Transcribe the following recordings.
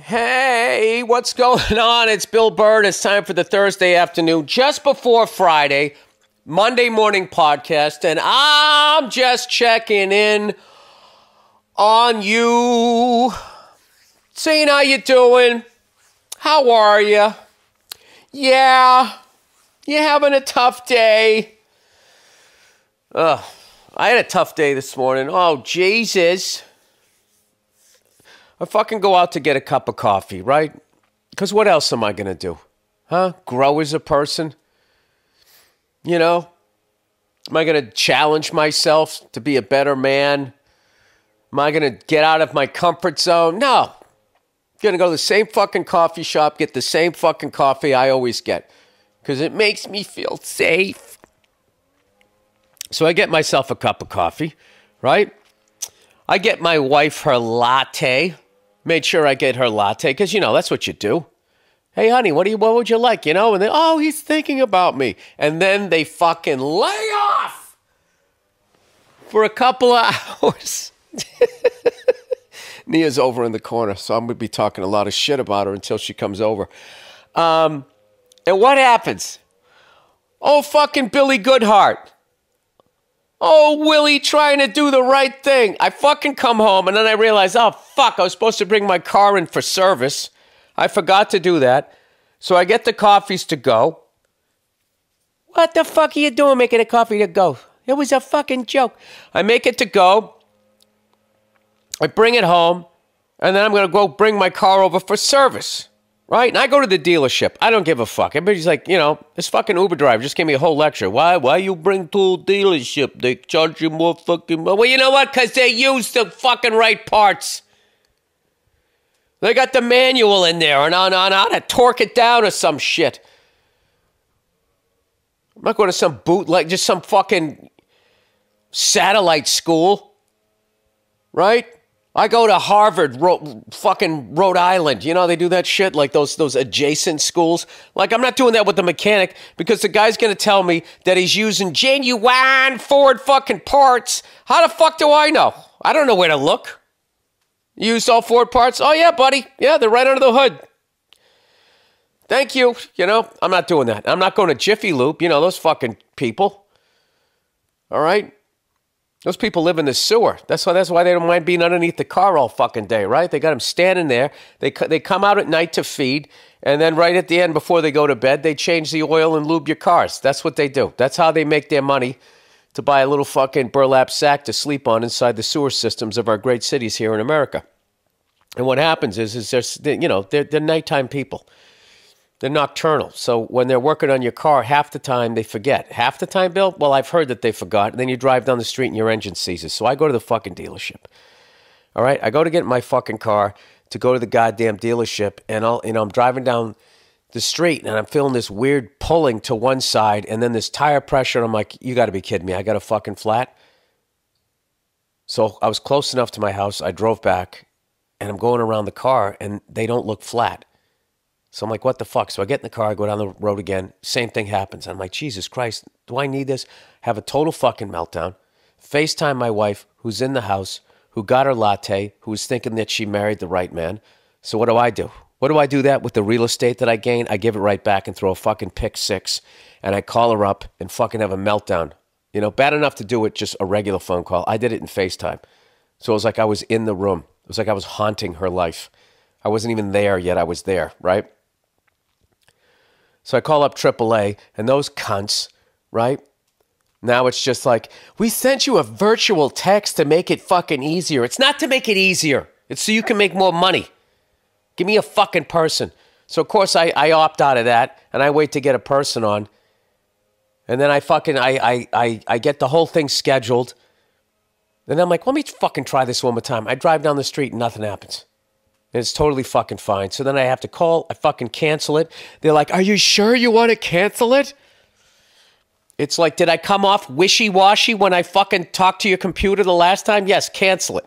Hey, what's going on? It's Bill Burr. It's time for the Thursday afternoon, just before Friday, Monday morning podcast, and I'm just checking in on you, seeing how you're doing. How are you? Yeah, you having a tough day? Ugh, I had a tough day this morning. Oh, Jesus. I fucking go out to get a cup of coffee, right? Because what else am I going to do? Huh? Grow as a person? You know? Am I going to challenge myself to be a better man? Am I going to get out of my comfort zone? No. I'm going to go to the same fucking coffee shop, get the same fucking coffee I always get. Because it makes me feel safe. So I get myself a cup of coffee, right? I get my wife her latte made sure I get her latte because you know that's what you do. Hey, honey, what do you? What would you like? You know, and then oh, he's thinking about me, and then they fucking lay off for a couple of hours. Nia's over in the corner, so I'm gonna be talking a lot of shit about her until she comes over. Um, and what happens? Oh, fucking Billy Goodhart. Oh, Willie trying to do the right thing. I fucking come home and then I realize, oh, fuck, I was supposed to bring my car in for service. I forgot to do that. So I get the coffees to go. What the fuck are you doing making a coffee to go? It was a fucking joke. I make it to go. I bring it home. And then I'm going to go bring my car over for service right? And I go to the dealership. I don't give a fuck. Everybody's like, you know, this fucking Uber driver just gave me a whole lecture. Why? Why you bring to a dealership? They charge you more fucking. Well, you know what? Because they use the fucking right parts. They got the manual in there, and on on how to torque it down or some shit. I'm not going to some bootleg, just some fucking satellite school, right? I go to Harvard, Ro- fucking Rhode Island. You know they do that shit like those those adjacent schools. Like I'm not doing that with the mechanic because the guy's gonna tell me that he's using genuine Ford fucking parts. How the fuck do I know? I don't know where to look. Used all Ford parts? Oh yeah, buddy. Yeah, they're right under the hood. Thank you. You know I'm not doing that. I'm not going to Jiffy Lube. You know those fucking people. All right. Those people live in the sewer. That's why. That's why they don't mind being underneath the car all fucking day, right? They got them standing there. They they come out at night to feed, and then right at the end, before they go to bed, they change the oil and lube your cars. That's what they do. That's how they make their money to buy a little fucking burlap sack to sleep on inside the sewer systems of our great cities here in America. And what happens is, is there's you know they're, they're nighttime people. They're nocturnal. So when they're working on your car, half the time they forget. Half the time, Bill, well, I've heard that they forgot. And then you drive down the street and your engine seizes. So I go to the fucking dealership. All right. I go to get my fucking car to go to the goddamn dealership. And I'll, you know, I'm driving down the street and I'm feeling this weird pulling to one side and then this tire pressure. And I'm like, you got to be kidding me. I got a fucking flat. So I was close enough to my house. I drove back and I'm going around the car and they don't look flat. So I'm like, what the fuck? So I get in the car, I go down the road again. Same thing happens. I'm like, Jesus Christ, do I need this? Have a total fucking meltdown. FaceTime my wife, who's in the house, who got her latte, who was thinking that she married the right man. So what do I do? What do I do that with the real estate that I gain? I give it right back and throw a fucking pick six. And I call her up and fucking have a meltdown. You know, bad enough to do it just a regular phone call. I did it in FaceTime. So it was like I was in the room. It was like I was haunting her life. I wasn't even there yet. I was there, right? So I call up AAA, and those cunts, right? Now it's just like, we sent you a virtual text to make it fucking easier. It's not to make it easier, it's so you can make more money. Give me a fucking person. So, of course, I, I opt out of that and I wait to get a person on. And then I fucking, I, I, I, I get the whole thing scheduled. And I'm like, let me fucking try this one more time. I drive down the street and nothing happens. And it's totally fucking fine. So then I have to call, I fucking cancel it. They're like, Are you sure you want to cancel it? It's like, did I come off wishy washy when I fucking talked to your computer the last time? Yes, cancel it.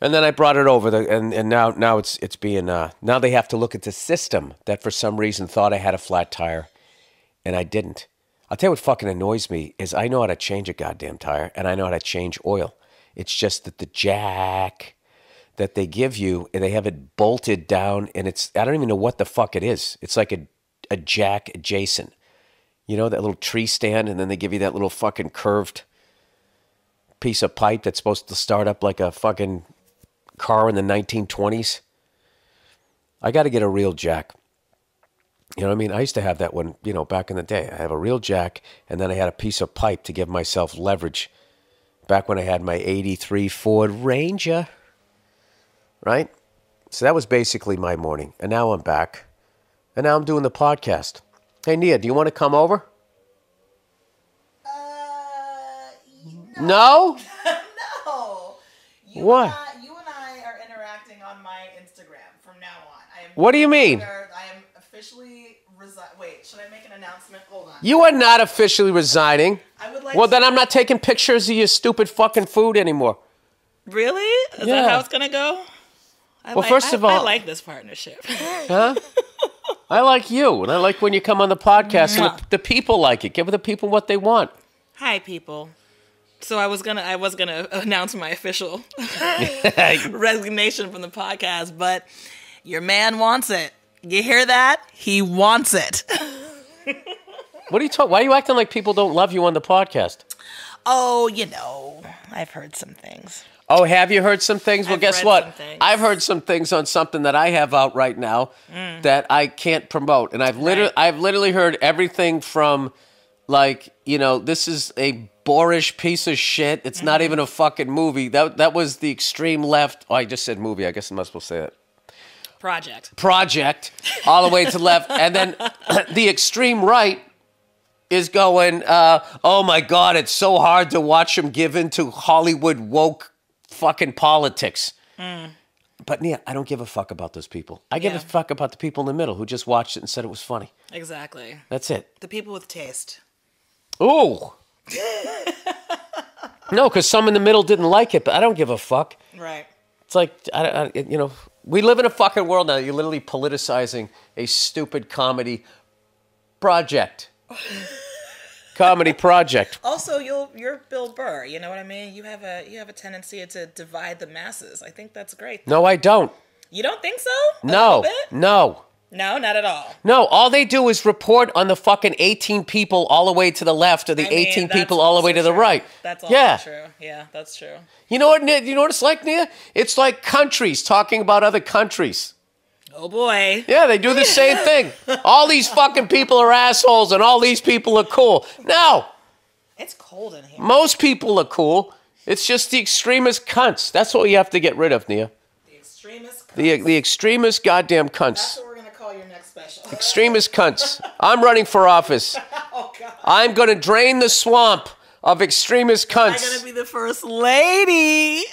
And then I brought it over, the, and, and now now it's it's being uh, now they have to look at the system that for some reason thought I had a flat tire, and I didn't. I'll tell you what fucking annoys me is I know how to change a goddamn tire, and I know how to change oil. It's just that the jack that they give you, and they have it bolted down, and it's I don't even know what the fuck it is. It's like a a jack adjacent. You know that little tree stand, and then they give you that little fucking curved piece of pipe that's supposed to start up like a fucking car in the 1920s. I got to get a real jack. You know what I mean? I used to have that one, you know, back in the day. I have a real jack, and then I had a piece of pipe to give myself leverage back when I had my 83 Ford Ranger. Right? So that was basically my morning. And now I'm back. And now I'm doing the podcast. Hey, Nia, do you want to come over? Uh, you No? no. You What? And I, you and I are interacting on my Instagram from now on. I am What do you mean? I am officially resi- Wait, should I make an announcement? Hold on. You are not officially resigning. I would like. Well, to- then I'm not taking pictures of your stupid fucking food anymore. Really? Is Yeah. that how it's gonna go? I Well, like- first I- of all- I like this partnership. Huh? I like you, and I like when you come on the podcast, and the, the people like it. Give the people what they want. Hi, people. So I was gonna, I was gonna announce my official resignation from the podcast, but your man wants it. You hear that? He wants it. What are you talking? Why are you acting like people don't love you on the podcast? Oh, you know, I've heard some things. Oh, have you heard some things? Well, I've guess what? I've heard some things on something that I have out right now that I can't promote, and I've literally, Mm. Right. I've literally heard everything from, like, you know, this is a boorish piece of shit. It's not Mm-hmm. even a fucking movie. That that was the extreme left. Oh, I just said movie. I guess I'm not supposed to say it. Project. project all the way to left, and then the extreme right is going, uh, "Oh my God, it's so hard to watch him give in to Hollywood woke fucking politics." Mm. But Nia, I don't give a fuck about those people. I give Yeah. a fuck about the people in the middle who just watched it and said it was funny. Exactly. That's it. The people with taste. Ooh. no, because some in the middle didn't like it, but I don't give a fuck. Right. It's like I, I, you know, we live in a fucking world now. You're literally politicizing a stupid comedy project. comedy project. Also, you'll you're Bill Burr. You know what I mean? You have a you have a tendency to divide the masses. I think that's great. No, I don't. You don't think so? A No, no, No, not at all. no. All they do is report on the fucking 18 people all the way to the left or the I mean, 18 people all the way to the right. That's all yeah. true. Yeah, that's true. You know what? You know what it's like, Nia? It's like countries talking about other countries. Oh boy. Yeah, they do the same thing. All these fucking people are assholes, and all these people are cool. No. It's cold in here. Most people are cool. It's just the extremist cunts. That's what we have to get rid of, Nia. The extremist. The the extremist goddamn cunts. That's what we're gonna call your next special. Extremist cunts. I'm running for office. oh god. I'm going to drain the swamp of extremist cunts. I'm gonna be the first lady.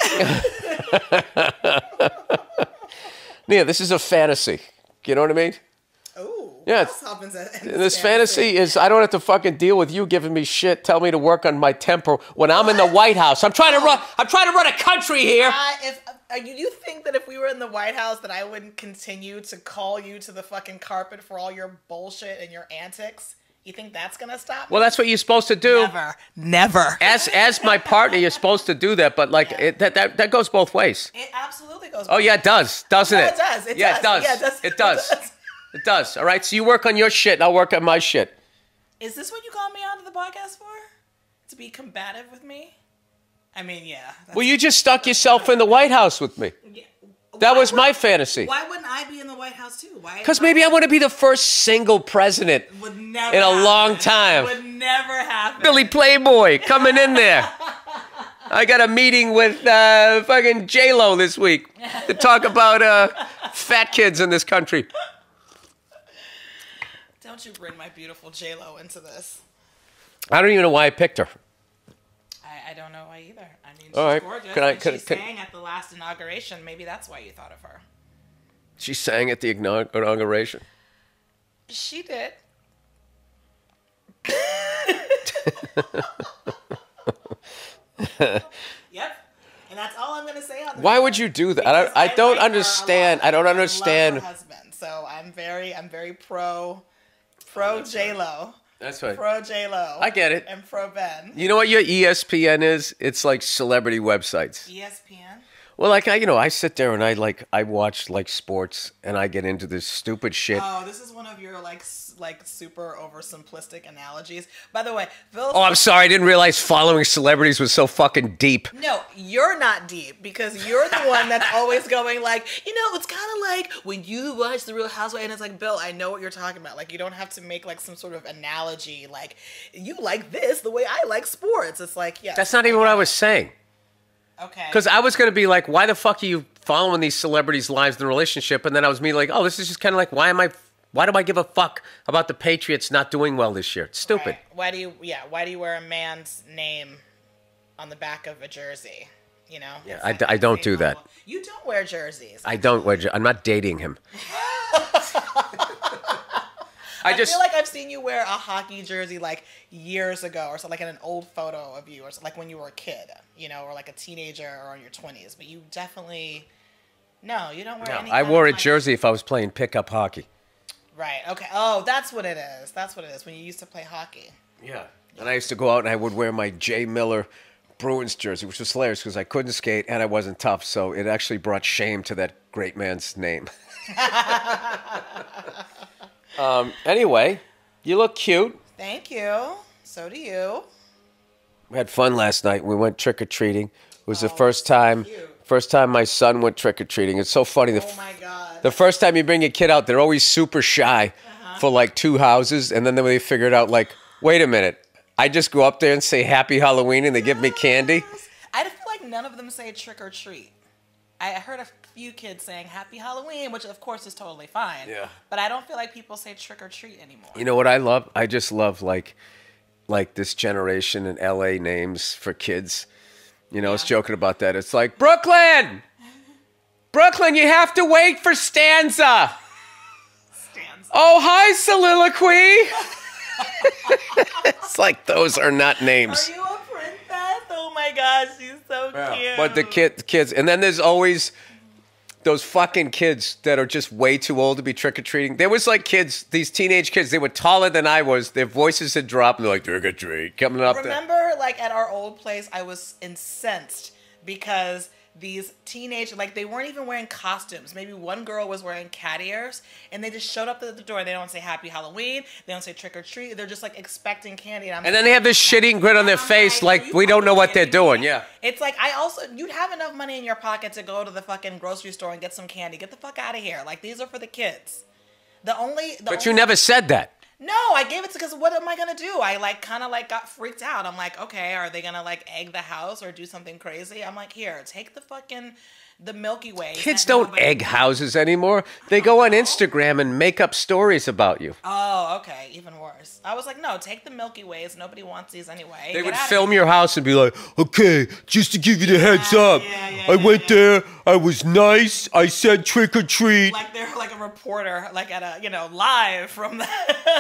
Nia, this is a fantasy. You know what I mean? Ooh. Yeah, This happens at- in This fantasy is I don't have to fucking deal with you giving me shit, tell me to work on my temper when I'm in the White House. I'm trying to run I'm trying to run a country here. I, if uh, you, you think that if we were in the White House that I wouldn't continue to call you to the fucking carpet for all your bullshit and your antics? You think that's gonna stop? me? Well, that's what you're supposed to do. never, never. As as my partner, you're supposed to do that, but like it, that, that that goes both ways. It absolutely goes. Oh yeah, it does, doesn't No, it? it does. It yeah, does. it does. Yeah, it does. It does. It does. It does. All right. So you work on your shit, and I'll work on my shit. Is this what you called me onto the podcast for? To be combative with me? I mean, yeah. Well, you just stuck yourself in the White House with me. yeah. That was would- my fantasy. Why wouldn't I be in the White House too? Why? Because maybe I want to be the first single president. would never in a happen. long time. Would never happen. Billy Playboy coming in there. I got a meeting with uh, fucking J Lo this week to talk about uh, fat kids in this country. Don't you bring my beautiful J Lo into this? I don't even know why I picked her. I, I don't know why either. I she's All right. gorgeous. Can I- can- she can- sang at the last inauguration. Maybe that's why you thought of her. She sang at the inauguration. She did. yep. And that's all I'm going to say on. Why would you do that? I don't, I don't like understand. I don't understand. husband, so I'm very, I'm very pro, pro J Lo, That's right. pro J Lo. I get it. And pro Ben. You know what your E ESPN is? It's like celebrity websites. ESPN. Well, like I, you know, I sit there and I like I watch like sports and I get into this stupid shit. Oh, this is one of your like s- like super oversimplistic analogies. By the way, Phil. Oh, I'm sorry, I didn't realize following celebrities was so fucking deep. No, you're not deep because you're the one that's always going like, you know, it's kind of like when you watch The Real Housewives, and it's like, Bill, I know what you're talking about. Like, you don't have to make like some sort of analogy. Like, you like this the way I like sports. It's like, yeah, That's not even what I was saying. Okay. Because I was gonna be like, why the fuck are you following these celebrities' lives in the relationship? And then I was me like, oh, this is just kind of like, why am I? Why do I give a fuck about the Patriots not doing well this year? It's stupid. Right. Why do you? Yeah. Why do you wear a man's name on the back of a jersey? You know. Yeah, I I don't do that. You don't wear jerseys. I don't. wear jer- I'm not dating him. I I just feel like I've seen you wear a hockey jersey like years ago, or so like in an old photo of you, or so, like when you were a kid, you know, or like a teenager or in your twenties. But you definitely, no, you don't wear. No, any I wore a jersey if I was playing pickup hockey. Right. Okay. Oh, that's what it is. That's what it is. When you used to play hockey. Yeah. And I used to go out and I would wear my Jay Miller Bruins jersey, which was hilarious because I couldn't skate and I wasn't tough. So it actually brought shame to that great man's name. um, anyway, you look cute. Thank you. So do you. We had fun last night. We went trick or treating. It was the Oh, first time. cute. First time my son went trick or treating. It's so funny. The, Oh my god. the first time you bring a kid out, they're always super shy Uh-huh. for like two houses, and then they figure it out. Like, wait a minute, I just go up there and say Happy Halloween, and they give me candy. I feel like none of them say trick or treat. I heard a few kids saying Happy Halloween, which of course is totally fine. Yeah. But I don't feel like people say trick or treat anymore. You know what I love? I just love like, like this generation in LA names for kids. You know, I was joking about that. It's like Brooklyn, Brooklyn. You have to wait for stanza. Stands. Oh, hi, soliloquy. it's like those are not names. Are you a princess? Oh my gosh, she's so cute. But the kid, kids, and then there's always those fucking kids that are just way too old to be trick or treating. There was like kids, these teenage kids. They were taller than I was. Their voices had dropped, and they're like trick or treat coming up. there. Remember, like at our old place, I was incensed because these teenage, like they weren't even wearing costumes. Maybe one girl was wearing cat ears, and they just showed up at the door. They don't say Happy Halloween. They don't say trick or treat. They're just like expecting candy. And, I'm And then they have this shitting grin on their I'm face, are like we don't know what they're doing. Yeah. It's like I also you'd have enough money in your pocket to go to the fucking grocery store and get some candy. Get the fuck out of here. Like these are for the kids. The only the But you never said that. No, I gave it to because what am I gonna do? I like kind of like got freaked out. I'm like, okay, are they gonna like egg the house or do something crazy? I'm like, here, take the fucking the Milky Way. Kids don't nobody- egg houses anymore. They go on Instagram and make up stories about you. Oh, okay, even worse. I was like, no, take the Milky Ways. Nobody wants these anyway. They Get would film your house and be like, okay, just to give you the heads up, yeah, yeah, I yeah, went yeah. there, I was nice, I said trick or treat. like they're like a reporter, like at a you know live from the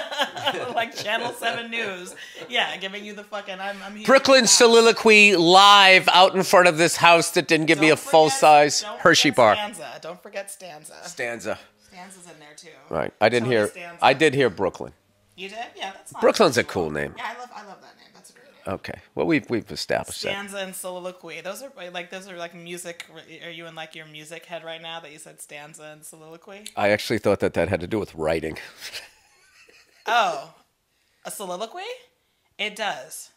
like Channel Seven News. Yeah, giving you the fucking I'm I'm here. Brooklyn soliloquy live out in front of this house that didn't give me a Don't full forget- size don't Hershey forget bar. Stanza. Don't forget stanza. Stanza. Stanza's in there too. Right. I didn't Tony hear. Stanza. I did hear Brooklyn. You did? Yeah, that's not Brooklyn's a cool name. Yeah, I love I love that name. That's a great name. Okay. Well, we've we've established that. Stanza and soliloquy. Those are like those are like music. Are you in like your music head right now that you said stanza and soliloquy? I actually thought that that had to do with writing. Oh, a soliloquy? It does.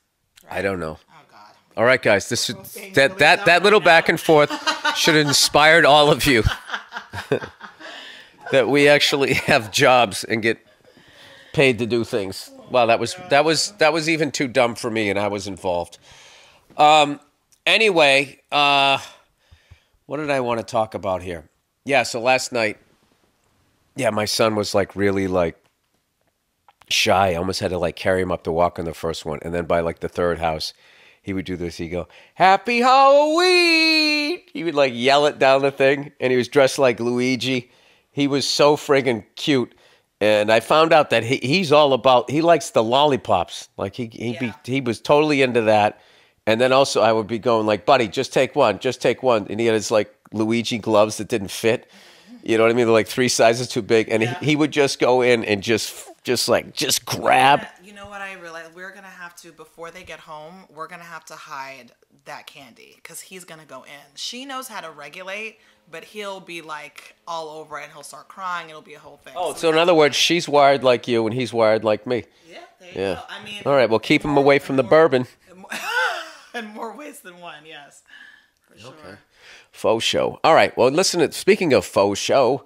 I don't know. Oh God. All right, guys. This should, that that that little back and forth should have inspired all of you that we actually have jobs and get paid to do things. Wow, that was that was that was even too dumb for me, and I was involved. Um. Anyway, uh, what did I want to talk about here? Yeah. So last night, yeah, my son was like really like shy. I almost had to like carry him up to walk on the first one, and then by like the third house, he would do this. He'd go, "Happy Halloween!" He would like yell it down the thing, and he was dressed like Luigi. He was so friggin' cute. And I found out that he, he's all about. He likes the lollipops. Like he he Yeah. be, he was totally into that. And then also I would be going like, "Buddy, just take one, just take one." And he had his like Luigi gloves that didn't fit. You know what I mean? They're like three sizes too big, and Yeah. he, he would just go in and just just like just grab. You know what what I realized? We're gonna have to before they get home. We're gonna have to hide that candy because he's gonna go in. She knows how to regulate, but he'll be like all over it and he'll start crying. It'll be a whole thing. Oh, we so in other words, she's wired like you, and he's wired like me. yeah, there you Yeah. go. I mean, All right. Well, keep him away from the more- bourbon. in more- in more ways than one. Yes, for sure. Faux show. All right. Well, listen. Speaking of faux show,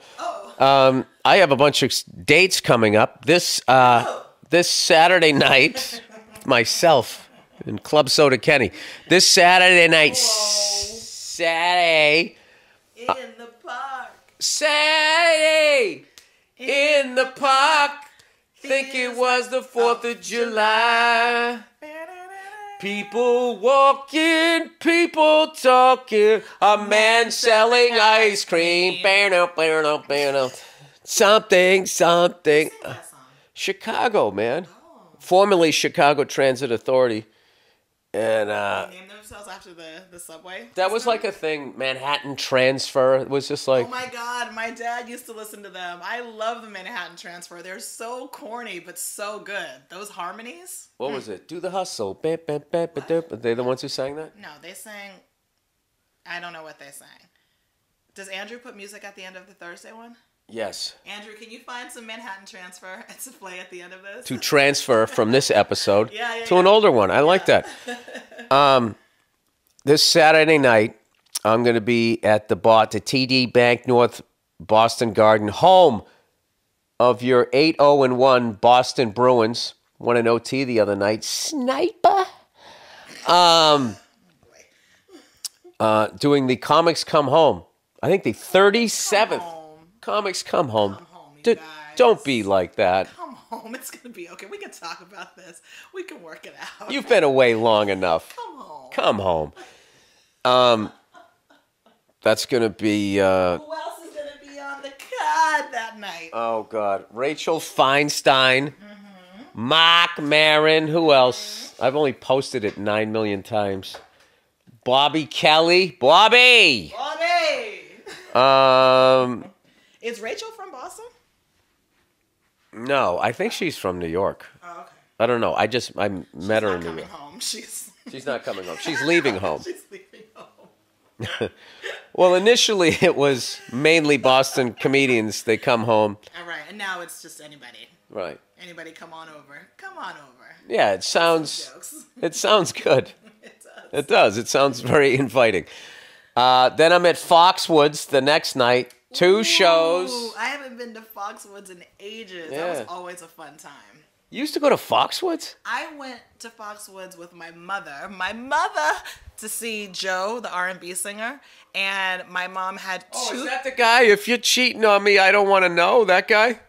um, I have a bunch of dates coming up this uh, this Saturday night. myself in Club Soda Kenny. This Saturday night. s- Saturday. Saturday in the park. Think it was the Fourth of July. People walking, people talking, a man selling ice cream. Something, something. Chicago, man. Formerly Chicago Transit Authority. And uh, themselves after the the subway. that was like a thing, Manhattan Transfer. It was just like, Oh my god, my dad used to listen to them. I love the Manhattan Transfer. They're so corny but so good. Those harmonies? what was it? Do the hustle. Bam, bam, bam, ba, they the ones who sang that? No, they sang I don't know what they sang. Does Andrew put music at the end of the Thursday one? Yes. Andrew, can you find some Manhattan Transfer to play at the end of this? to transfer from this episode Yeah, yeah, to an older one. I like that. Um, this Saturday night, I'm going to be at the bot, the TD Bank North Boston Garden, home of your 8 0 and 1 Boston Bruins. Won an OT the other night. Sniper. Um, uh, doing the Comics Come Home. I think the 37th home. Comics Come Home. Come home, you D- guys. don't be like that. Come home. It's gonna be okay. We can talk about this. We can work it out. You've been away long enough. come home. Come home. Um, that's gonna be. Uh, Who else is gonna be on the card that night? oh God, Rachel Feinstein, Marc Maron. Who else? I've only posted it nine million times. Bobby Kelly. Bobby. Bobby! Um, Is Rachel from Boston? no, I think she's from New York. Oh, okay. I don't know. I just I met her in New York. home. She's She's not coming home. She's leaving home. she's leaving home. Well, initially it was mainly Boston comedians. They come home. All right, and now it's just anybody. Right. Anybody, come on over. Come on over. Yeah, it sounds. It sounds good. it does. It does. It sounds very inviting. Uh, then I'm at Foxwoods the next night. Two shows. I haven't been to Foxwoods in ages. That was always a fun time. You used to go to Foxwoods? I went to Foxwoods with my mother, my mother, to see Joe, the R and B singer, and my mom had Oh, two. is that the guy? If you're cheating on me, I don't want to know. That guy?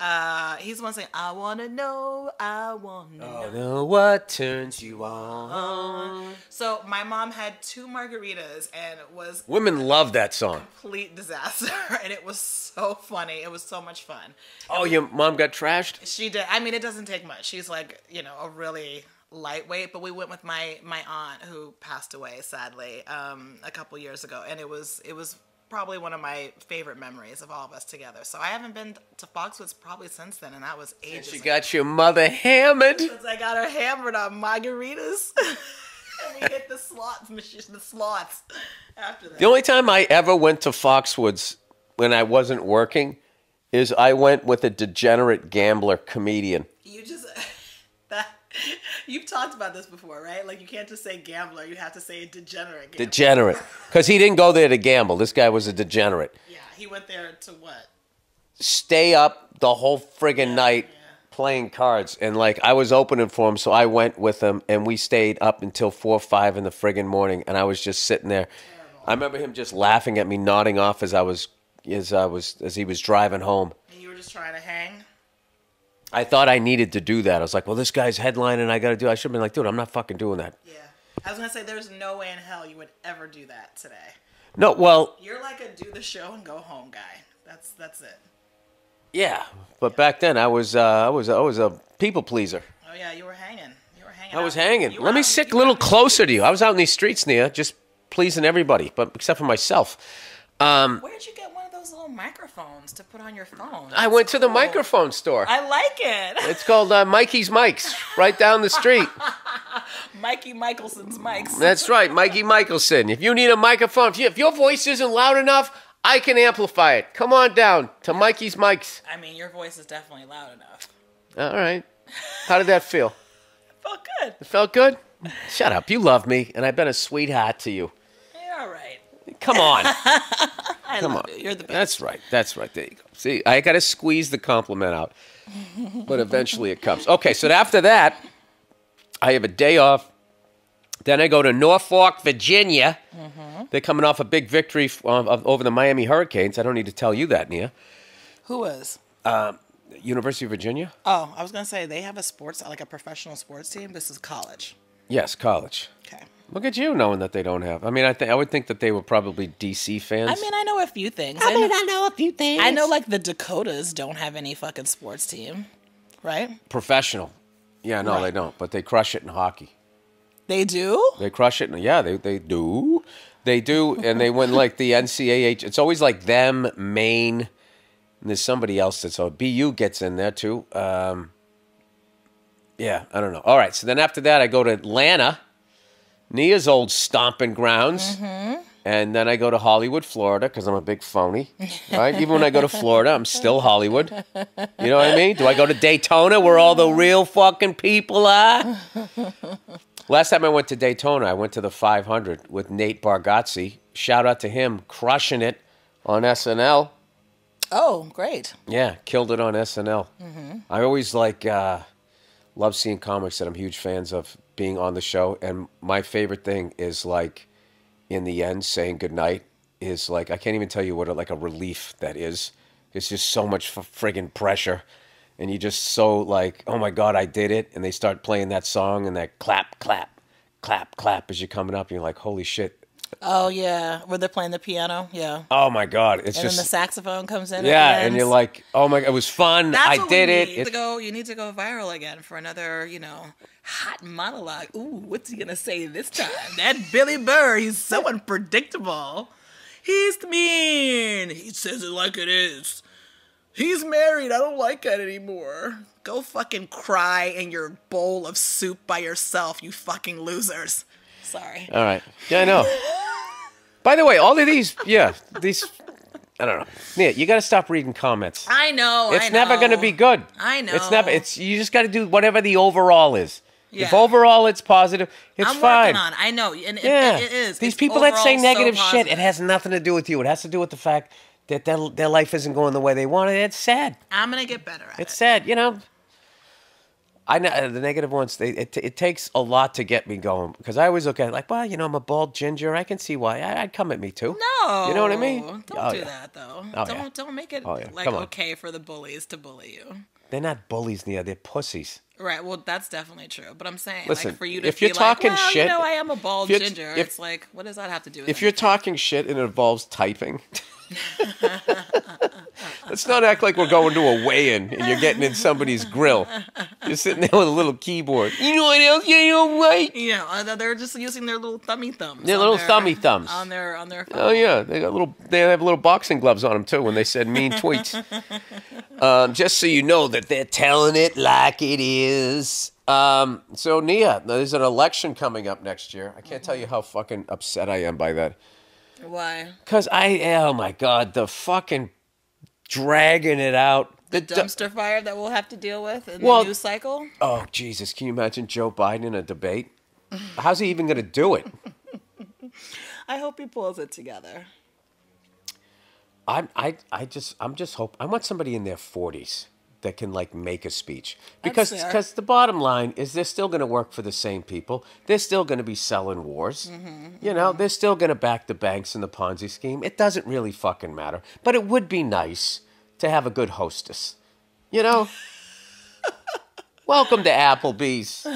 Uh, he's the one saying, "I wanna know, I wanna know." know what turns you on. So my mom had two margaritas and it was Women love that song. complete disaster, and it was so funny. It was so much fun. Oh, your mom got trashed? She did. I mean, it doesn't take much. She's like, you know, a really lightweight. But we went with my my aunt who passed away sadly um, a couple years ago, and it was it was probably one of my favorite memories of all of us together. So I haven't been to Foxwoods probably since then, and that was ages. She ago. got your mother hammered. Since I got her hammered on margaritas. and we hit the slots machine, the slots after that. The only time I ever went to Foxwoods when I wasn't working is I went with a degenerate gambler comedian. You just that you've talked about this before, right? Like you can't just say gambler; you have to say degenerate. Gambler. Degenerate. Because he didn't go there to gamble. This guy was a degenerate. yeah, he went there to what? Stay up the whole friggin' night yeah. playing cards. And like I was opening for him, so I went with him and we stayed up until four or five in the friggin' morning. And I was just sitting there. I remember him just laughing at me, nodding off as I was as I was as he was driving home. And you were just trying to hang. I thought I needed to do that. I was like, well, this guy's headlining. I got to do. I should have been like, dude, I'm not fucking doing that. Yeah, I was gonna say there's no way in hell you would ever do that today. No, well, You're like a do the show and go home guy. That's that's it. yeah, but back then I was uh, I was I was a people pleaser. Oh yeah, you were hanging. You were hanging. I was hanging. You Let me out- sit you a little closer to you. I was out in these streets Nia, just pleasing everybody, but except for myself. Um, Where'd you get one of those little microphones to put on your phone. I went to the Cool. microphone store. I like it. It's called uh, Mikey's Mics, right down the street. Mikey Michelson's mics. That's right, Mikey Michelson. If you need a microphone, if, you, if your voice isn't loud enough, I can amplify it. Come on down to Mikey's Mics. I mean, your voice is definitely loud enough. All right. How did that feel? It felt good. It felt good? Shut up. You love me, and I've been a sweetheart to you. Yeah, all right. Come on. Come on. you. You're the best. That's right. That's right. There you go. See, I got to squeeze the compliment out, but eventually it comes. Okay, so after that, I have a day off. Then I go to Norfolk, Virginia. They're coming off a big victory f- um, over the Miami Hurricanes. I don't need to tell you that, Nia. Who was? University of Virginia? Oh, I was gonna say they have a sports like a professional sports team. This is college. Yes, college. Okay. Look at you knowing that they don't have. I mean, I think I would think that they were probably DC fans. I mean, I know a few things. I I know, mean, I know a few things. I know like the Dakotas don't have any fucking sports team, right? professional. Yeah, no, they don't. But they crush it in hockey. They do. They crush it. In, yeah, they they do. They do, and they win like the NCAA. It's always like them, Maine. And there's somebody else that's oh, BU gets in there too. Um, yeah, I don't know. All right, so then after that, I go to Atlanta, Nia's old stomping grounds, and then I go to Hollywood, Florida, because I'm a big phony. Right? Even when I go to Florida, I'm still Hollywood. You know what I mean? Do I go to Daytona, where all the real fucking people are? Last time I went to Daytona, I went to the 500 with Nate Bargatze. Shout out to him, crushing it on SNL. Oh, great. Yeah, killed it on SNL. I always like uh, love seeing comics that I'm huge fans of being on the show, and my favorite thing is like in the end saying goodnight is like I can't even tell you what a, like a relief that is. It's just so much f- friggin' pressure, and you just so like oh my god I did it, and they start playing that song and that clap clap clap clap as you're coming up, and you're like holy shit. Oh yeah, where they're playing the piano. Yeah, Oh my god, it's and just then the saxophone comes in. yeah, and you're like, oh my, god, it was fun. That's I did it. Need It- to go. You need to go viral again for another, you know, hot monologue. Ooh, what's he gonna say this time? that Billy Burr, he's so unpredictable. He's mean. He says it like it is. He's married. I don't like that anymore. Go fucking cry in your bowl of soup by yourself, you fucking losers. Sorry. All right. Yeah, I know. By the way, all of these, yeah, these, I don't know. Yeah, you got to stop reading comments. I know. It's I never going to be good. I know. It's never. It's you just got to do whatever the overall is. Yeah. If overall it's positive, it's I'm fine. working on. it. I know, and it, Yeah, it is. These It's people that say overall so negative shit, it has nothing to do with you. It has to do with the fact that their, their life isn't going the way they want it. It's sad. I'm gonna get better at It's it. It's sad, you know. I know uh, the negative ones. They, it it takes a lot to get me going because I always look at it like, well, you know, I'm a bald ginger. I can see why. I, I'd come at me too. No, you know what I mean. Don't Oh, do yeah. that though. Oh, don't yeah. don't make it Oh, yeah. like okay for the bullies to bully you. They're not bullies, Nia. They're pussies. Right. Well, that's definitely true. But I'm saying, Listen, like, for you to if you're talking like, well, shit- you know, I am a bald ginger. if- it's like, what does that have to do with If you're talking shit and it involves typing, let's not act like we're going to a weigh-in and you're getting in somebody's grill. You're sitting there with a little keyboard. You know what else? You you know, uh, they're just using their little thummy thumbs. Their little thummy thumbs. on their on their. Phone. Oh yeah, they got little. They have little boxing gloves on them too. When they said mean tweets, um, just so you know that they're telling it like it is. Um, so Nia, there's an election coming up next year. I can't tell you how fucking upset I am by that. Why? Cause I, eh, oh my god, the fucking dragging it out. The du- dumpster fire that we'll have to deal with in Well- the news cycle. Oh Jesus, can you imagine Joe Biden in a debate? How's he even going to do it? I hope he pulls it together. I, I, I just, I'm just hope I want somebody in their 40s that can like make a speech because because the bottom line is they're still going to work for the same people. They're still going to be selling wars. Mm-hmm, You know, they're still going to back the banks and the Ponzi scheme. It doesn't really fucking matter. But it would be nice to have a good hostess. You know. Welcome to Applebee's.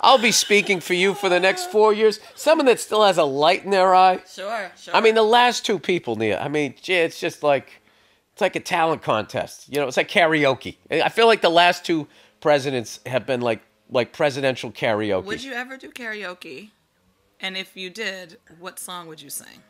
I'll be speaking for you for the next four years. Someone that still has a light in their eye. Sure, sure. I mean, the last two people, Nia. I mean, gee, it's just like it's like a talent contest. You know, it's like karaoke. I feel like the last two presidents have been like like presidential karaoke. would you ever do karaoke? And if you did, what song would you sing?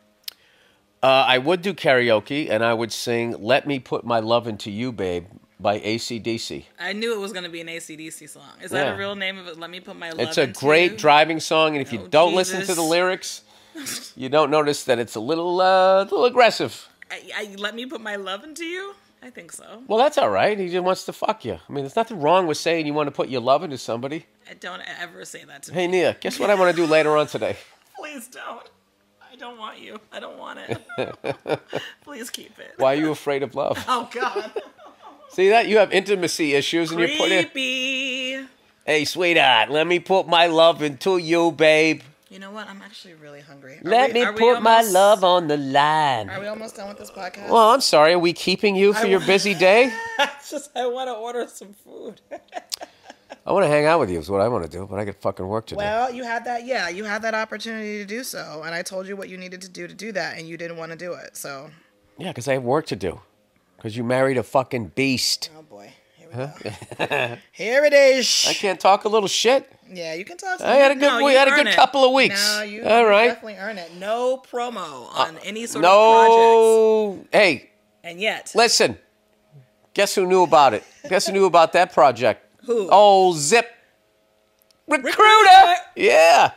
Uh, I would do karaoke, and I would sing "Let Me Put My Love Into You, Babe" by ACDC. I knew it was going to be an ACDC song. Is that Yeah. a real name of it? Let me put my love It's a great you? driving song, and if you Oh, don't listen to the lyrics, you don't notice that it's a little, uh, little aggressive. I, I, let me put my love into you? I think so. Well, that's all right. He just wants to fuck you. I mean, there's nothing wrong with saying you want to put your love into somebody. I don't ever say that to Hey, me. Hey, Nia, guess what I want to do later on today? Please don't. I don't want you. I don't want it. Please keep it. Why are you afraid of love? Oh, God. See that? You have intimacy issues, and you're putting. Creepy. Hey, sweetheart, let me put my love into you, babe. You know what? I'm actually really hungry. Are Let we- me put my love on the line. Are we almost done with this podcast? Well, I'm sorry. Are we keeping you for I your wa- busy day? Just I want to order some food. I want to hang out with you. Is what I want to do, but I got fucking work to do. Well, you had that. Yeah, you had that opportunity to do so, and I told you what you needed to do to do that, and you didn't want to do it. So, Yeah, because I have work to do. Because you married a fucking beast. oh boy, here. Here it is. I can't talk a little shit. Yeah, you can talk. I had a good- No, we had a good it. couple of weeks. No, you, All right. Uh, definitely earn it. No promo on any sort of projects, No. Hey, and yet listen. Guess who knew about it? Guess who knew about that project? Who? Oh, Zip Recruiter. Recruiter. Yeah.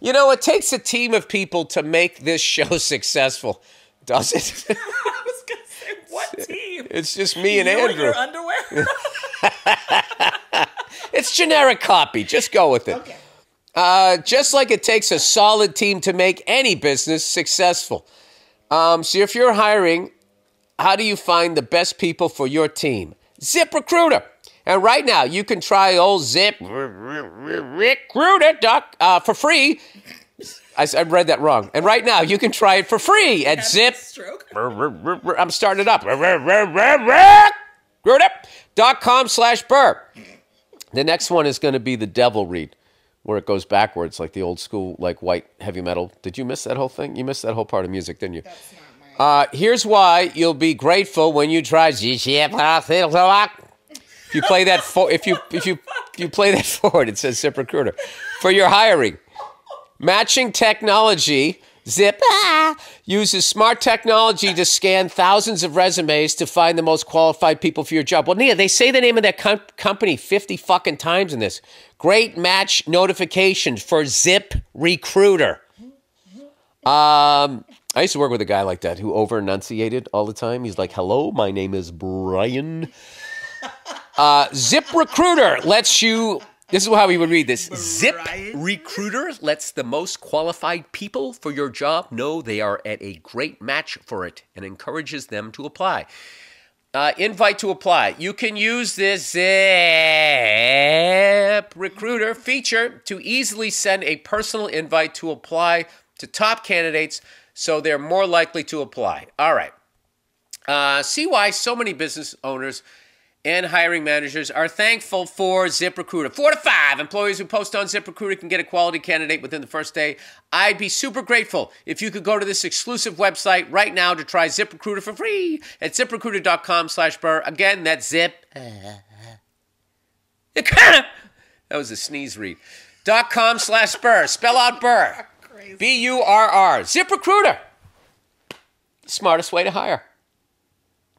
You know, it takes a team of people to make this show successful, does it? I was gonna say, what team? it's just me and you and Andrew. your underwear. It's generic copy. Just go with it. okay. Uh, just like it takes a solid team to make any business successful. Um, so if you're hiring, how do you find the best people for your team? Zip Recruiter. And right now, you can try old Zip Recruiter doc, uh, for free. I, I read that wrong. And right now, you can try it for free at Zip. Stroke. I'm starting it up. Recruiter.com slash burr. The next one is going to be the devil read, where it goes backwards like the old school, like white heavy metal. Did you miss that whole thing? You missed that whole part of music, didn't you? That's not my. Uh, here's why you'll be grateful when you try. If you play that, for, if you if you if you play that forward, it says Zip Recruiter for your hiring. Matching technology. Zip ah, uses smart technology to scan thousands of resumes to find the most qualified people for your job. Well, Nia, they say the name of that com- company 50 fucking times in this. Great match notification for Zip Recruiter. Um, I used to work with a guy like that who over enunciated all the time. He's like, "Hello, my name is Brian." Uh, Zip Recruiter lets you. This is how we would read this. Zip Recruiter lets the most qualified people for your job know they are at a great match for it and encourages them to apply. Uh, invite to apply. You can use this Zip Recruiter feature to easily send a personal invite to apply to top candidates so they're more likely to apply. All right. Uh, see why so many business owners and hiring managers are thankful for ZipRecruiter. Four to five employees who post on ZipRecruiter can get a quality candidate within the first day. I'd be super grateful if you could go to this exclusive website right now to try ZipRecruiter for free at ziprecruiter.com slash burr. Again, that's zip. that was a sneeze read. Dot com slash burr. Spell out burr. B U R R. ZipRecruiter. Smartest way to hire.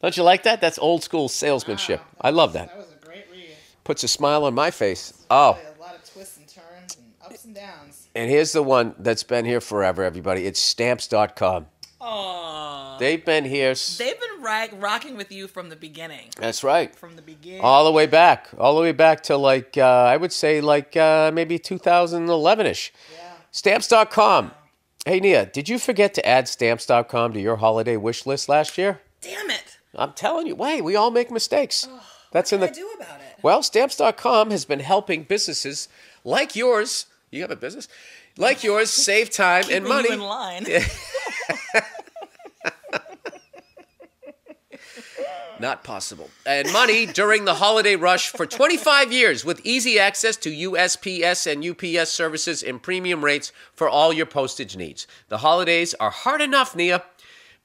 Don't you like that? That's old school salesmanship. I love that. That was a great read. Puts a smile on my face. Oh, A lot of twists and turns and ups and downs. and here's the one that's been here forever, everybody. It's stamps.com. Aww. They've been here. s- They've been ra- rocking with you from the beginning. That's right. From the beginning. All the way back. All the way back to like, uh, I would say like uh, maybe 2011 ish. yeah. Stamps.com. Hey, Nia, did you forget to add stamps.com to your holiday wish list last year? Damn it. I'm telling you, wait, we all make mistakes. That's in What the do I do about it? Well, stamps.com has been helping businesses like yours. You have a business? Like yours, save time and money. You in line. Not possible. And money during the holiday rush for 25 years with easy access to USPS and UPS services and premium rates for all your postage needs. The holidays are hard enough, Nia.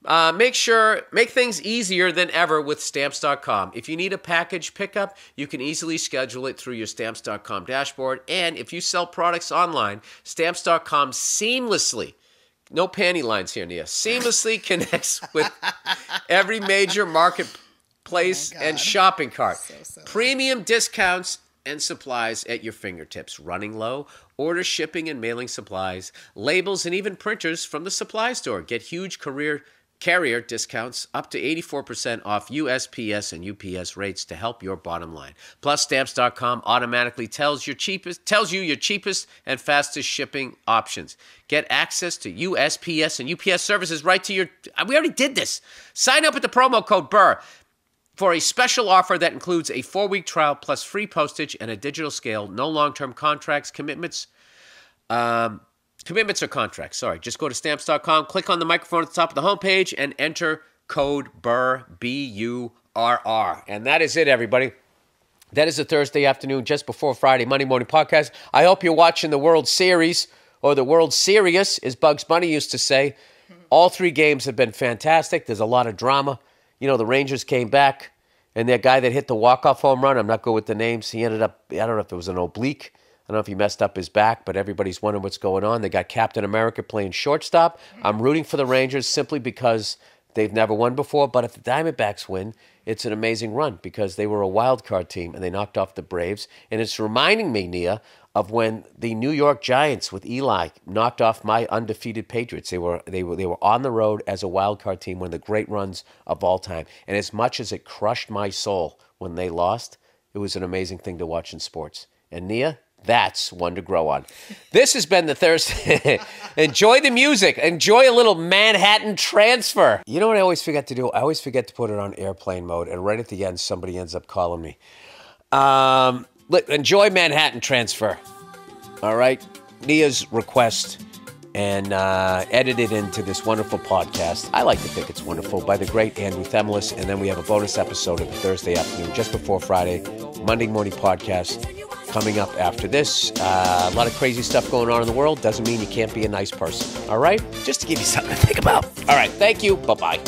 Uh, make sure, make things easier than ever with stamps.com. If you need a package pickup, you can easily schedule it through your stamps.com dashboard. And if you sell products online, stamps.com seamlessly no panty lines here, Nia. Seamlessly connects with every major marketplace Oh and shopping cart. silly. Premium discounts and supplies at your fingertips. Running low? Order shipping and mailing supplies, labels, and even printers from the supply store. Get huge career carrier discounts up to 84% off USPS and UPS rates to help your bottom line. Plus stamps.com automatically tells your cheapest tells you your cheapest and fastest shipping options. Get access to USPS and UPS services right to your We already did this. Sign up with the promo code BURR for a special offer that includes a 4-week trial plus free postage and a digital scale, no long-term contracts, commitments um, commitments or contracts. Sorry. Just go to stamps.com, click on the microphone at the top of the homepage, and enter code BURR, B U R R. And that is it, everybody. That is a Thursday afternoon, just before Friday, Monday morning podcast. I hope you're watching the World Series or the World Series, as Bugs Bunny used to say. All three games have been fantastic. There's a lot of drama. You know, the Rangers came back, and that guy that hit the walk-off home run, I'm not good with the names. He ended up, I don't know if it was an oblique. I don't know if he messed up his back, but everybody's wondering what's going on. They got Captain America playing shortstop. I'm rooting for the Rangers simply because they've never won before. But if the Diamondbacks win, it's an amazing run because they were a wild card team and they knocked off the Braves. And it's reminding me, Nia, of when the New York Giants with Eli knocked off my undefeated Patriots. They were they were they were on the road as a wild card team, one of the great runs of all time. And as much as it crushed my soul when they lost, it was an amazing thing to watch in sports. And Nia, that's one to grow on. This has been the Thursday. Enjoy the music. Enjoy a little Manhattan transfer. You know what I always forget to do? I always forget to put it on airplane mode, and right at the end, somebody ends up calling me. Um, enjoy Manhattan transfer. All right, Nia's request and uh, edited into this wonderful podcast. I like to think it's wonderful by the great Andrew Themelis, and then we have a bonus episode of the Thursday afternoon, just before Friday, Monday morning podcast coming up after this. Uh, a lot of crazy stuff going on in the world doesn't mean you can't be a nice person. All right, just to give you something to think about. All right, thank you. Bye bye.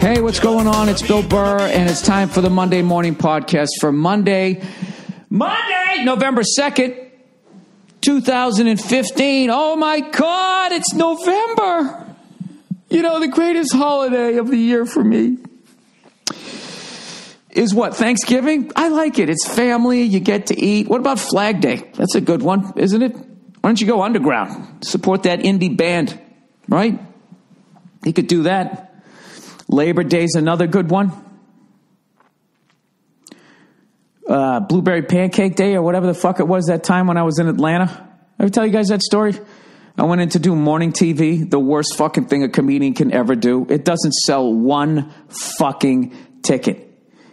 Hey, what's going on? It's Bill Burr, and it's time for the Monday morning podcast for Monday, Monday, November 2nd, 2015. Oh my God, it's November. You know, the greatest holiday of the year for me is what? Thanksgiving? I like it. It's family. You get to eat. What about Flag Day? That's a good one, isn't it? Why don't you go underground? Support that indie band, right? You could do that. Labor Day's another good one. Uh, Blueberry Pancake Day or whatever the fuck it was that time when I was in Atlanta. Ever tell you guys that story? I went in to do morning TV, the worst fucking thing a comedian can ever do. It doesn't sell one fucking ticket.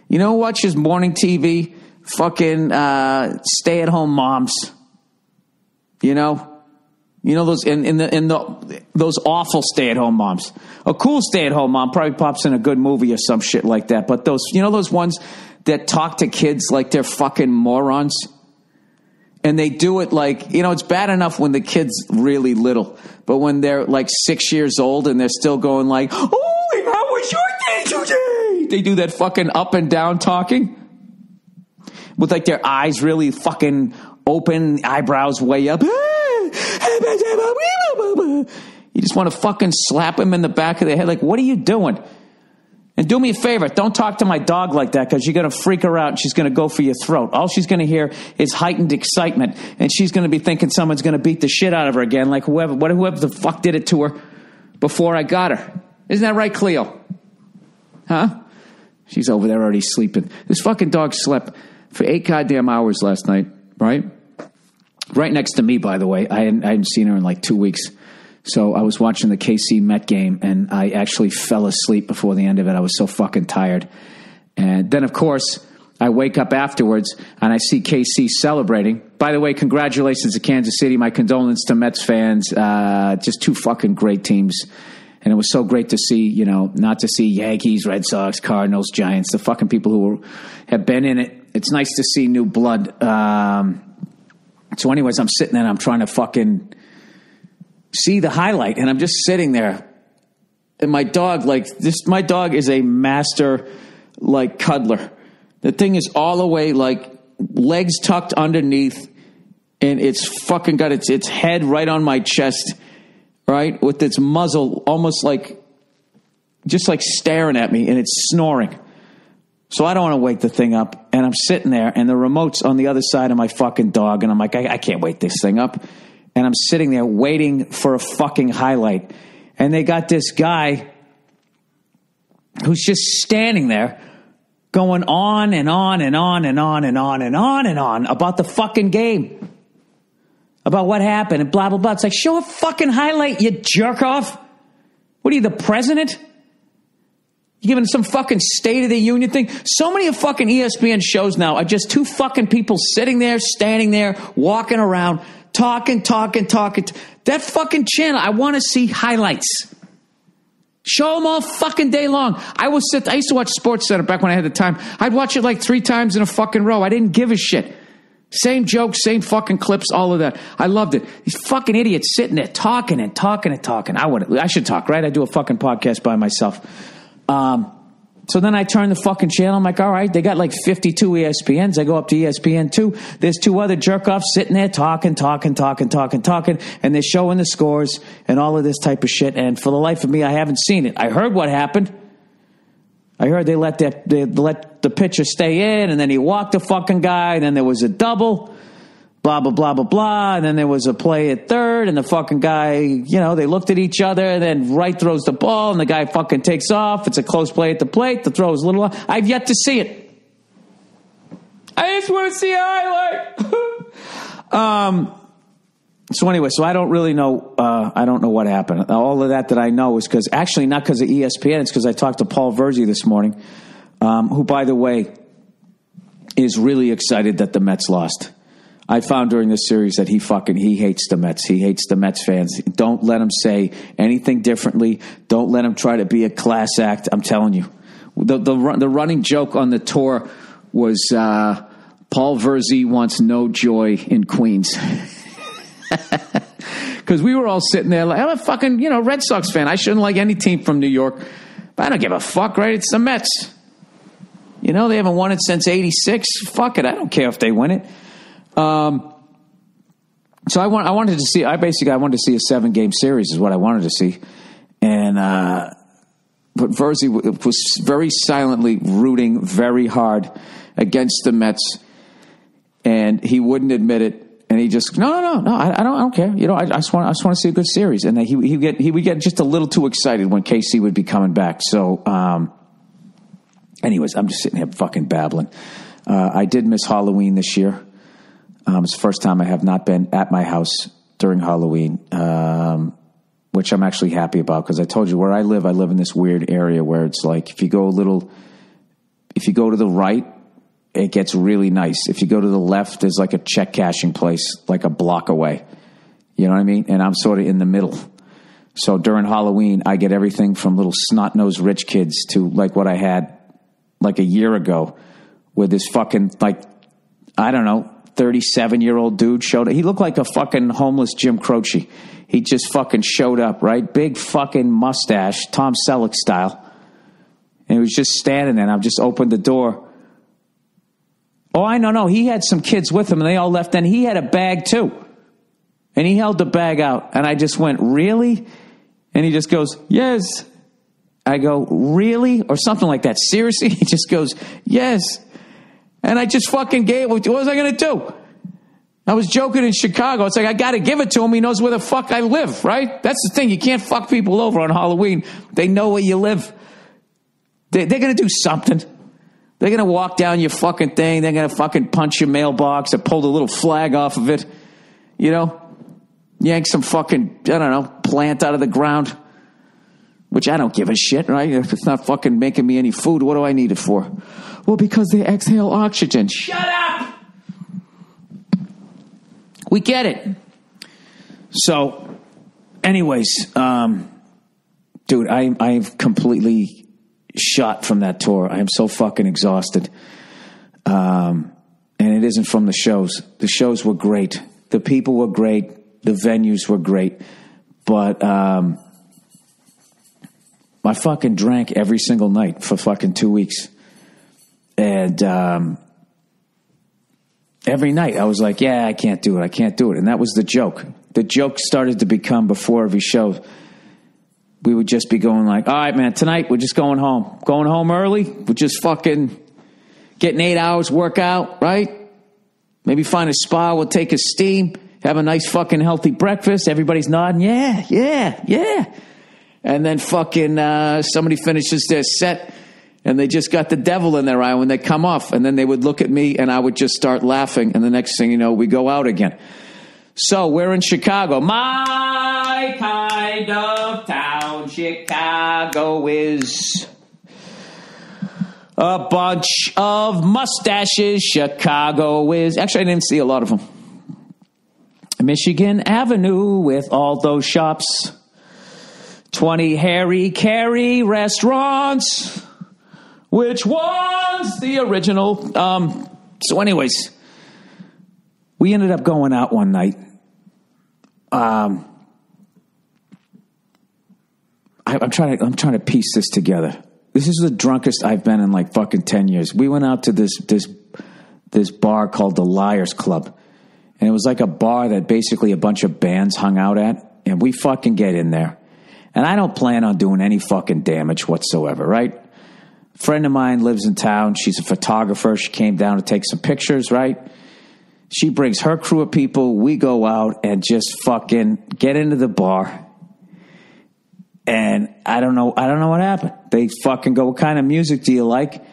You know who watches morning TV? Fucking uh, stay at home moms. You know? You know those in, in the in the those awful stay at home moms. A cool stay at home mom probably pops in a good movie or some shit like that. But those you know those ones that talk to kids like they're fucking morons. And they do it like, you know, it's bad enough when the kid's really little, but when they're like six years old and they're still going like, oh, how was your day today? They do that fucking up and down talking with like their eyes really fucking open, eyebrows way up. You just want to fucking slap him in the back of the head. Like, what are you doing? And do me a favor, don't talk to my dog like that because you're going to freak her out and she's going to go for your throat. All she's going to hear is heightened excitement and she's going to be thinking someone's going to beat the shit out of her again, like whoever, whoever the fuck did it to her before I got her. Isn't that right, Cleo? Huh? She's over there already sleeping. This fucking dog slept for eight goddamn hours last night, right? Right next to me, by the way. I hadn't, I hadn't seen her in like two weeks. So I was watching the KC Met game and I actually fell asleep before the end of it. I was so fucking tired. And then, of course, I wake up afterwards and I see KC celebrating. By the way, congratulations to Kansas City. My condolences to Mets fans. Uh, just two fucking great teams. And it was so great to see, you know, not to see Yankees, Red Sox, Cardinals, Giants, the fucking people who were, have been in it. It's nice to see new blood. Um, so, anyways, I'm sitting there and I'm trying to fucking see the highlight, and I'm just sitting there, and my dog, like this, my dog is a master, like cuddler. The thing is all the way like legs tucked underneath, and it's fucking got its its head right on my chest, right, with its muzzle almost like, just like staring at me, and it's snoring. So I don't want to wake the thing up. And I'm sitting there, and the remote's on the other side of my fucking dog. And I'm like, I, I can't wake this thing up. And I'm sitting there waiting for a fucking highlight. And they got this guy who's just standing there going on and on and on and on and on and on and on about the fucking game. About what happened and blah, blah, blah. It's like, show a fucking highlight, you jerk off. What are you, the president? You giving some fucking State of the Union thing? So many of fucking ESPN shows now are just two fucking people sitting there, standing there, walking around, talking, talking, talking. That fucking channel, I want to see highlights. Show them all fucking day long. I will sit. I used to watch Sports Center back when I had the time. I'd watch it like three times in a fucking row. I didn't give a shit. Same jokes, same fucking clips, all of that. I loved it. These fucking idiots sitting there talking and talking and talking. I would. I should talk, right? I do a fucking podcast by myself. Um, so then I turn the fucking channel. I'm like, all right, they got like 52 ESPNs. I go up to ESPN 2. There's two other jerk offs sitting there talking, talking, talking, talking, talking, and they're showing the scores and all of this type of shit. And for the life of me, I haven't seen it. I heard what happened. I heard they let that they let the pitcher stay in, and then he walked the fucking guy, and then there was a double, blah blah blah blah blah, and then there was a play at third, and the fucking guy, you know, they looked at each other, and then Wright throws the ball, and the guy fucking takes off. It's a close play at the plate. The throw is a little. I've yet to see it. I just want to see a highlight. um. So anyway, so I don't really know. Uh, I don't know what happened. All of that that I know is because actually not because of ESPN. It's because I talked to Paul Verzi this morning, um, who, by the way, is really excited that the Mets lost. I found during this series that he fucking he hates the Mets. He hates the Mets fans. Don't let him say anything differently. Don't let him try to be a class act. I'm telling you, the the, the running joke on the tour was uh, Paul Verzi wants no joy in Queens. Because we were all sitting there like, I'm a fucking, you know, Red Sox fan. I shouldn't like any team from New York. But I don't give a fuck, right? It's the Mets. You know, they haven't won it since 86. Fuck it. I don't care if they win it. Um, so I want, I wanted to see, I basically, I wanted to see a seven game series is what I wanted to see. And, uh, but Verzi was very silently rooting very hard against the Mets. And he wouldn't admit it. And he just no no no no I, I don't I don't care. You know I, I just want I just want to see a good series. And he he get he would get just a little too excited when KC would be coming back. So um, anyways I'm just sitting here fucking babbling. Uh, I did miss Halloween this year um, it's the first time I have not been at my house during Halloween um, which I'm actually happy about because I told you where I live I live in this weird area where it's like if you go a little if you go to the right it gets really nice. If you go to the left, there's like a check cashing place like a block away. You know what I mean? And I'm sort of in the middle. So during Halloween, I get everything from little snot nosed rich kids to like what I had like a year ago with this fucking like, I don't know, 37 year old dude showed up. He looked like a fucking homeless Jim Croce. He just fucking showed up, right? Big fucking mustache, Tom Selleck style. And he was just standing there and I've just opened the door. Oh, I know, no. He had some kids with him and they all left. And he had a bag too. And he held the bag out. And I just went, Really? And he just goes, Yes. I go, Really? Or something like that. Seriously? He just goes, Yes. And I just fucking gave What was I going to do? I was joking in Chicago. It's like, I got to give it to him. He knows where the fuck I live, right? That's the thing. You can't fuck people over on Halloween. They know where you live. They, they're going to do something. They're going to walk down your fucking thing. They're going to fucking punch your mailbox or pull the little flag off of it. You know? Yank some fucking, I don't know, plant out of the ground. Which I don't give a shit, right? If it's not fucking making me any food, what do I need it for? Well, because they exhale oxygen. Shut up! We get it. So, anyways, um, dude, I, I'm completely shot from that tour. I am so fucking exhausted. Um, and it isn't from the shows. The shows were great. The people were great. The venues were great. but um, I fucking drank every single night for fucking two weeks, and um, every night I was like, "Yeah, I can't do it. I can't do it," and that was the joke. The joke started to become before every show. We would just be going like, "All right, man, tonight we're just going home. Going home early. We're just fucking getting eight hours workout, right? Maybe find a spa. We'll take a steam, have a nice fucking healthy breakfast. Everybody's nodding, yeah, yeah, yeah. And then fucking uh, somebody finishes their set and they just got the devil in their eye when they come off. And then they would look at me and I would just start laughing. And the next thing you know, we go out again. So we're in Chicago. My kind of town, Chicago is a bunch of mustaches. Chicago is. Actually, I didn't see a lot of them. Michigan Avenue with all those shops. 20 Harry Caray restaurants. Which one's the original? Um, so, anyways, we ended up going out one night. Um, I, I'm trying to I'm trying to piece this together. This is the drunkest I've been in like fucking ten years. We went out to this this this bar called the Liars Club, and it was like a bar that basically a bunch of bands hung out at, and we fucking get in there, and I don't plan on doing any fucking damage whatsoever, right? Friend of mine lives in town. She's a photographer. She came down to take some pictures, right? She brings her crew of people. We go out and just fucking get into the bar. And I don't know, I don't know what happened. They fucking go, what kind of music do you like?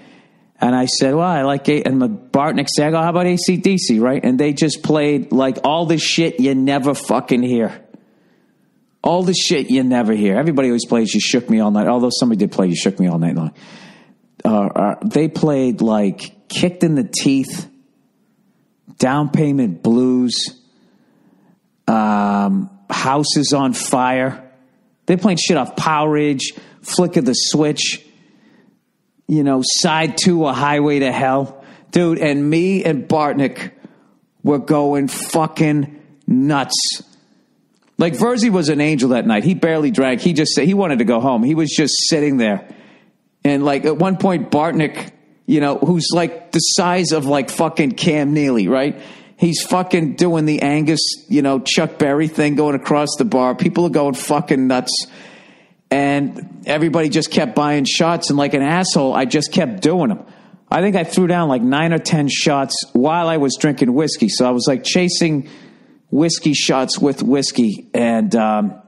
And I said, well, I like it. And Bartnick said, go, how about ACDC, right? And they just played like all the shit you never fucking hear. All the shit you never hear. Everybody always plays You Shook Me All Night, although somebody did play You Shook Me All Night Long. They played like Kicked in the Teeth, Down Payment Blues, um, Houses on Fire. They playing shit off Powerage, Flick of the Switch, you know, Side 2, A Highway to Hell. Dude, and me and Bartnick were going fucking nuts. Like Verzi was an angel that night. He barely drank. He just said he wanted to go home. He was just sitting there. And like at one point, Bartnick, you know, who's like the size of like fucking Cam Neely, right? He's fucking doing the Angus, you know, Chuck Berry thing going across the bar. People are going fucking nuts. And everybody just kept buying shots. And like an asshole, I just kept doing them. I think I threw down like nine or 10 shots while I was drinking whiskey. So I was like chasing whiskey shots with whiskey. And, um,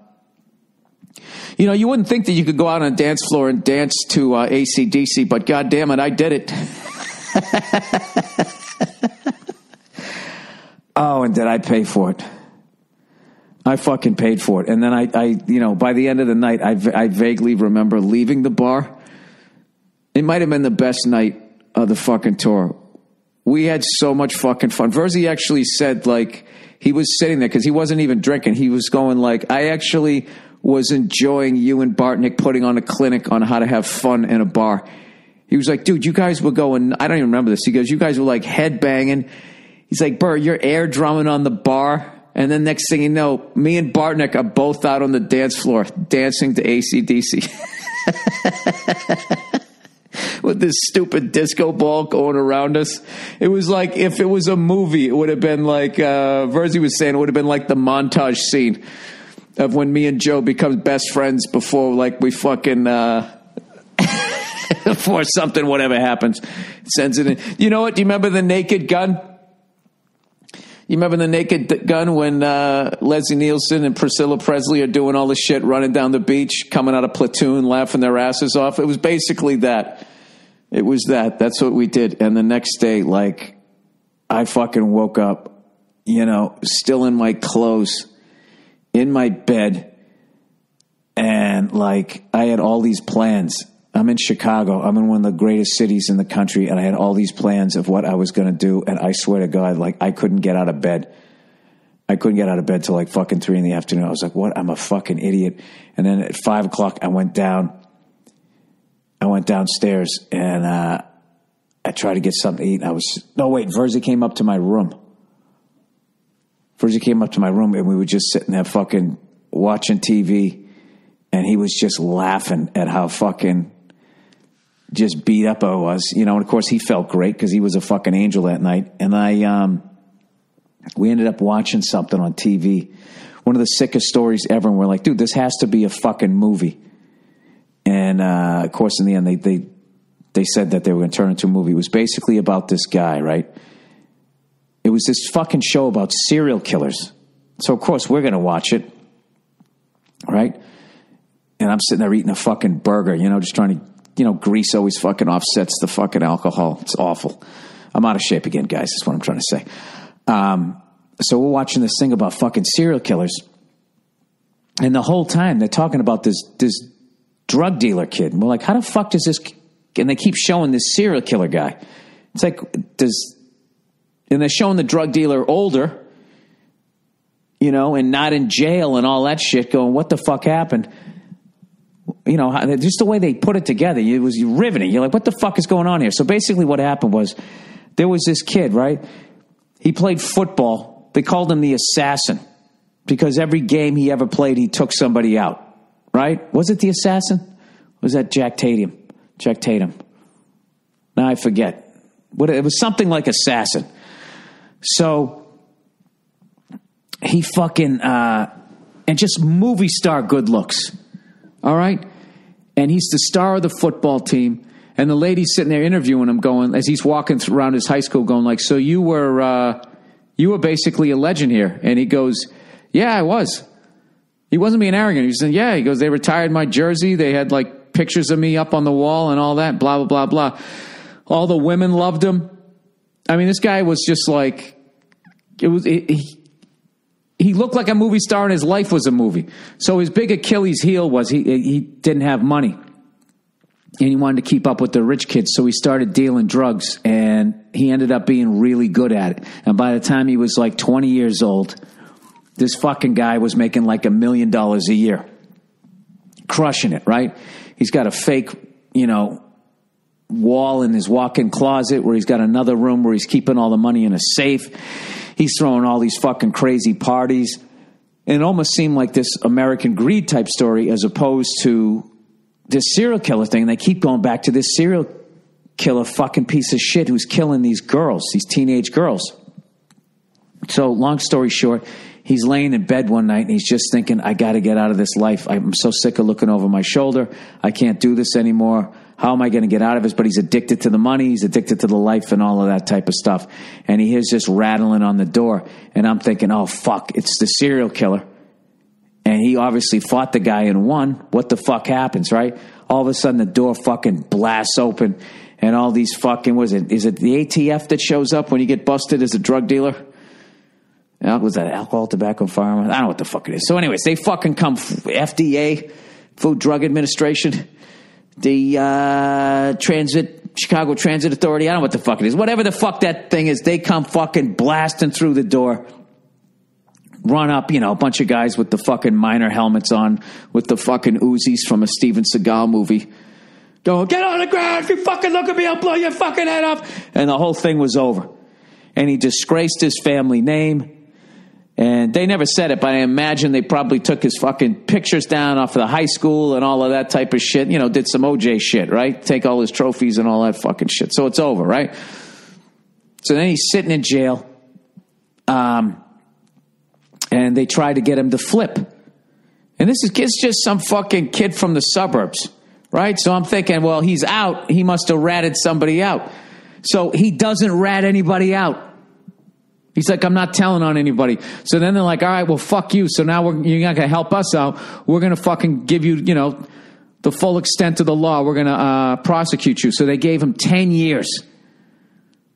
you know, you wouldn't think that you could go out on a dance floor and dance to uh, ACDC, but God damn it, I did it. oh, and did I pay for it? I fucking paid for it. And then I, I you know, by the end of the night, I, I vaguely remember leaving the bar. It might have been the best night of the fucking tour. We had so much fucking fun. Verzi actually said, like, he was sitting there because he wasn't even drinking. He was going, like, I actually was enjoying you and Bartnick putting on a clinic on how to have fun in a bar. He was like, dude, you guys were going, I don't even remember this. He goes, you guys were like head banging. He's like, Burr, you're air drumming on the bar. And then next thing you know, me and Bartnick are both out on the dance floor dancing to ACDC. With this stupid disco ball going around us. It was like if it was a movie, it would have been like, uh, Verzi was saying, it would have been like the montage scene of when me and Joe become best friends before like we fucking uh before something whatever happens sends it in. You know what? Do you remember the Naked Gun? You remember the Naked Gun when uh, Leslie Nielsen and Priscilla Presley are doing all the shit, running down the beach, coming out of platoon, laughing their asses off? It was basically that. It was that. That's what we did. And the next day, like, I fucking woke up, you know, still in my clothes in my bed and like I had all these plans. I'm in Chicago. I'm in one of the greatest cities in the country and I had all these plans of what I was going to do and I swear to God like I couldn't get out of bed. I couldn't get out of bed till like fucking three in the afternoon. I was like, what? I'm a fucking idiot. And then at five o'clock, I went down. I went downstairs and uh, I tried to get something to eat. I was, no, wait, Verzi came up to my room. He came up to my room and we would just sit in that fucking watching TV, and he was just laughing at how fucking just beat up I was, you know. And of course, he felt great because he was a fucking angel that night. And I, um, we ended up watching something on TV, one of the sickest stories ever. And we're like, dude, this has to be a fucking movie. And uh, of course, in the end, they they they said that they were going to turn it into a movie. It was basically about this guy, right? It was this fucking show about serial killers. So of course we're going to watch it, right? And I'm sitting there eating a fucking burger, you know, just trying to, you know, grease always fucking offsets the fucking alcohol. It's awful. I'm out of shape again, guys. That's what I'm trying to say. Um, so we're watching this thing about fucking serial killers, and the whole time they're talking about this this drug dealer kid. And we're like, how the fuck does this? And they keep showing this serial killer guy. It's like does, and they're showing the drug dealer older, you know, and not in jail and all that shit. Going, what the fuck happened? You know, just the way they put it together, it was riveting. You're like, what the fuck is going on here? So basically, what happened was there was this kid, right? He played football. They called him the assassin because every game he ever played, he took somebody out. Right? Was it the assassin? Was that Jack Tatum? Jack Tatum. Now I forget. What it was something like assassin. So he fucking uh, and just movie star good looks. All right, and he's the star of the football team. And the lady's sitting there interviewing him, going as he's walking around his high school, going like, "So you were uh, you were basically a legend here?" And he goes, "Yeah, I was." He wasn't being arrogant. He said, "Yeah." He goes, "They retired my jersey. They had like pictures of me up on the wall and all that. Blah blah blah blah. All the women loved him. I mean, this guy was just like it was. He, he, he looked like a movie star, and his life was a movie. So his big Achilles heel was he he didn't have money, and he wanted to keep up with the rich kids. So he started dealing drugs, and he ended up being really good at it. And by the time he was like twenty years old, this fucking guy was making like a million dollars a year, crushing it. Right? He's got a fake, you know, wall in his walk-in closet where he's got another room where he's keeping all the money in a safe. He's throwing all these fucking crazy parties. And it almost seemed like this American greed type story as opposed to this serial killer thing. And They keep going back to this serial killer fucking piece of shit who's killing these girls, these teenage girls. So, long story short, he's laying in bed one night and he's just thinking, I got to get out of this life. I'm so sick of looking over my shoulder. I can't do this anymore. How am I going to get out of this? But he's addicted to the money. He's addicted to the life and all of that type of stuff. And he hears just rattling on the door. And I'm thinking, oh, fuck, it's the serial killer. And he obviously fought the guy and won. What the fuck happens, right? All of a sudden, the door fucking blasts open. And all these fucking, was it, is it the ATF that shows up when you get busted as a drug dealer? Was that alcohol, tobacco, firearm? I don't know what the fuck it is. So, anyways, they fucking come FDA, Food Drug Administration, the uh, Transit Chicago Transit Authority. I don't know what the fuck it is. Whatever the fuck that thing is, they come fucking blasting through the door. Run up, you know, a bunch of guys with the fucking miner helmets on, with the fucking Uzis from a Steven Seagal movie. Going, get on the ground. If you fucking look at me, I'll blow your fucking head off. And the whole thing was over. And he disgraced his family name. And they never said it, but I imagine they probably took his fucking pictures down off of the high school and all of that type of shit. You know, did some OJ shit, right? Take all his trophies and all that fucking shit. So it's over, right? So then he's sitting in jail. Um, and they try to get him to flip. And this is it's just some fucking kid from the suburbs, right? So I'm thinking, well, he's out. He must have ratted somebody out. So he doesn't rat anybody out. He's like, I'm not telling on anybody. So then they're like, all right, well, fuck you. So now we're, you're not going to help us out. We're going to fucking give you, you know, the full extent of the law. We're going to uh, prosecute you. So they gave him 10 years.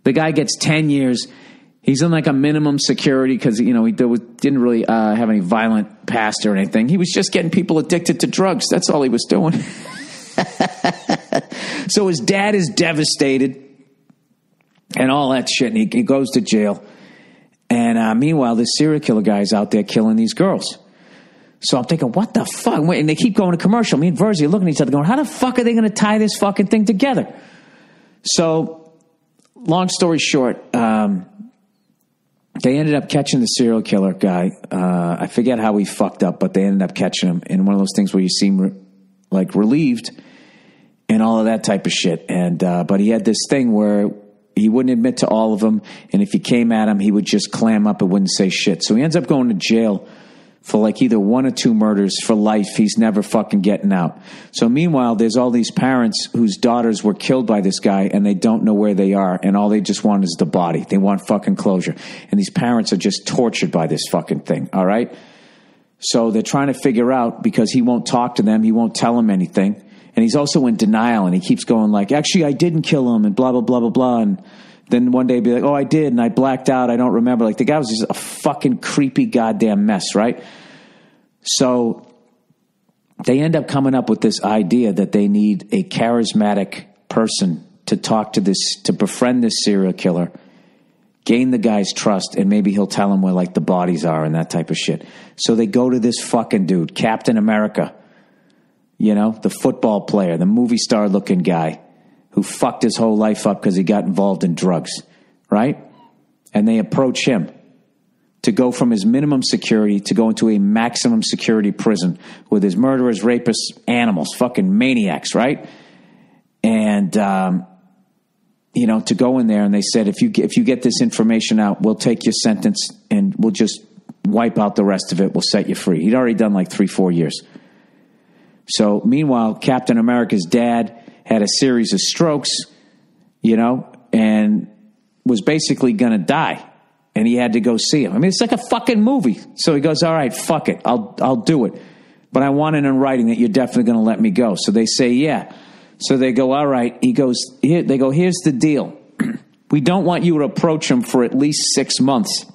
The guy gets 10 years. He's in like a minimum security because, you know, he didn't really uh, have any violent past or anything. He was just getting people addicted to drugs. That's all he was doing. so his dad is devastated and all that shit. And he, he goes to jail. And uh, meanwhile, this serial killer guy's out there killing these girls. So I'm thinking, what the fuck? And they keep going to commercial. Me and Verzi are looking at each other going, how the fuck are they going to tie this fucking thing together? So, long story short, um, they ended up catching the serial killer guy. Uh, I forget how he fucked up, but they ended up catching him in one of those things where you seem re- like relieved and all of that type of shit. And uh, but he had this thing where he wouldn't admit to all of them, and if you came at him, he would just clam up and wouldn't say shit. So he ends up going to jail for like either one or two murders for life. He's never fucking getting out. So meanwhile, there's all these parents whose daughters were killed by this guy and they don't know where they are and all they just want is the body. They want fucking closure. And these parents are just tortured by this fucking thing. All right. So they're trying to figure out because he won't talk to them. He won't tell them anything. And he's also in denial and he keeps going like, actually, I didn't kill him and blah, blah, blah, blah, blah. And then one day be like, oh, I did. And I blacked out. I don't remember. Like the guy was just a fucking creepy goddamn mess. Right. So they end up coming up with this idea that they need a charismatic person to talk to this, to befriend this serial killer, gain the guy's trust, and maybe he'll tell him where like the bodies are and that type of shit. So they go to this fucking dude, Captain America, you know, the football player, the movie star looking guy who fucked his whole life up because he got involved in drugs, right? And they approach him to go from his minimum security to go into a maximum security prison with his murderers, rapists, animals, fucking maniacs, right? And um, you know, to go in there, and they said if you if you get this information out, we'll take your sentence and we'll just wipe out the rest of it. We'll set you free. He'd already done like three, four years. So meanwhile, Captain America's dad had a series of strokes, you know, and was basically going to die and he had to go see him. I mean, it's like a fucking movie. So he goes, "All right, fuck it, I'll I'll do it." But I want it in writing that you're definitely going to let me go. So they say, "Yeah." So they go, "All right." He goes, "Here." They go, "Here's the deal. we don't want you to approach him for at least six months."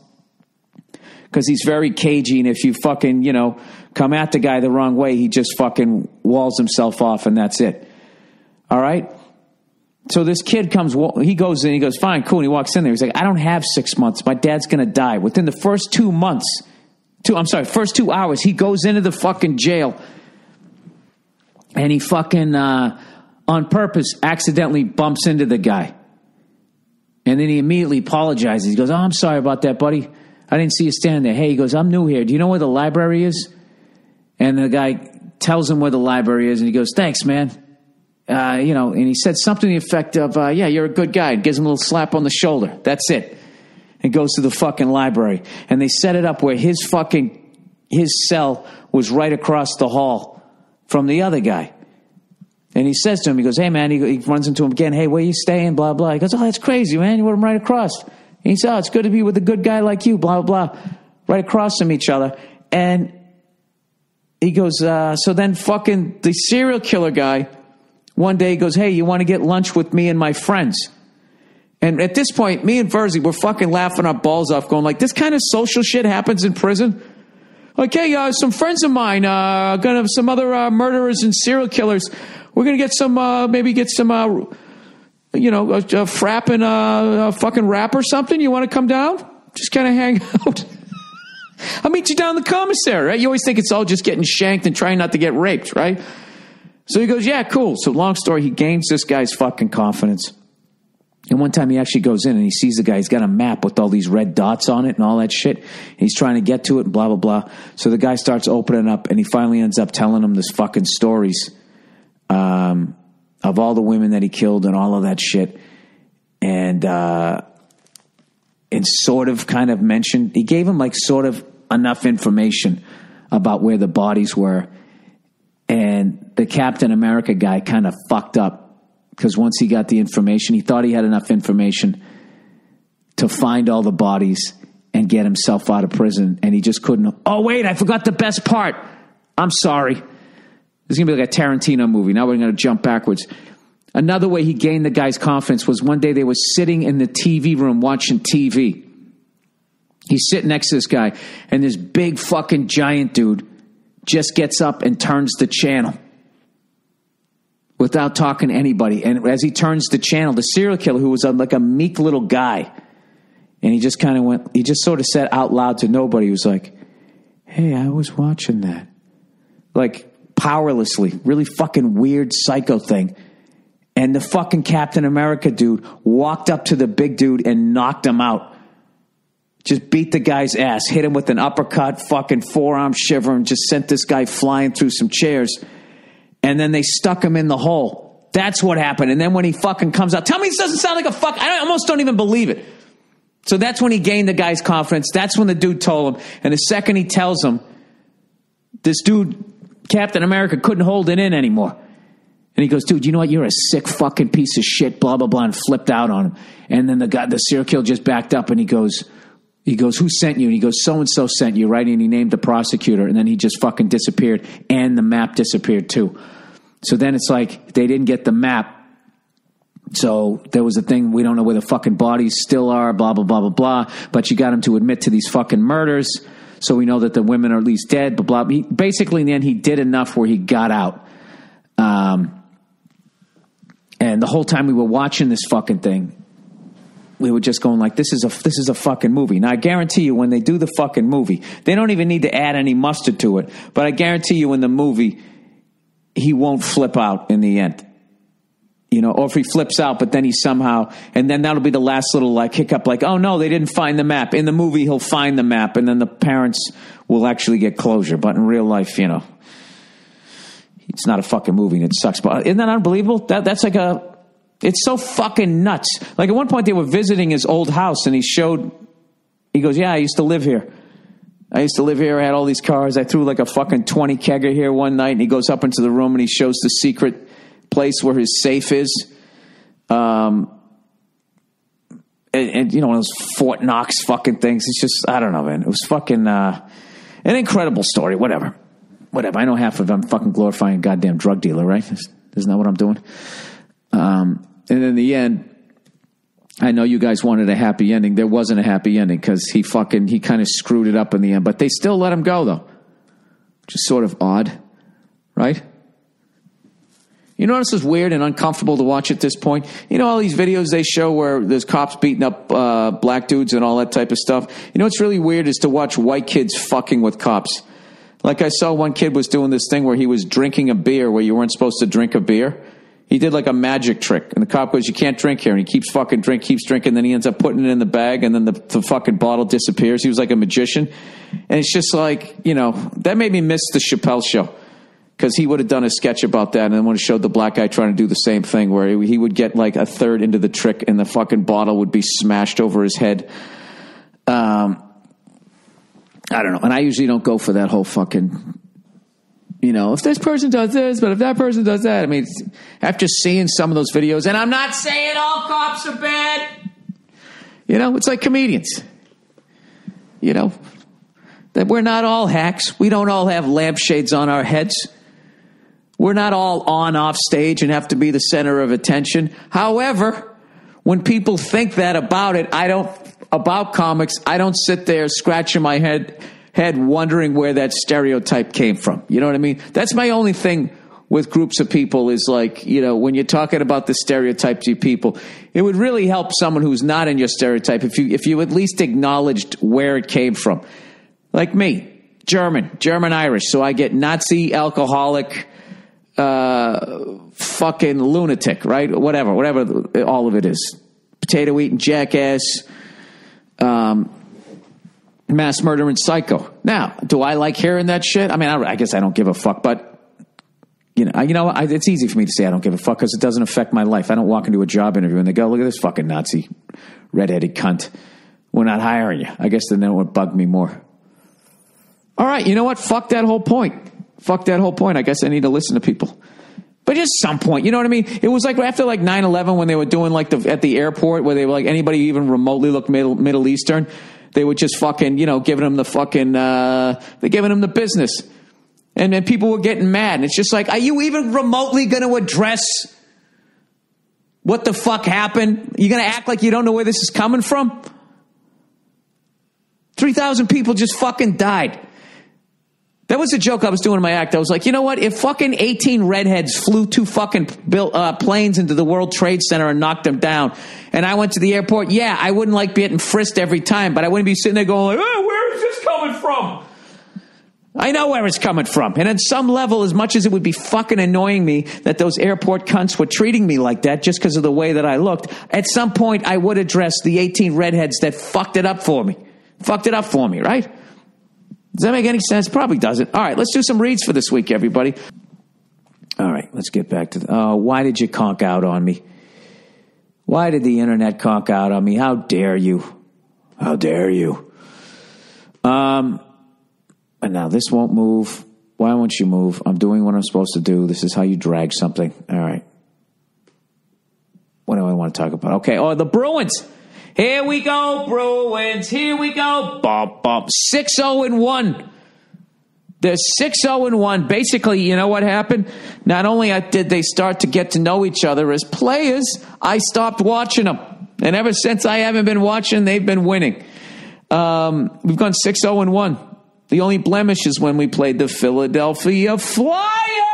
Because he's very cagey, and if you fucking, you know, come at the guy the wrong way, he just fucking walls himself off, and that's it. All right? So this kid comes, he goes in, he goes, fine, cool. And he walks in there. He's like, I don't have six months. My dad's going to die. Within the first two months, two, I'm sorry, first two hours, he goes into the fucking jail and he fucking, uh, on purpose, accidentally bumps into the guy. And then he immediately apologizes. He goes, Oh, I'm sorry about that, buddy. I didn't see you standing there. Hey, he goes, I'm new here. Do you know where the library is? And the guy tells him where the library is, and he goes, Thanks, man. Uh, you know, and he said something to the effect of, uh, "Yeah, you're a good guy." gives him a little slap on the shoulder. That's it. And goes to the fucking library, and they set it up where his fucking his cell was right across the hall from the other guy. And he says to him, he goes, "Hey man," he, he runs into him again. "Hey, where you staying?" Blah blah. He goes, "Oh, that's crazy, man. You him right across." And he says, "Oh, it's good to be with a good guy like you." Blah. blah. Right across from each other, and he goes, uh, "So then, fucking the serial killer guy." one day goes, Hey, you want to get lunch with me and my friends? And at this point, me and Verzi were fucking laughing our balls off, going like, this kind of social shit happens in prison. Like, hey, uh, some friends of mine, uh, gonna have some other uh, murderers and serial killers. We're gonna get some, uh, maybe get some, uh, you know, a, a a, a fucking rap or something. You want to come down? Just kind of hang out. I'll meet you down the commissary, right? You always think it's all just getting shanked and trying not to get raped, right? So he goes, Yeah, cool. So, long story, he gains this guy's fucking confidence. And one time he actually goes in and he sees the guy. He's got a map with all these red dots on it and all that shit. He's trying to get to it and blah, blah, blah. So the guy starts opening up and he finally ends up telling him this fucking stories um, of all the women that he killed and all of that shit. And, uh, and sort of kind of mentioned, he gave him like sort of enough information about where the bodies were and the Captain America guy kind of fucked up because once he got the information, he thought he had enough information to find all the bodies and get himself out of prison, and he just couldn't. Oh, wait, I forgot the best part. I'm sorry. This is going to be like a Tarantino movie. Now we're going to jump backwards. Another way he gained the guy's confidence was one day they were sitting in the TV room watching TV. He's sitting next to this guy, and this big fucking giant dude just gets up and turns the channel without talking to anybody. And as he turns the channel, the serial killer, who was like a meek little guy, and he just kind of went, he just sort of said out loud to nobody, he was like, Hey, I was watching that. Like powerlessly, really fucking weird psycho thing. And the fucking Captain America dude walked up to the big dude and knocked him out. Just beat the guy's ass, hit him with an uppercut, fucking forearm shiver, and just sent this guy flying through some chairs. And then they stuck him in the hole. That's what happened. And then when he fucking comes out, tell me this doesn't sound like a fuck. I almost don't even believe it. So that's when he gained the guy's confidence. That's when the dude told him. And the second he tells him, this dude, Captain America, couldn't hold it in anymore. And he goes, dude, you know what? You're a sick fucking piece of shit, blah, blah, blah, and flipped out on him. And then the guy, the serial killer just backed up and he goes, he goes, who sent you? And he goes, so and so sent you, right? And he named the prosecutor. And then he just fucking disappeared. And the map disappeared too. So then it's like they didn't get the map. So there was a thing, we don't know where the fucking bodies still are, blah, blah, blah, blah, blah. But you got him to admit to these fucking murders. So we know that the women are at least dead, blah, blah. He, basically, in the end, he did enough where he got out. Um, and the whole time we were watching this fucking thing, we were just going like, this is a this is a fucking movie. Now I guarantee you, when they do the fucking movie, they don't even need to add any mustard to it. But I guarantee you, in the movie, he won't flip out in the end. You know, or if he flips out, but then he somehow, and then that'll be the last little like hiccup, like, oh no, they didn't find the map. In the movie, he'll find the map, and then the parents will actually get closure. But in real life, you know, it's not a fucking movie and it sucks. But isn't that unbelievable? That that's like a it's so fucking nuts. Like at one point they were visiting his old house and he showed he goes, Yeah, I used to live here. I used to live here, I had all these cars. I threw like a fucking 20 kegger here one night and he goes up into the room and he shows the secret place where his safe is. Um and, and you know, those Fort Knox fucking things. It's just I don't know, man. It was fucking uh an incredible story, whatever whatever. I know half of them fucking glorifying goddamn drug dealer, right? Isn't that what I'm doing? Um, and in the end, I know you guys wanted a happy ending. There wasn't a happy ending because he fucking he kind of screwed it up in the end. But they still let him go though, which is sort of odd, right? You notice is weird and uncomfortable to watch at this point. You know all these videos they show where there's cops beating up uh, black dudes and all that type of stuff. You know what's really weird is to watch white kids fucking with cops. Like I saw one kid was doing this thing where he was drinking a beer where you weren't supposed to drink a beer. He did like a magic trick, and the cop goes, "You can't drink here," and he keeps fucking drink, keeps drinking. Then he ends up putting it in the bag, and then the, the fucking bottle disappears. He was like a magician, and it's just like you know that made me miss the Chappelle show because he would have done a sketch about that, and then would have showed the black guy trying to do the same thing, where he, he would get like a third into the trick, and the fucking bottle would be smashed over his head. Um, I don't know, and I usually don't go for that whole fucking you know, if this person does this, but if that person does that, I mean, after seeing some of those videos, and I'm not saying all cops are bad, you know, it's like comedians. You know, that we're not all hacks. We don't all have lampshades on our heads. We're not all on off stage and have to be the center of attention. However, when people think that about it, I don't, about comics, I don't sit there scratching my head head wondering where that stereotype came from. You know what I mean? That's my only thing with groups of people is like, you know, when you're talking about the stereotypes of people, it would really help someone who's not in your stereotype if you if you at least acknowledged where it came from. Like me, German, German Irish, so I get Nazi, alcoholic, uh, fucking lunatic, right? Whatever, whatever all of it is. Potato eating jackass. Um, mass murder and psycho. Now, do I like hearing that shit? I mean, I, I guess I don't give a fuck, but you know, I, you know, I, it's easy for me to say I don't give a fuck because it doesn't affect my life. I don't walk into a job interview and they go, "Look at this fucking Nazi, redheaded cunt. We're not hiring you." I guess then that would bug me more. All right, you know what? Fuck that whole point. Fuck that whole point. I guess I need to listen to people. But just some point, you know what I mean? It was like after like 9-11 when they were doing like the, at the airport where they were like anybody even remotely looked Middle, Middle Eastern they were just fucking, you know, giving him the fucking, uh, they're giving him the business. And then people were getting mad. And it's just like, are you even remotely going to address what the fuck happened? You're going to act like you don't know where this is coming from? 3,000 people just fucking died. That was a joke I was doing in my act. I was like, you know what? If fucking 18 redheads flew two fucking built, uh, planes into the World Trade Center and knocked them down, and I went to the airport, yeah, I wouldn't like getting frisked every time, but I wouldn't be sitting there going like, oh, where is this coming from? I know where it's coming from. And at some level, as much as it would be fucking annoying me that those airport cunts were treating me like that just because of the way that I looked, at some point I would address the 18 redheads that fucked it up for me. Fucked it up for me, right? Does that make any sense? Probably doesn't. All right, let's do some reads for this week, everybody. All right, let's get back to. Uh, why did you conk out on me? Why did the internet conk out on me? How dare you? How dare you? Um, and now this won't move. Why won't you move? I'm doing what I'm supposed to do. This is how you drag something. All right. What do I want to talk about? Okay. Oh, the Bruins. Here we go, Bruins. Here we go. Bump, bump. 6 0 and 1. They're 6 0 and 1. Basically, you know what happened? Not only did they start to get to know each other as players, I stopped watching them. And ever since I haven't been watching, they've been winning. Um, we've gone 6 0 and 1. The only blemish is when we played the Philadelphia Flyers.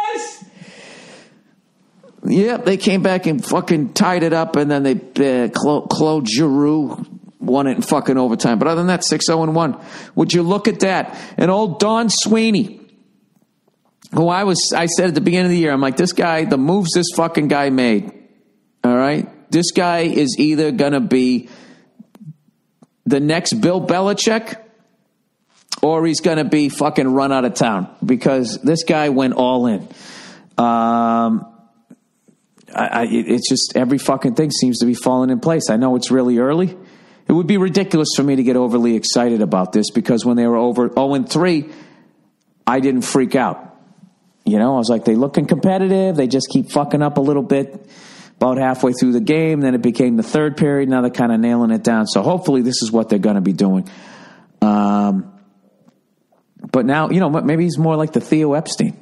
Yep, they came back and fucking tied it up, and then they uh, Claude, Giroux won it in fucking overtime. But other than that, 6 0 1. Would you look at that? And old Don Sweeney, who I was, I said at the beginning of the year, I'm like, this guy, the moves this fucking guy made, all right? This guy is either going to be the next Bill Belichick or he's going to be fucking run out of town because this guy went all in. Um, I, I, it's just every fucking thing seems to be falling in place. I know it's really early. It would be ridiculous for me to get overly excited about this because when they were over 0 3, I didn't freak out. You know, I was like, they looking competitive. They just keep fucking up a little bit about halfway through the game. Then it became the third period. Now they're kind of nailing it down. So hopefully this is what they're going to be doing. Um, but now, you know, maybe he's more like the Theo Epstein.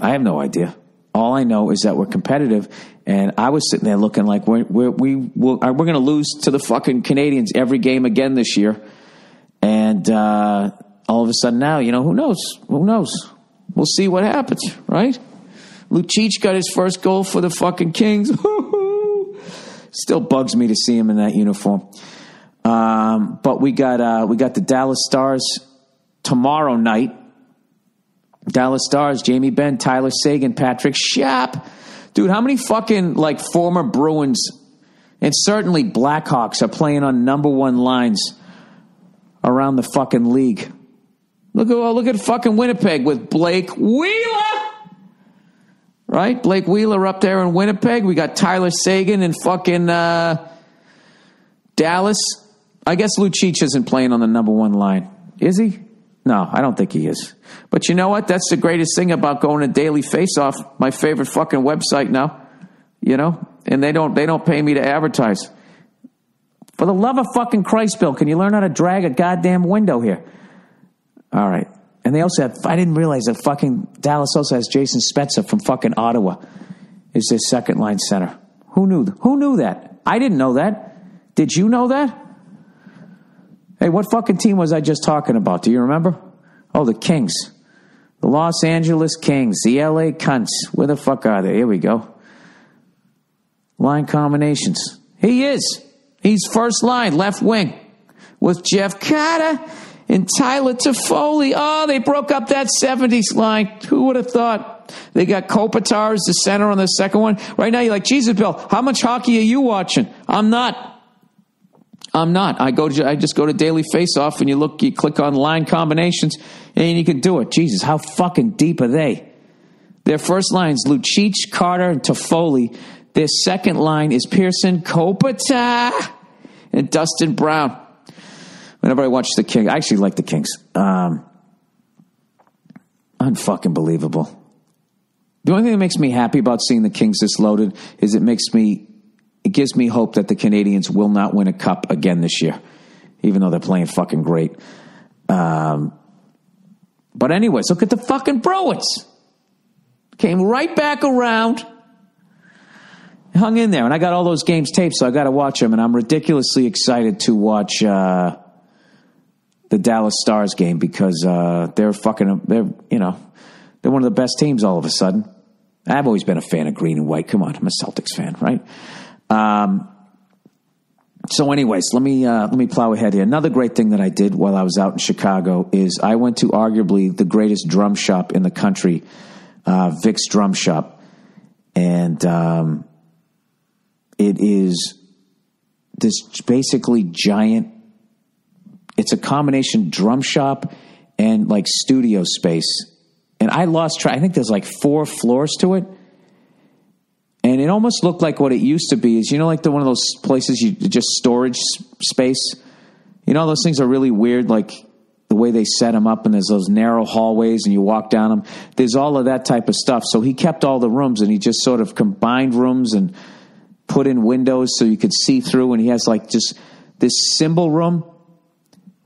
I have no idea. All I know is that we're competitive, and I was sitting there looking like we're, we're we will, we're going to lose to the fucking Canadiens every game again this year, and uh, all of a sudden now, you know, who knows? Who knows? We'll see what happens, right? Lucic got his first goal for the fucking Kings. Still bugs me to see him in that uniform. Um, but we got uh, we got the Dallas Stars tomorrow night. Dallas Stars, Jamie Benn, Tyler Seguin, Patrick Sharp. Dude, how many fucking like former Bruins and certainly Blackhawks are playing on number one lines around the fucking league? Look at oh, look at fucking Winnipeg with Blake Wheeler. Right? Blake Wheeler up there in Winnipeg. We got Tyler Seguin and fucking uh, Dallas. I guess Lucic isn't playing on the number one line. Is he? No, I don't think he is. But you know what? That's the greatest thing about going to Daily Face Off, my favorite fucking website now. You know? And they don't they don't pay me to advertise. For the love of fucking Christ, Bill, can you learn how to drag a goddamn window here? All right. And they also have I didn't realize that fucking Dallas also has Jason Spezza from fucking Ottawa is their second line center. Who knew who knew that? I didn't know that. Did you know that? Hey, what fucking team was I just talking about? Do you remember? Oh, the Kings. The Los Angeles Kings. The LA Cunts. Where the fuck are they? Here we go. Line combinations. He is. He's first line, left wing. With Jeff Carter and Tyler Toffoli. Oh, they broke up that 70s line. Who would have thought? They got Kopitar as the center on the second one. Right now, you're like, Jesus, Bill, how much hockey are you watching? I'm not. I'm not. I go to, I just go to Daily Face Off and you look, you click on line combinations and you can do it. Jesus, how fucking deep are they? Their first line is Lucic, Carter, and Toffoli. Their second line is Pearson, Kopitar, and Dustin Brown. Whenever I watch the Kings, I actually like the Kings. Um, unfucking believable. The only thing that makes me happy about seeing the Kings this loaded is it makes me it gives me hope that the Canadiens will not win a cup again this year, even though they're playing fucking great. Um, but anyways, look at the fucking Bruins. Came right back around, hung in there, and I got all those games taped, so I got to watch them, and I'm ridiculously excited to watch uh, the Dallas Stars game because uh, they're fucking, they're you know, they're one of the best teams all of a sudden. I've always been a fan of green and white. Come on, I'm a Celtics fan, right? Um, so, anyways, let me uh, let me plow ahead here. Another great thing that I did while I was out in Chicago is I went to arguably the greatest drum shop in the country, uh, Vic's Drum Shop, and um, it is this basically giant. it's a combination drum shop and like studio space. And I lost track. I think there's like four floors to it. And it almost looked like what it used to be is, you know, like the one of those places you just storage space. You know, those things are really weird, like the way they set them up, and there's those narrow hallways, and you walk down them. There's all of that type of stuff. So he kept all the rooms, and he just sort of combined rooms and put in windows so you could see through. And he has like just this cymbal room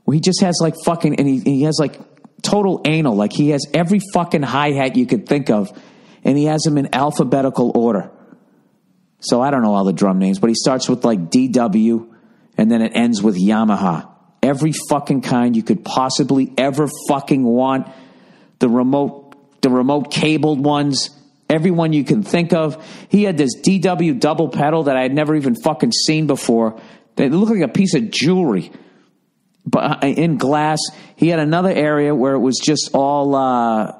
where he just has like fucking, and he, he has like total anal. Like he has every fucking hi hat you could think of, and he has them in alphabetical order. So I don't know all the drum names, but he starts with like DW and then it ends with Yamaha. Every fucking kind you could possibly ever fucking want. The remote, the remote cabled ones, everyone you can think of. He had this DW double pedal that I had never even fucking seen before. It looked like a piece of jewelry but uh, in glass. He had another area where it was just all uh,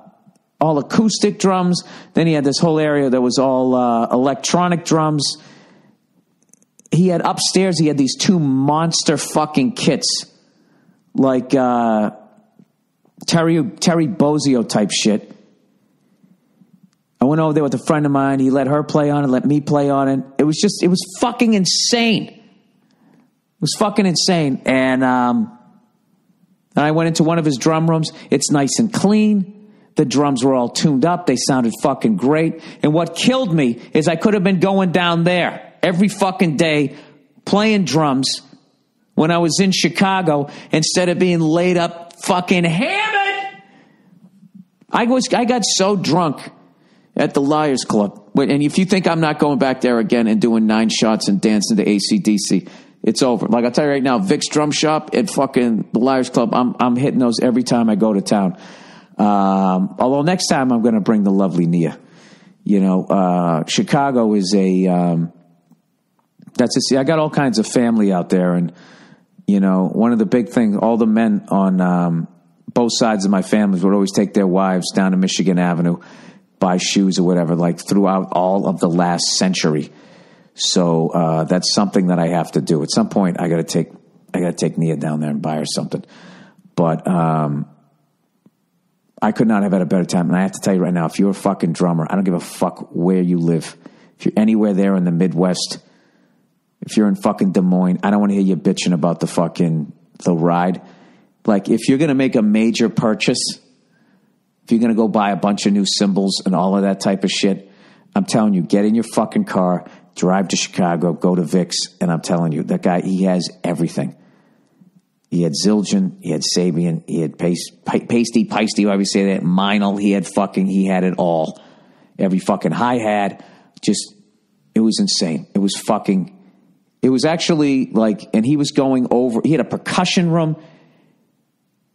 all acoustic drums. Then he had this whole area that was all uh, electronic drums. He had upstairs. He had these two monster fucking kits, like uh, Terry Terry Bozzio type shit. I went over there with a friend of mine. He let her play on it, let me play on it. It was just, it was fucking insane. It was fucking insane. And um, and I went into one of his drum rooms. It's nice and clean. The drums were all tuned up. They sounded fucking great. And what killed me is I could have been going down there every fucking day playing drums when I was in Chicago instead of being laid up fucking hammered. I was I got so drunk at the Liars Club. And if you think I'm not going back there again and doing nine shots and dancing to ACDC, it's over. Like I'll tell you right now, Vic's Drum Shop at fucking the Liars Club, I'm, I'm hitting those every time I go to town. Um, although next time I'm going to bring the lovely Nia. You know, uh, Chicago is a, um, that's a, see, I got all kinds of family out there. And, you know, one of the big things, all the men on um, both sides of my families would always take their wives down to Michigan Avenue, buy shoes or whatever, like throughout all of the last century. So uh, that's something that I have to do. At some point, I got to take I got to take Nia down there and buy her something. But um, I could not have had a better time. And I have to tell you right now, if you're a fucking drummer, I don't give a fuck where you live. If you're anywhere there in the Midwest, if you're in fucking Des Moines, I don't want to hear you bitching about the fucking the ride. Like if you're gonna make a major purchase, if you're gonna go buy a bunch of new cymbals and all of that type of shit, I'm telling you, get in your fucking car, drive to Chicago, go to Vic's, and I'm telling you, that guy he has everything. He had Zildjian, he had Sabian, he had Pace, Pa- Pasty, Peisty, however you say that, Meinl, he had fucking, he had it all. Every fucking hi hat, just, it was insane. It was fucking, it was actually like, and he was going over, he had a percussion room,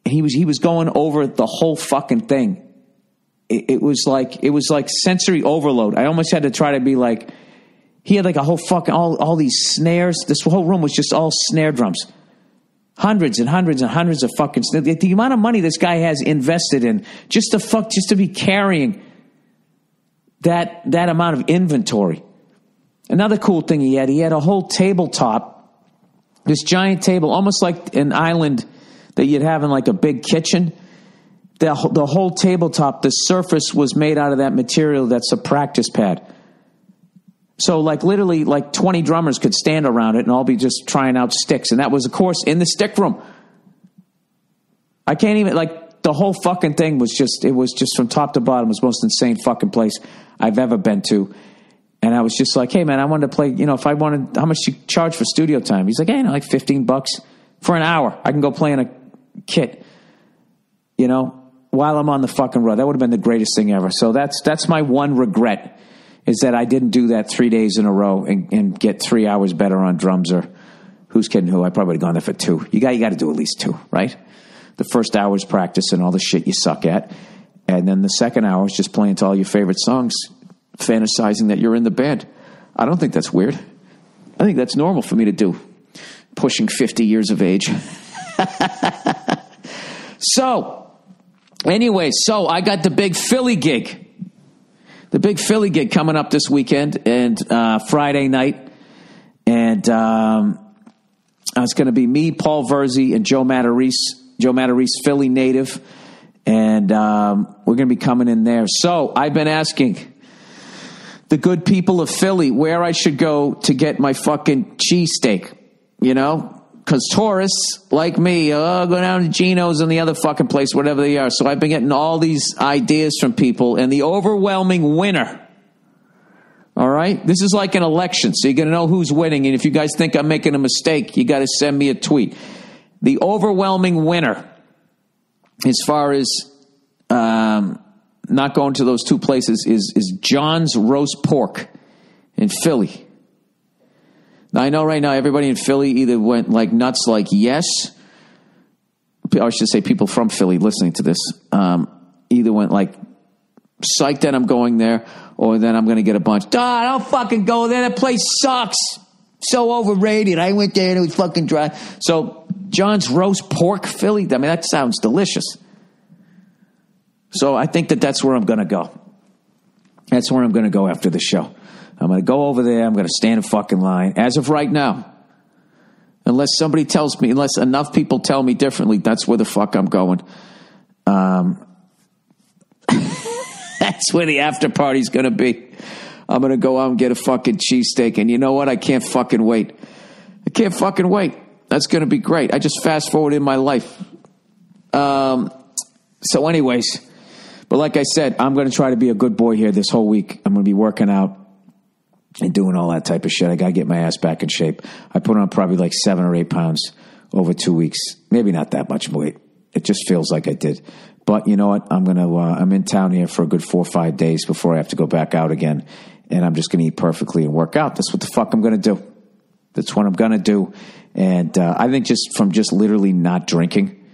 and he was, he was going over the whole fucking thing. It, it was like, it was like sensory overload. I almost had to try to be like, he had like a whole fucking, all, all these snares. This whole room was just all snare drums hundreds and hundreds and hundreds of fucking the, the amount of money this guy has invested in just to fuck just to be carrying that that amount of inventory. Another cool thing he had he had a whole tabletop this giant table almost like an island that you'd have in like a big kitchen. The, the whole tabletop the surface was made out of that material that's a practice pad so like literally like 20 drummers could stand around it and all be just trying out sticks. And that was of course in the stick room. I can't even like the whole fucking thing was just it was just from top to bottom was most insane fucking place I've ever been to. And I was just like, hey man, I wanted to play, you know, if I wanted how much you charge for studio time? He's like, hey, you know, like 15 bucks for an hour. I can go play in a kit. You know, while I'm on the fucking road. That would have been the greatest thing ever. So that's that's my one regret is that I didn't do that three days in a row and, and get three hours better on drums or who's kidding who. I probably would have gone there for two. You got you got to do at least two, right? The first hour is practice and all the shit you suck at, and then the second hour is just playing to all your favorite songs, fantasizing that you're in the band. I don't think that's weird. I think that's normal for me to do. Pushing fifty years of age. so, anyway, so I got the big Philly gig the big Philly gig coming up this weekend and uh, Friday night, and um, it's going to be me, Paul Verzi, and Joe Matarese. Joe Matarese, Philly native. And um, we're going to be coming in there. So I've been asking the good people of Philly where I should go to get my fucking cheesesteak, you know? Because tourists like me, oh, go down to Geno's and the other fucking place, whatever they are. So I've been getting all these ideas from people, and the overwhelming winner. All right? This is like an election, so you're going to know who's winning. And if you guys think I'm making a mistake, you got to send me a tweet. The overwhelming winner, as far as um, not going to those two places, is, is John's Roast Pork in Philly. I know right now everybody in Philly either went like nuts, like yes, I should say people from Philly listening to this, um, either went like psyched that I'm going there, or then I'm going to get a bunch. Duh, don't fucking go there. That place sucks. So overrated. I went there and it was fucking dry. So John's roast pork Philly. I mean, that sounds delicious. So I think that that's where I'm going to go. That's where I'm going to go after the show. I'm going to go over there. I'm going to stand in fucking line. As of right now, unless somebody tells me, unless enough people tell me differently, that's where the fuck I'm going. Um, that's where the after party's going to be. I'm going to go out and get a fucking cheesesteak. And you know what? I can't fucking wait. I can't fucking wait. That's going to be great. I just fast forward in my life. Um, so, anyways, but like I said, I'm going to try to be a good boy here this whole week. I'm going to be working out and doing all that type of shit. I got to get my ass back in shape. I put on probably like seven or eight pounds over two weeks. Maybe not that much weight. It just feels like I did. But you know what? I'm gonna. Uh, I'm in town here for a good four or five days before I have to go back out again, and I'm just gonna eat perfectly and work out. That's what the fuck I'm gonna do. That's what I'm gonna do. And uh, I think just from just literally not drinking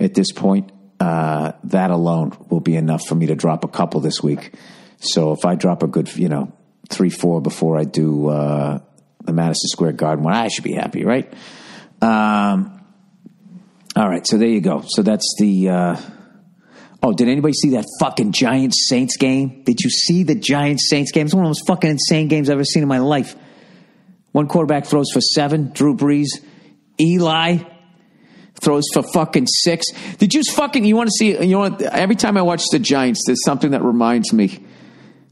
at this point, uh, that alone will be enough for me to drop a couple this week. So if I drop a good, you know, three, four before I do uh, the Madison Square Garden one, I should be happy, right? Um, all right, so there you go. So that's the. Uh, oh, did anybody see that fucking Giants Saints game? Did you see the Giants Saints game? It's one of the most fucking insane games I've ever seen in my life. One quarterback throws for seven, Drew Brees. Eli throws for fucking six. Did you fucking, you want to see, you know? Every time I watch the Giants, there's something that reminds me,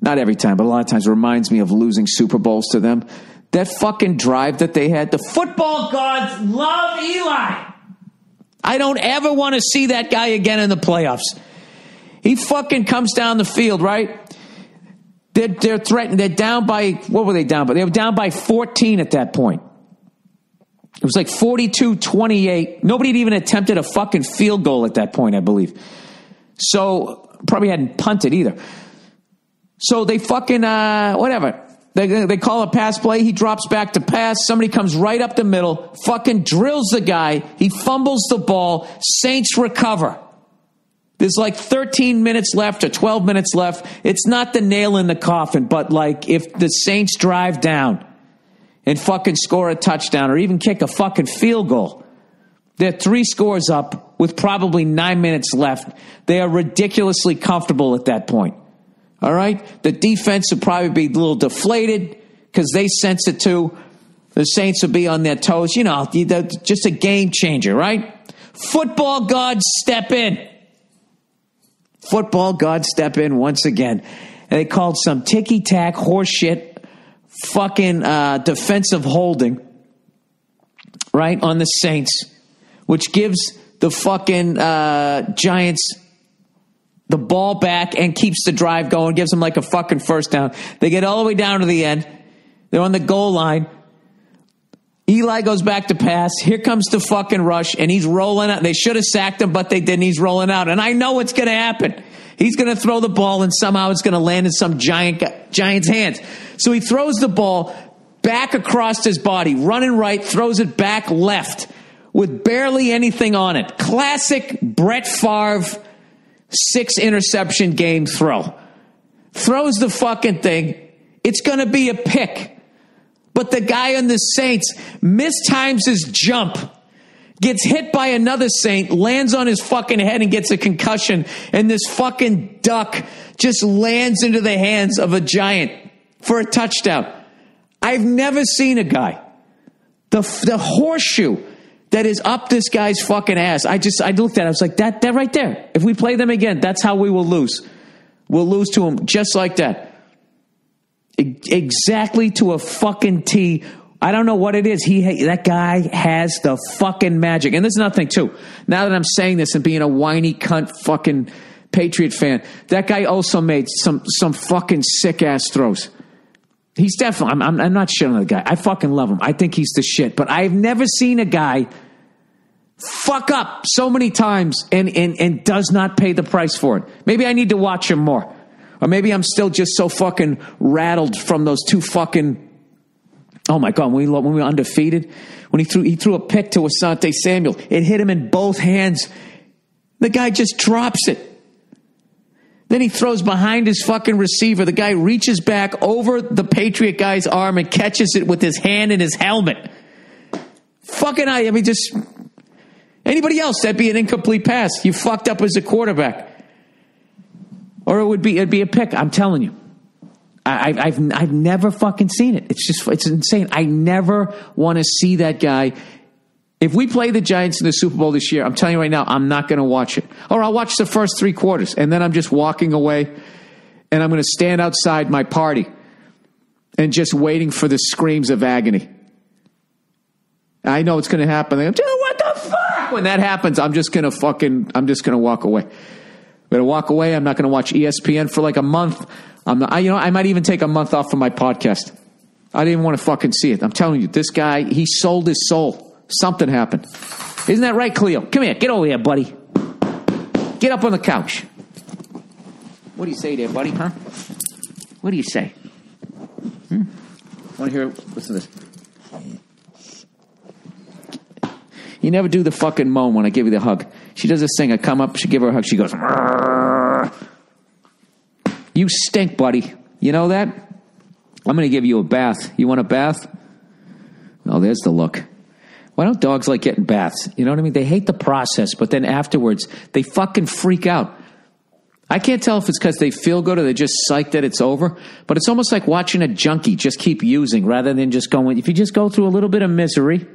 not every time, but a lot of times reminds me of losing Super Bowls to them. That fucking drive that they had, the football gods love Eli. I don't ever want to see that guy again in the playoffs. He fucking comes down the field, right? They're, they're threatened. They're down by, what were they down by? They were down by 14 at that point. It was like 42 28. Nobody had even attempted a fucking field goal at that point, I believe. So, probably hadn't punted either. So they fucking, uh, whatever. They, they call a pass play. He drops back to pass. Somebody comes right up the middle, fucking drills the guy. He fumbles the ball. Saints recover. There's like 13 minutes left or 12 minutes left. It's not the nail in the coffin, but like if the Saints drive down and fucking score a touchdown or even kick a fucking field goal, they're three scores up with probably nine minutes left. They are ridiculously comfortable at that point. All right? The defense would probably be a little deflated because they sense it too. The Saints would be on their toes. You know, just a game changer, right? Football gods step in. Football gods step in once again. And they called some ticky tack horseshit fucking uh, defensive holding, right, on the Saints, which gives the fucking uh, Giants the ball back and keeps the drive going, gives them like a fucking first down. They get all the way down to the end. They're on the goal line. Eli goes back to pass. Here comes the fucking rush, and he's rolling out. They should have sacked him, but they didn't. He's rolling out, and I know what's going to happen. He's going to throw the ball, and somehow it's going to land in some giant giant's hands. So he throws the ball back across his body, running right, throws it back left with barely anything on it. Classic Brett Favre six interception game throw. Throws the fucking thing. It's going to be a pick. But the guy on the Saints mistimes his jump, gets hit by another Saint, lands on his fucking head and gets a concussion, and this fucking duck just lands into the hands of a giant for a touchdown. I've never seen a guy. The, the horseshoe that is up this guy's fucking ass. I just I looked at it. I was like, that that right there. If we play them again, that's how we will lose. We'll lose to them just like that. E- Exactly to a fucking T. I don't know what it is. He that guy has the fucking magic. And there's nothing too. Now that I'm saying this and being a whiny cunt fucking Patriot fan, that guy also made some some fucking sick ass throws. He's definitely. I'm, I'm, I'm not shitting on the guy. I fucking love him. I think he's the shit. But I've never seen a guy fuck up so many times and, and, and does not pay the price for it. Maybe I need to watch him more. Or maybe I'm still just so fucking rattled from those two fucking. Oh my god! When we when we were undefeated, when he threw he threw a pick to Asante Samuel, it hit him in both hands. The guy just drops it. Then he throws behind his fucking receiver. The guy reaches back over the Patriot guy's arm and catches it with his hand in his helmet. Fucking I, I mean, just anybody else that'd be an incomplete pass. You fucked up as a quarterback, or it would be it'd be a pick. I'm telling you. I, I've I've I've never fucking seen it. It's just it's insane. I never want to see that guy. If we play the Giants in the Super Bowl this year, I'm telling you right now, I'm not going to watch it. Or I'll watch the first three quarters, and then I'm just walking away, and I'm going to stand outside my party, and just waiting for the screams of agony. I know it's going to happen. I'm, Dude, what the fuck? When that happens, I'm just going to fucking, I'm just going to walk away. I'm going to walk away. I'm not going to watch ESPN for like a month. I'm not, I, you know, I might even take a month off from my podcast. I didn't want to fucking see it. I'm telling you, this guy, he sold his soul. Something happened. Isn't that right, Cleo? Come here. Get over here, buddy. Get up on the couch. What do you say there, buddy, huh? What do you say? Hmm? Want to hear? Listen to this. You never do the fucking moan when I give you the hug. She does this thing. I come up, she give her a hug. She goes. "You stink, buddy. You know that? I'm going to give you a bath. You want a bath? Oh, there's the look. Why don't dogs like getting baths? You know what I mean? They hate the process, but then afterwards, they fucking freak out. I can't tell if it's because they feel good or they're just psyched that it's over, but it's almost like watching a junkie just keep using rather than just going. If you just go through a little bit of misery,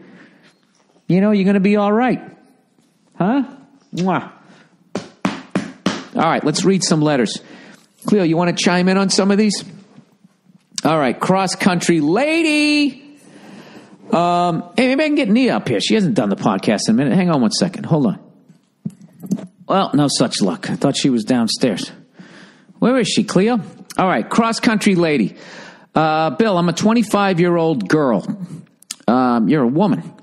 you know, you're going to be all right. Huh? Mwah. All right, let's read some letters. Cleo, you want to chime in on some of these? All right, cross country lady. Um, hey, maybe I can get Nia up here. She hasn't done the podcast in a minute. Hang on one second. Hold on. Well, no such luck. I thought she was downstairs. Where is she, Cleo? All right, cross country lady. Uh, Bill, I'm a 25 year old girl. Um, you're a woman.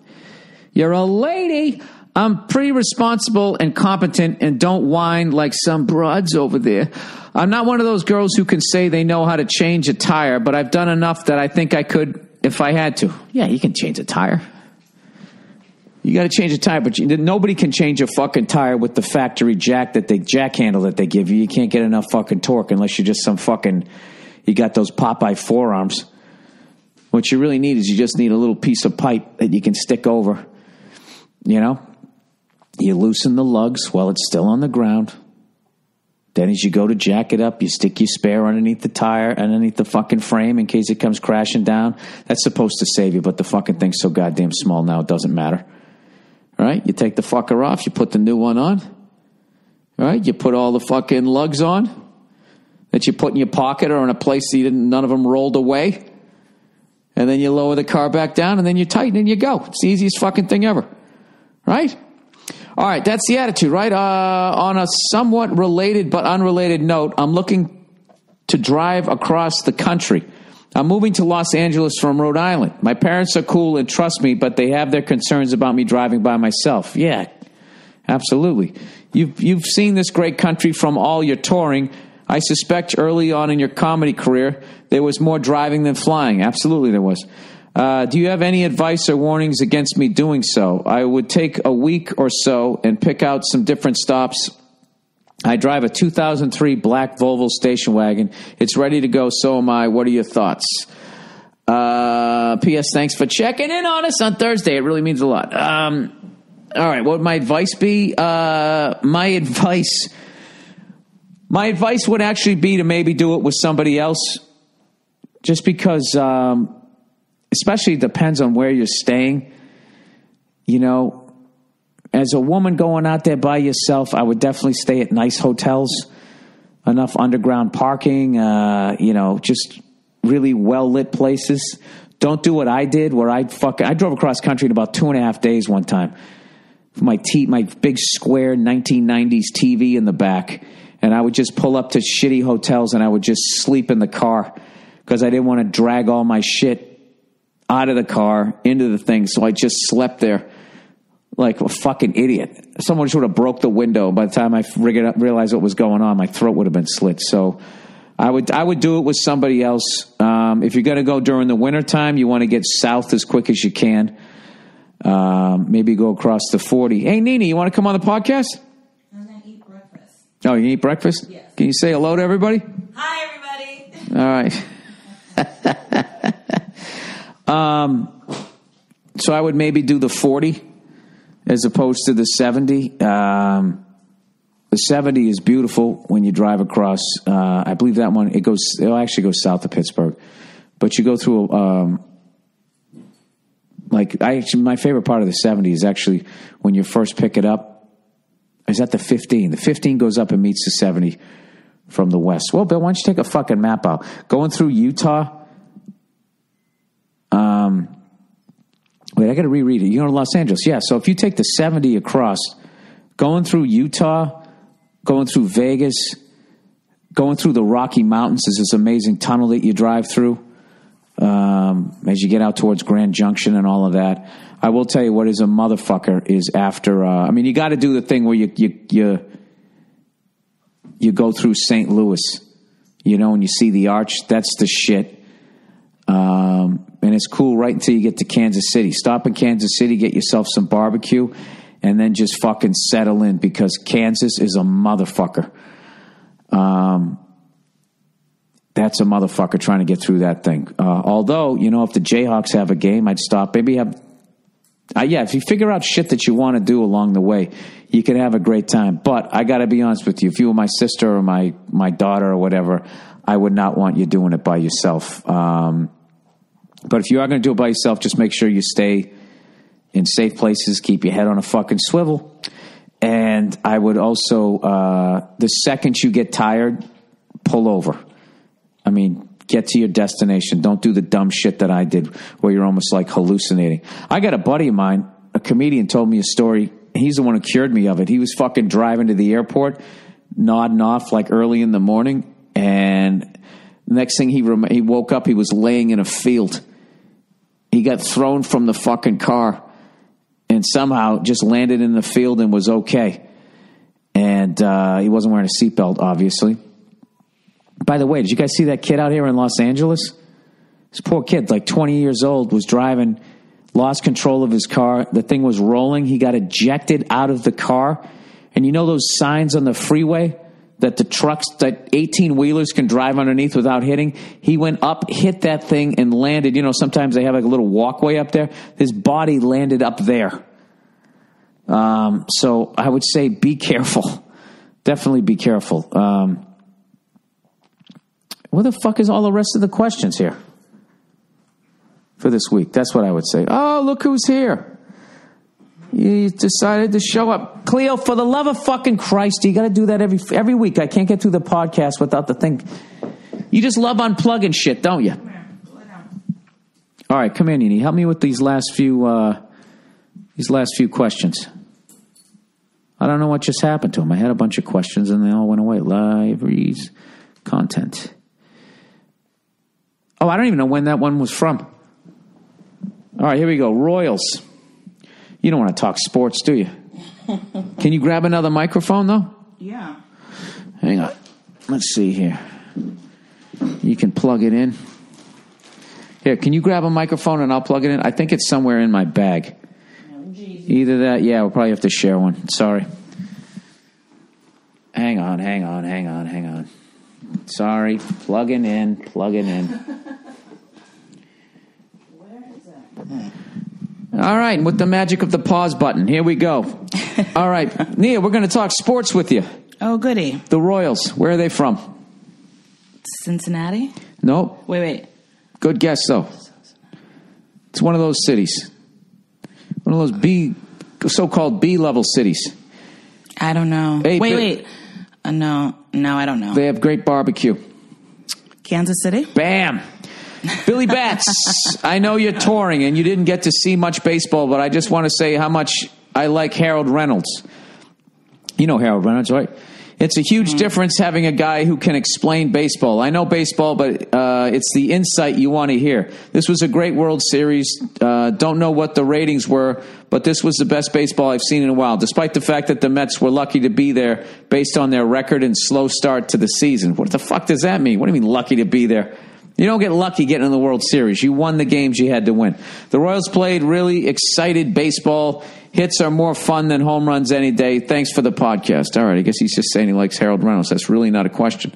You're a lady. I'm pretty responsible and competent and don't whine like some broads over there. I'm not one of those girls who can say they know how to change a tire, but I've done enough that I think I could if I had to. Yeah, you can change a tire. You got to change a tire, but you, nobody can change a fucking tire with the factory jack that they jack handle that they give you. You can't get enough fucking torque unless you're just some fucking. You got those Popeye forearms. What you really need is you just need a little piece of pipe that you can stick over. You know, you loosen the lugs while it's still on the ground. Then, as you go to jack it up, you stick your spare underneath the tire, underneath the fucking frame in case it comes crashing down. That's supposed to save you, but the fucking thing's so goddamn small now, it doesn't matter. All right? You take the fucker off, you put the new one on. All right? You put all the fucking lugs on that you put in your pocket or in a place that none of them rolled away. And then you lower the car back down and then you tighten and you go. It's the easiest fucking thing ever. Right? All right, that's the attitude, right? Uh, on a somewhat related but unrelated note, I'm looking to drive across the country. I'm moving to Los Angeles from Rhode Island. My parents are cool and trust me, but they have their concerns about me driving by myself. Yeah, absolutely. You've, you've seen this great country from all your touring. I suspect early on in your comedy career, there was more driving than flying. Absolutely, there was. Uh, do you have any advice or warnings against me doing so? I would take a week or so and pick out some different stops. I drive a 2003 black Volvo station wagon. It's ready to go. So am I. What are your thoughts? Uh, P.S. Thanks for checking in on us on Thursday. It really means a lot. Um, all right. What would my advice be? Uh, my advice. My advice would actually be to maybe do it with somebody else, just because. Um, especially depends on where you're staying. You know, as a woman going out there by yourself, I would definitely stay at nice hotels, enough underground parking, uh, you know, just really well lit places. Don't do what I did, where I fuck. I drove across country in about two and a half days one time. My t my big square 1990s TV in the back, and I would just pull up to shitty hotels and I would just sleep in the car because I didn't want to drag all my shit out of the car into the thing. So I just slept there like a fucking idiot. Someone should have broke the window. By the time I figured out, realized what was going on, my throat would have been slit. So I would I would do it with somebody else. Um, if you're going to go during the wintertime, you want to get south as quick as you can. Um, maybe go across the 40. Hey, Nini, you want to come on the podcast? I'm gonna eat breakfast. Oh, you eat breakfast? Yes. Can you say hello to everybody? Hi, everybody. All right. um, so I would maybe do the 40 as opposed to the 70. Um, the 70 is beautiful when you drive across. Uh, I believe that one, it goes, it actually goes south of Pittsburgh. But you go through, um, like, I actually, my favorite part of the 70 is actually when you first pick it up, is that the 15? The 15 goes up and meets the 70 from the west. Well, Bill, why don't you take a fucking map out? Going through Utah. Um, wait, I got to reread it. You go to Los Angeles, yeah. So if you take the seventy across, going through Utah, going through Vegas, going through the Rocky Mountains is this amazing tunnel that you drive through. Um, as you get out towards Grand Junction and all of that, I will tell you what is a motherfucker is after. Uh, I mean, you got to do the thing where you you you you go through St. Louis, you know, and you see the arch. That's the shit. Um, and it's cool right until you get to Kansas City. Stop in Kansas City, get yourself some barbecue, and then just fucking settle in because Kansas is a motherfucker. Um, that's a motherfucker trying to get through that thing. Uh, although, you know, if the Jayhawks have a game, I'd stop. Maybe have uh, yeah, if you figure out shit that you want to do along the way, you can have a great time. But I got to be honest with you: if you were my sister or my my daughter or whatever, I would not want you doing it by yourself. Um, but if you are going to do it by yourself, just make sure you stay in safe places, keep your head on a fucking swivel. And I would also, uh, the second you get tired, pull over. I mean, get to your destination. Don't do the dumb shit that I did where you're almost like hallucinating. I got a buddy of mine, a comedian, told me a story. He's the one who cured me of it. He was fucking driving to the airport, nodding off like early in the morning, and next thing he rem- he woke up, he was laying in a field. He got thrown from the fucking car, and somehow just landed in the field and was okay. And uh, he wasn't wearing a seatbelt, obviously. By the way, did you guys see that kid out here in Los Angeles? This poor kid, like 20 years old, was driving, lost control of his car. The thing was rolling. He got ejected out of the car. And you know those signs on the freeway that the trucks, that 18 wheelers can drive underneath without hitting? He went up, hit that thing, and landed. You know, sometimes they have like a little walkway up there. His body landed up there. Um, so I would say be careful. Definitely be careful. Um, where the fuck is all the rest of the questions here for this week? That's what I would say. Oh, look who's here. You decided to show up. Cleo, for the love of fucking Christ, you got to do that every every week. I can't get through the podcast without the thing. You just love unplugging shit, don't you? All right, come in, Nini. Help me with these last few uh, these last few questions. I don't know what just happened to them. I had a bunch of questions and they all went away. Libraries, content. Oh, I don't even know when that one was from. All right, here we go. Royals. You don't want to talk sports, do you? Can you grab another microphone, though? Yeah. Hang on. Let's see here. You can plug it in. Here, can you grab a microphone and I'll plug it in? I think it's somewhere in my bag. Either that, yeah, we'll probably have to share one. Sorry. Hang on, hang on, hang on, hang on. Sorry, plugging in, plugging in. All right, with the magic of the pause button, here we go. All right, Nia, we're going to talk sports with you. Oh, goody. The Royals, where are they from? Cincinnati? No, Wait, wait. good guess though. It's one of those cities. One of those B so-called B-level cities. I don't know. Hey, wait, wait. Uh, no, no, I don't know. They have great barbecue. Kansas City. Bam. Billy Bats, I know you're touring and you didn't get to see much baseball, but I just want to say how much I like Harold Reynolds. You know Harold Reynolds, right? It's a huge difference having a guy who can explain baseball. I know baseball, but uh, it's the insight you want to hear. This was a great World Series. Uh, don't know what the ratings were, but this was the best baseball I've seen in a while, despite the fact that the Mets were lucky to be there based on their record and slow start to the season. What the fuck does that mean? What do you mean lucky to be there? You don't get lucky getting in the World Series. You won the games you had to win. The Royals played really excited baseball. Hits are more fun than home runs any day. Thanks for the podcast. All right, I guess he's just saying he likes Harold Reynolds. That's really not a question.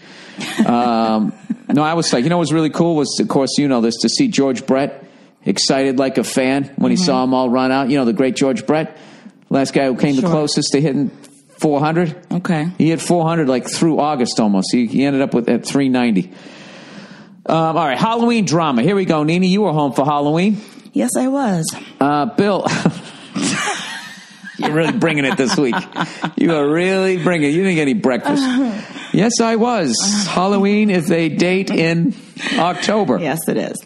Um, no, I was like, you know, what was really cool was, of course, you know this to see George Brett excited like a fan when he saw him all run out. You know, the great George Brett, last guy who came the closest to hitting 400. Okay. He hit 400 like through August almost. He, he ended up with at 390. Um, all right, Halloween drama. Here we go, Nina. You were home for Halloween. Yes, I was. Uh, Bill, you're really bringing it this week. You are really bringing. it. You didn't get any breakfast. Yes, I was. Halloween is a date in October. Yes, it is.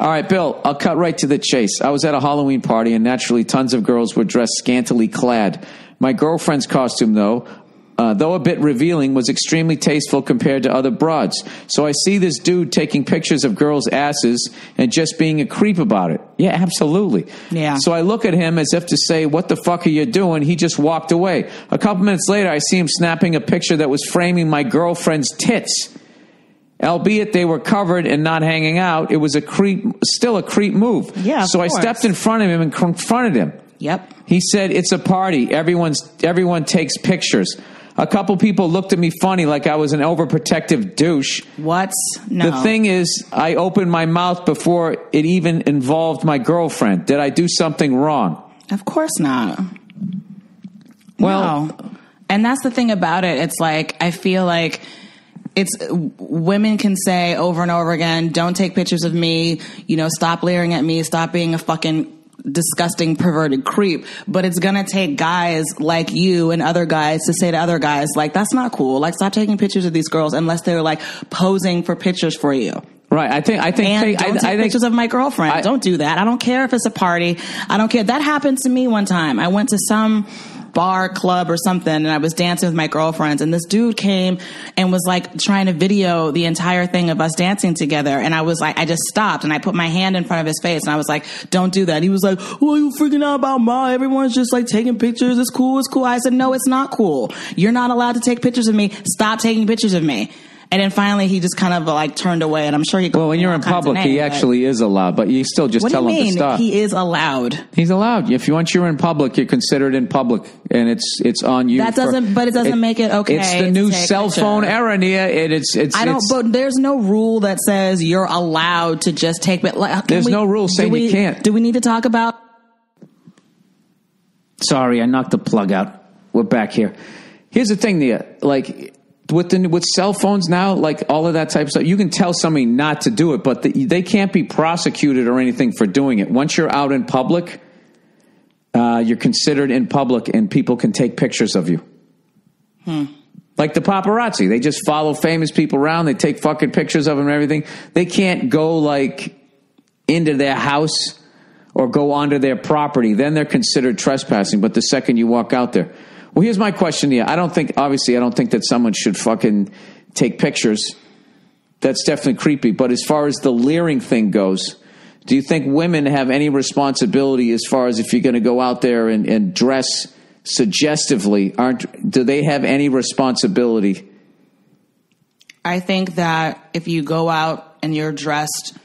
All right, Bill, I'll cut right to the chase. I was at a Halloween party, and naturally, tons of girls were dressed scantily clad. My girlfriend's costume, though, uh, though a bit revealing, was extremely tasteful compared to other broads. So I see this dude taking pictures of girls' asses and just being a creep about it. Yeah, absolutely. Yeah. So I look at him as if to say, What the fuck are you doing? He just walked away. A couple minutes later, I see him snapping a picture that was framing my girlfriend's tits albeit they were covered and not hanging out, it was a creep, still a creep move. Yeah, so I stepped in front of him and confronted him. Yep. He said, "It's a party. Everyone's everyone takes pictures." A couple people looked at me funny, like I was an overprotective douche. What? No. The thing is, I opened my mouth before it even involved my girlfriend. Did I do something wrong? Of course not. Well, no. And that's the thing about it. It's like I feel like it's women can say over and over again, "Don't take pictures of me." You know, stop leering at me. Stop being a fucking disgusting perverted creep but it's gonna take guys like you and other guys to say to other guys like that's not cool like stop taking pictures of these girls unless they're like posing for pictures for you right. I think I think and take- don't I, take I think pictures of my girlfriend. I- don't do that. I don't care if it's a party. I don't care. That happened to me one time. I went to some bar, club, or something, and I was dancing with my girlfriends, and this dude came and was like trying to video the entire thing of us dancing together. And I was like, I just stopped and I put my hand in front of his face, and I was like, "Don't do that." He was like, "Well, you freaking out about ma? Everyone's just like taking pictures. It's cool. It's cool." I said, "No, it's not cool. You're not allowed to take pictures of me. Stop taking pictures of me." And then finally, he just kind of like turned away, and I'm sure he. well, when you're in public, he actually is allowed, but you still just What do tell you him mean? to stop. He is allowed. He's allowed. If you once you're in public, you're considered in public, and it's it's on you. That doesn't- but it doesn't make it okay It's the new cell phone era, Nia. It, it's it's. I don't. it's- But there's no rule that says you're allowed to just take. But like, There's we- no rule do saying you we- can't. Do we need to talk about? Sorry, I knocked the plug out. We're back here. Here's the thing, Nia. Like with the with cell phones now, like all of that type of stuff, you can tell somebody not to do it, but the, they can't be prosecuted or anything for doing it. Once you're out in public, uh, you're considered in public, and people can take pictures of you. Like the paparazzi, they just follow famous people around. They take fucking pictures of them and everything. They can't go like into their house or go onto their property. Then they're considered trespassing. But the second you walk out there, well, here's my question to you. I don't think, obviously, I don't think that someone should fucking take pictures. That's definitely creepy. But as far as the leering thing goes, do you think women have any responsibility as far as if you're going to go out there and, and dress suggestively? Aren't do they have any responsibility? I think that if you go out and you're dressed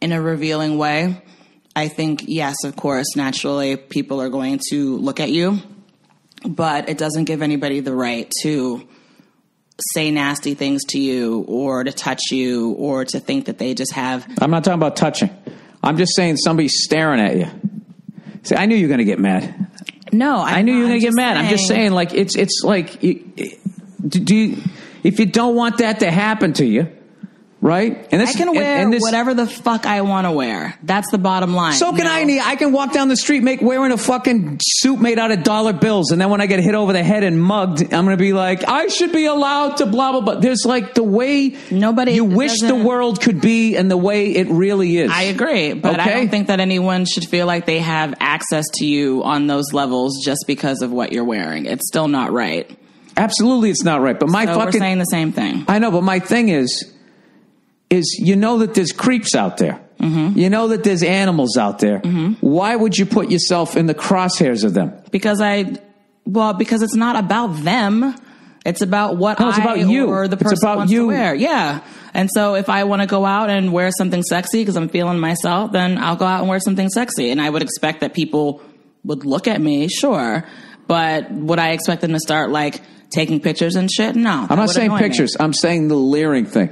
in a revealing way, I think yes, of course, naturally people are going to look at you, but it doesn't give anybody the right to say nasty things to you or to touch you or to think that they just have I'm not talking about touching. I'm just saying somebody's staring at you. See, I knew you were going to get mad. no I knew you were going to get mad. I'm just saying, like it's it's like, do you, if you don't want that to happen to you, right? And I can and- wear and this- whatever the fuck I want to wear. That's the bottom line. So can I. Nia. I can walk down the street make wearing a fucking suit made out of dollar bills, and then when I get hit over the head and mugged, I'm going to be like, I should be allowed to blah blah blah. There's like the way Nobody- you wish the world could be, and the way it really is. I agree, but I don't think that anyone should feel like they have access to you on those levels just because of what you're wearing. It's still not right. Absolutely, it's not right. But my So we're saying the same thing. I know, but my thing is, is you know that there's creeps out there. Mm-hmm. You know that there's animals out there. Why would you put yourself in the crosshairs of them? because I, well, because it's not about them. It's about what No, it's I about you. or the It's about wants you. to wear. Yeah. And so if I want to go out and wear something sexy because I'm feeling myself, then I'll go out and wear something sexy. And I would expect that people would look at me, sure. But would I expect them to start like taking pictures and shit? No. I'm not saying pictures. I'm saying the leering thing.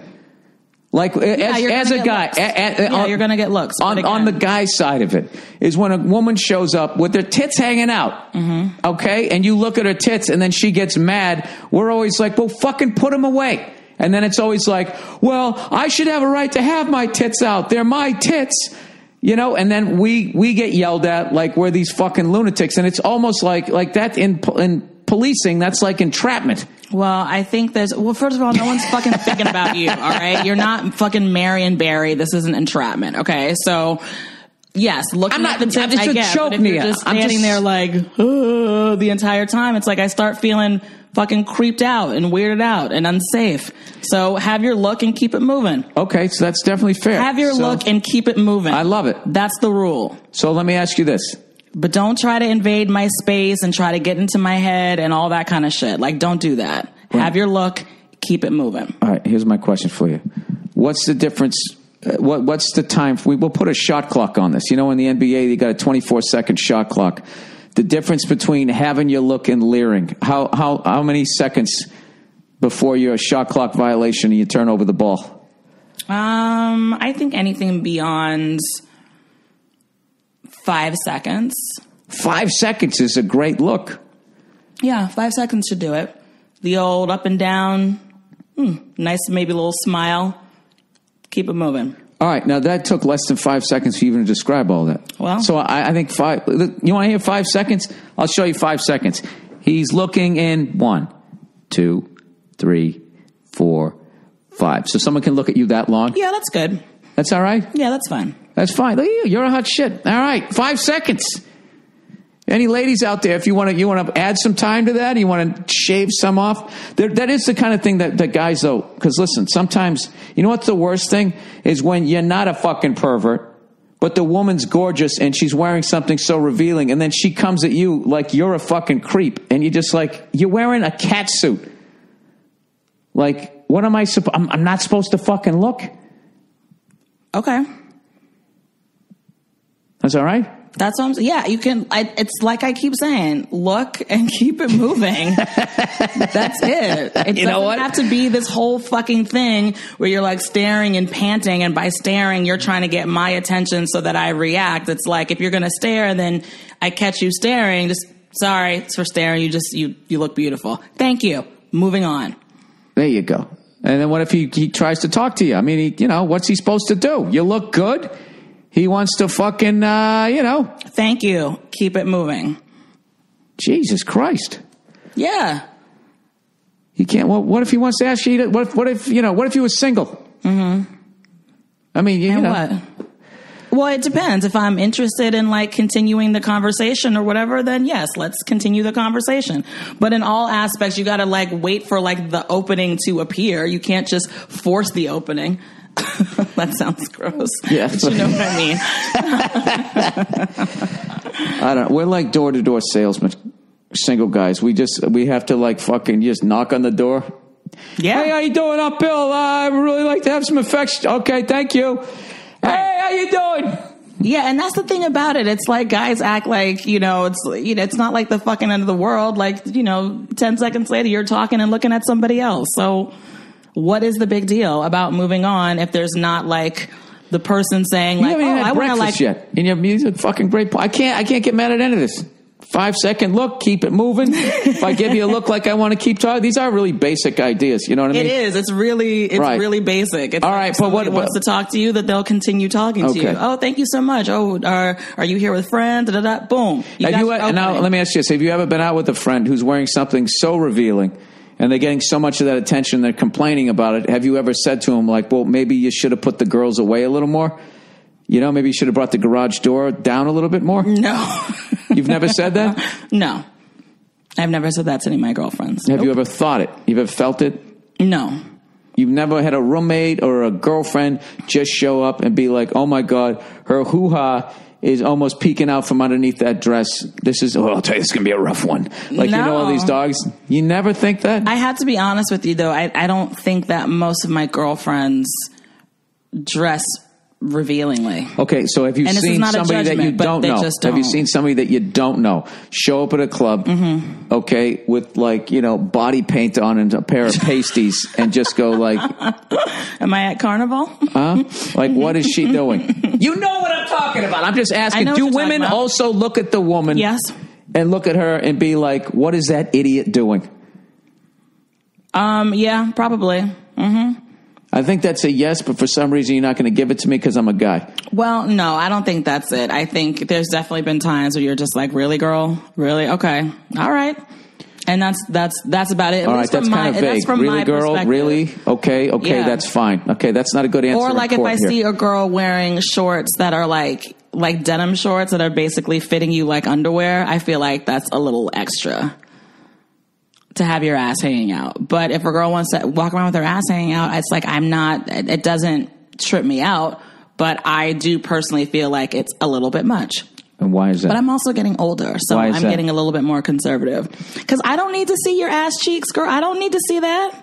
Like as, as a guy, a- a- Yeah, on- you're gonna get looks, on on the guy side of it is when a woman shows up with their tits hanging out, Mm-hmm. okay, and you look at her tits and then she gets mad. We're always like, well, fucking put them away. And then it's always like, well, I should have a right to have my tits out. They're my tits. You know, and then we we get yelled at like we're these fucking lunatics, and it's almost like like that in in policing. That's like entrapment. Well, I think there's. Well, first of all, no one's fucking thinking about you. All right, you're not fucking Marion Barry. This isn't entrapment. Okay, so. Yes, looking I'm not- at the tits, I'm just I a get. joke, but if you're just standing just- there like the entire time, it's like I start feeling fucking creeped out and weirded out and unsafe. So have your look and keep it moving. Okay, so that's definitely fair. Have your So- look and keep it moving. I love it. That's the rule. So let me ask you this. But don't try to invade my space and try to get into my head and all that kind of shit. Like, don't do that. Have your look, keep it moving. All right, here's my question for you. What's the difference? Uh, what, what's the time? We, we'll put a shot clock on this. You know, in the NBA, they got a 24 second shot clock. The difference between having your look and leering. How, how, how many seconds before your shot clock violation and you turn over the ball? Um, I think anything beyond five seconds. Five seconds is a great look. Yeah, five seconds should do it. The old up and down, hmm, nice, maybe a little smile. Keep it moving. All right, now that took less than five seconds for you even to describe all that. Well- so I, I think five. You want to hear five seconds? I'll show you five seconds. He's looking in one, two, three, four, five. So someone can look at you that long. Yeah, that's good. That's all right. Yeah, that's fine. That's fine. You're a hot shit. All right, five seconds. Any ladies out there, if you want to, you want to add some time to that, you want to shave some off. There, that is the kind of thing that, that guys though, because listen, sometimes you know what's the worst thing is when you're not a fucking pervert, but the woman's gorgeous and she's wearing something so revealing, and then she comes at you like you're a fucking creep, and you're just like you're wearing a cat suit. Like, what am I? Supp- I'm, I'm not supposed to fucking look. Okay. That's all right. That's what I'm saying. Yeah, you can. I, it's like I keep saying, look and keep it moving. That's it. It You know doesn't what? have to be this whole fucking thing where you're like staring and panting, and by staring, you're trying to get my attention so that I react. It's like if you're gonna stare and then I catch you staring, just sorry, it's for staring. You just you you look beautiful. Thank you. Moving on. There you go. And then what if he, he tries to talk to you? I mean, he, you know, what's he supposed to do? You look good. He wants to fucking, uh, you know, Thank you. Keep it moving. Jesus Christ. Yeah. He can't. Well, what if he wants to ask you? To, what if? What if you know? What if he was single? Mm-hmm. I mean, you, And know, what? Well, it depends. If I'm interested in like continuing the conversation or whatever, then yes, let's continue the conversation. But in all aspects, you got to like wait for like the opening to appear. You can't just force the opening. that sounds gross. Yeah. But you know what I mean. I don't. We're like door to door salesmen, single guys. We just we have to like fucking just knock on the door. Yeah. Hey, how you doing up, Bill? Uh, I would really like to have some affection. Okay, thank you. Hey, how you doing? Yeah, and that's the thing about it. It's like guys act like you know it's you know it's not like the fucking end of the world. Like you know, ten seconds later you're talking and looking at somebody else. So, what is the big deal about moving on if there's not like the person saying like, "Oh, I had want to breakfast like." yet, and your music fucking great. I can't. I can't get mad at any of this. Five second look, keep it moving. if I give you a look like I want to keep talking, these are really basic ideas. You know what I mean? It is. It's really, it's Right. really basic. It's All like right, but what- wants but- to talk to you, that they'll continue talking to you. Oh, thank you so much. Oh, are are you here with friends? Da, da, da. Boom. You Have got you, your now, let me ask you this. Have you ever been out with a friend who's wearing something so revealing and they're getting so much of that attention, they're complaining about it? Have you ever said to them, like, well, maybe you should have put the girls away a little more? You know, maybe you should have brought the garage door down a little bit more? No, You've never said that? no. I've never said that to any of my girlfriends. Have you ever thought it? You've ever felt it? No. You've never had a roommate or a girlfriend just show up and be like, oh my God, her hoo ha is almost peeking out from underneath that dress. This is, oh, I'll tell you, this is going to be a rough one. Like, you know, all these dogs. You never think that? I have to be honest with you, though. I, I don't think that most of my girlfriends dress revealingly. Okay, so have you And seen not a somebody that you don't know? just Have you seen somebody that you don't know show up at a club, Mm-hmm. okay, with like, you know, body paint on and a pair of pasties and just go like, Am I at Carnival? huh? Like, what is she doing? You know what I'm talking about. I'm just asking, do women also look at the woman yes. and look at her and be like, what is that idiot doing? Um. Yeah. Probably. Hmm. I think that's a yes, but for some reason you're not going to give it to me because I'm a guy. Well, no, I don't think that's it. I think there's definitely been times where you're just like, really, girl, really, okay, all right, and that's that's that's about it. At All right, that's my- kind of That's vague. from Really, my girl? Really? Okay, okay, Yeah. that's fine. Okay, that's not a good answer. Or like if I here. see a girl wearing shorts that are like like denim shorts that are basically fitting you like underwear, I feel like that's a little extra to have your ass hanging out. But if a girl wants to walk around with her ass hanging out, it's like I'm not. It doesn't trip me out. But I do personally feel like it's a little bit much. And why is that? But I'm also getting older, so I'm that? getting a little bit more conservative. Because I don't need to see your ass cheeks, girl. I don't need to see that.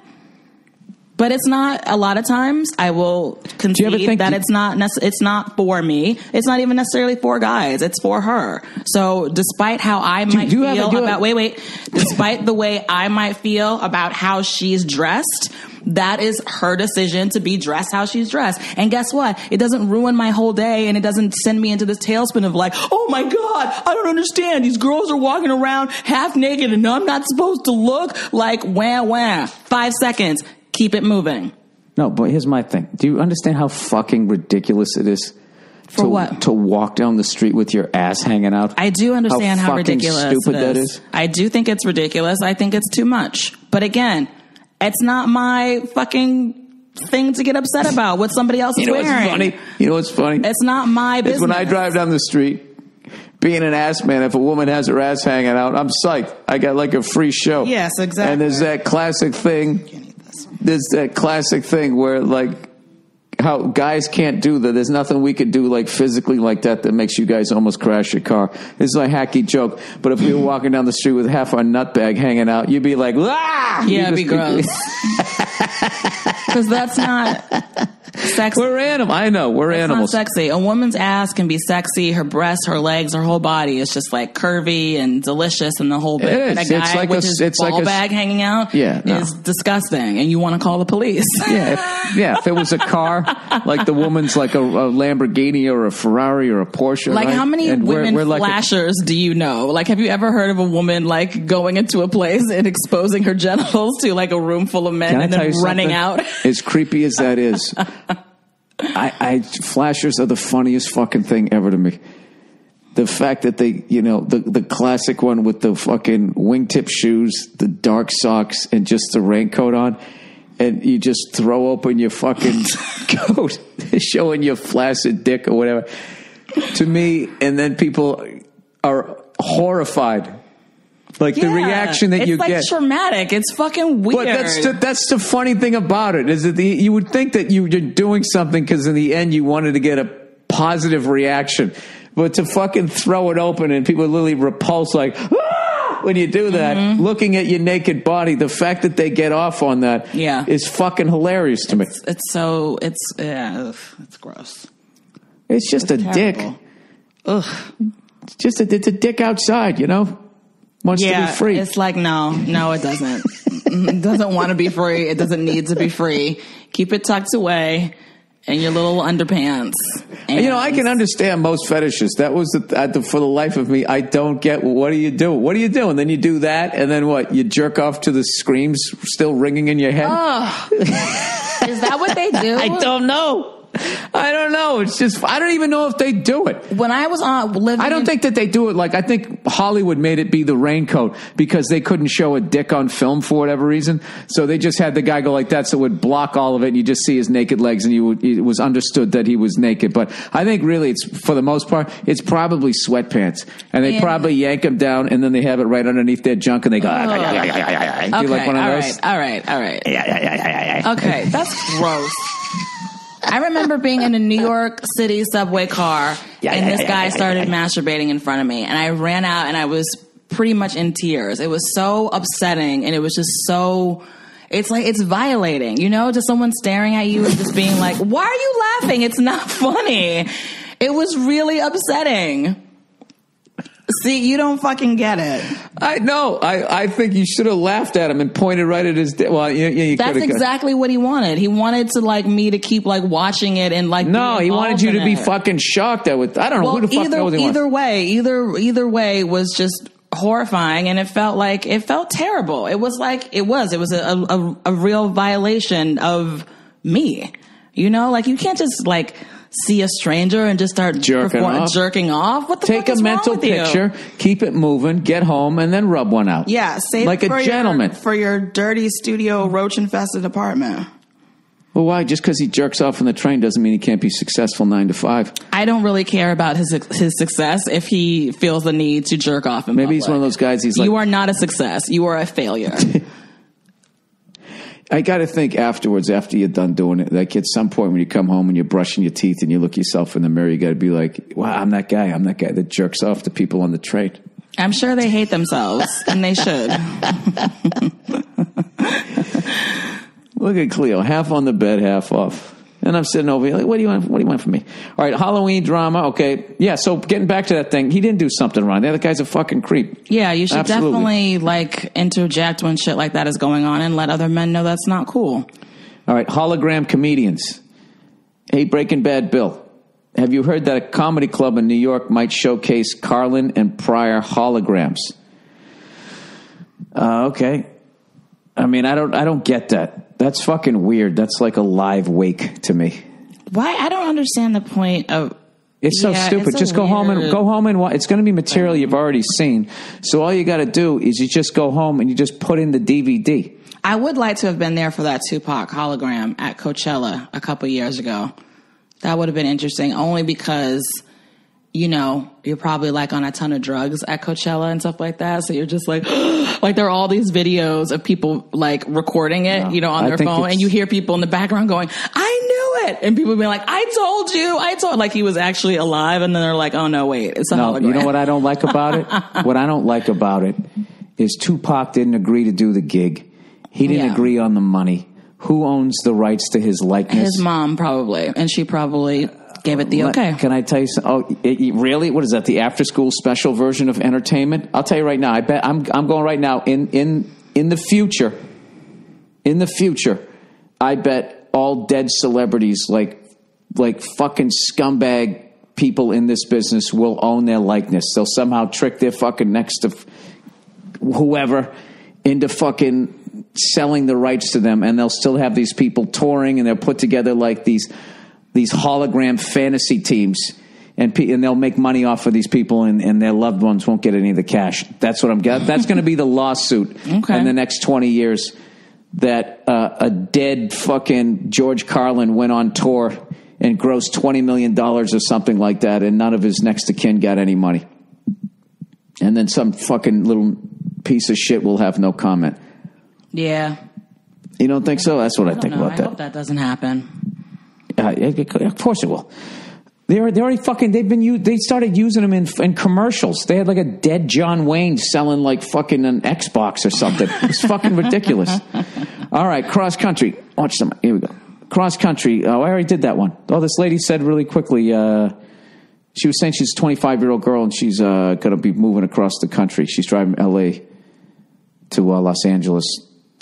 But it's not. A lot of times, I will concede think- that it's not. nece- It's not for me. It's not even necessarily for guys. It's for her. So, despite how I might have a- feel about have- wait, wait. Despite the way I might feel about how she's dressed. That is her decision to be dressed how she's dressed. And guess what? It doesn't ruin my whole day and it doesn't send me into this tailspin of like, oh my God, I don't understand. These girls are walking around half naked and I'm not supposed to look like wah wah. Five seconds. Keep it moving. no, but here's my thing. Do you understand how fucking ridiculous it is? For to, what? To walk down the street with your ass hanging out. I do understand how, fucking ridiculous stupid that is. I do think it's ridiculous. I think it's too much. But again, it's not my fucking thing to get upset about what somebody else You is know wearing. funny? You know what's funny? It's not my It's business. when I drive down the street, being an ass man, if a woman has her ass hanging out, I'm psyched. I got like a free show. Yes, exactly. And there's that classic thing. There's that classic thing where like how guys can't do that. There's nothing we could do like physically like that that makes you guys almost crash your car. This is a hacky joke, but if we were walking down the street with half our nut bag hanging out, you'd be like, ah! Yeah, it'd be gross. Because that's not sexy. We're animals. I know we're not animals. sexy. A woman's ass can be sexy. Her breasts, her legs, her whole body is just like curvy and delicious and the whole bit. It is. A It's guy like with a- his it's ball like a- bag hanging out Yeah, no. is disgusting, and you want to call the police. Yeah, if, yeah. If it was a car, like the woman's like a, a Lamborghini or a Ferrari or a Porsche. Like right? how many And we're- women we're like a- flashers do you know? Like have you ever heard of a woman like going into a place and exposing her genitals to like a room full of men and then running something? out? As creepy as that is, I, I flashers are the funniest fucking thing ever to me. The fact that they, you know, the the classic one with the fucking wingtip shoes, the dark socks, and just the raincoat on, and you just throw open your fucking coat, showing your flaccid dick or whatever. To me, and then people are horrified. Like the reaction that it's you like get. traumatic. It's fucking weird. But that's the, that's the funny thing about it is that the, you would think that you, you're doing something because in the end you wanted to get a positive reaction, but to fucking throw it open and people literally repulse like "Ah!" when you do that, Mm-hmm. looking at your naked body, the fact that they get off on that Yeah. is fucking hilarious to me. it's so it's yeah, ugh, it's gross. It's just a dick. Ugh. It's just a, it's a dick outside, you know. Wants to Yeah, be free. it's like no, no, it doesn't. it doesn't want to be free. It doesn't need to be free. Keep it tucked away. and your little underpants. And You know, I can understand most fetishes. That was the, at the, for the life of me. I don't get what do you do? What do you do? And then you do that, and then what? You jerk off to the screams still ringing in your head. Is that what they do? I don't know. I don't know. It's just I don't even know if they do it. When I was on living, I don't in- think that they do it like I think Hollywood made it be the raincoat because they couldn't show a dick on film for whatever reason. So they just had the guy go like that so it would block all of it and you just see his naked legs and you would, it was understood that he was naked. But I think really it's for the most part it's probably sweatpants and they Yeah. probably yank them down and then they have it right underneath their junk and they go you Okay, like one of all those? right, all right, all right. Yeah, yeah, yeah, yeah, yeah. Okay, that's gross. I remember being in a New York City subway car, Yeah, and yeah, this yeah, guy started masturbating in front of me, and I ran out, and I was pretty much in tears. It was so upsetting, and it was just so. It's like it's violating, you know, just someone staring at you and just being like, "Why are you laughing? It's not funny." It was really upsetting. See, you don't fucking get it. I know. I, I think you should have laughed at him and pointed right at his. Di- well, yeah, yeah, you That's exactly what he wanted. He wanted to like me to keep like watching it and like. No, he wanted you to be it. fucking shocked. I would. I don't know Well, who the fuck either knows he either wants. way, either either way was just horrifying, and it felt like it felt terrible. It was like it was. It was a a, a real violation of me. You know, like you can't just like see a stranger and just start Jerking off. jerking off. What the Take fuck a mental with you? picture, keep it moving, get home, and then rub one out. Yeah, save like a gentleman. your, for your dirty studio roach infested apartment. Well, why? Just because he jerks off on the train doesn't mean he can't be successful nine to five. I don't really care about his his success if he feels the need to jerk off Maybe he's one of those guys. He's like, you are not a success. You are a failure. I got to think afterwards, after you're done doing it, like at some point when you come home and you're brushing your teeth and you look yourself in the mirror, you got to be like, wow, I'm that guy. I'm that guy that jerks off to people on the train. I'm sure they hate themselves, and they should. Look at Cleo, half on the bed, half off. And I'm sitting over here like, what do you want? What do you want from me? All right, Halloween drama. Okay, yeah. So getting back to that thing, he didn't do something wrong. The other guy's a fucking creep. Yeah, you should Absolutely. definitely like interject when shit like that is going on and let other men know that's not cool. All right, hologram comedians. Hey, Breaking Bad Bill, have you heard that a comedy club in New York might showcase Carlin and Pryor holograms? Uh, okay. I mean, I don't, I don't get that. That's fucking weird. That's like a live wake to me. Why? I don't understand the point of. It's so Yeah, stupid. it's just go home and go home and wa- it's going to be material you've already seen. So all you got to do is you just go home and you just put in the DVD. I would like to have been there for that Tupac hologram at Coachella a couple years ago. That would have been interesting, only because, you know, you're probably like on a ton of drugs at Coachella and stuff like that. So you're just like, like there are all these videos of people like recording it, No, you know, on I their phone, and you hear people in the background going, "I knew it," and people being like, "I told you, I told," like he was actually alive, and then they're like, "Oh no, wait, it's a No, hologram." you know what I don't like about it? what I don't like about it is Tupac didn't agree to do the gig. He didn't Yeah. agree on the money. Who owns the rights to his likeness? His mom probably, and she probably gave it the Let- okay. Can I tell you? Some, oh, it, really? What is that? The after school special version of entertainment? I'll tell you right now. I bet I'm I'm going right now. In in in the future, in the future, I bet all dead celebrities like like fucking scumbag people in this business will own their likeness. They'll somehow trick their fucking next to whoever into fucking selling the rights to them and they'll still have these people touring and they'll put together like these these hologram fantasy teams and pe- and they'll make money off of these people and, and their loved ones won't get any of the cash that's what i'm that's going to be the lawsuit Okay. in the next 20 years that uh, a dead fucking george carlin went on tour and grossed 20 million dollars or something like that and none of his next of kin got any money and then some fucking little piece of shit will have no comment. Yeah, You don't think so? That's what I, I think know. about I that. hope that doesn't happen. Uh, of course it will. They are, they already fucking. They've been. u- They started using them in in commercials. They had like a dead John Wayne selling like fucking an Xbox or something. It's fucking ridiculous. All right, cross country. Watch some. Here we go. Cross country. Oh, I already did that one. Oh, this lady said really quickly. Uh, she was saying she's a 25 year old girl and she's uh, going to be moving across the country. She's driving L.A. to uh, Los Angeles.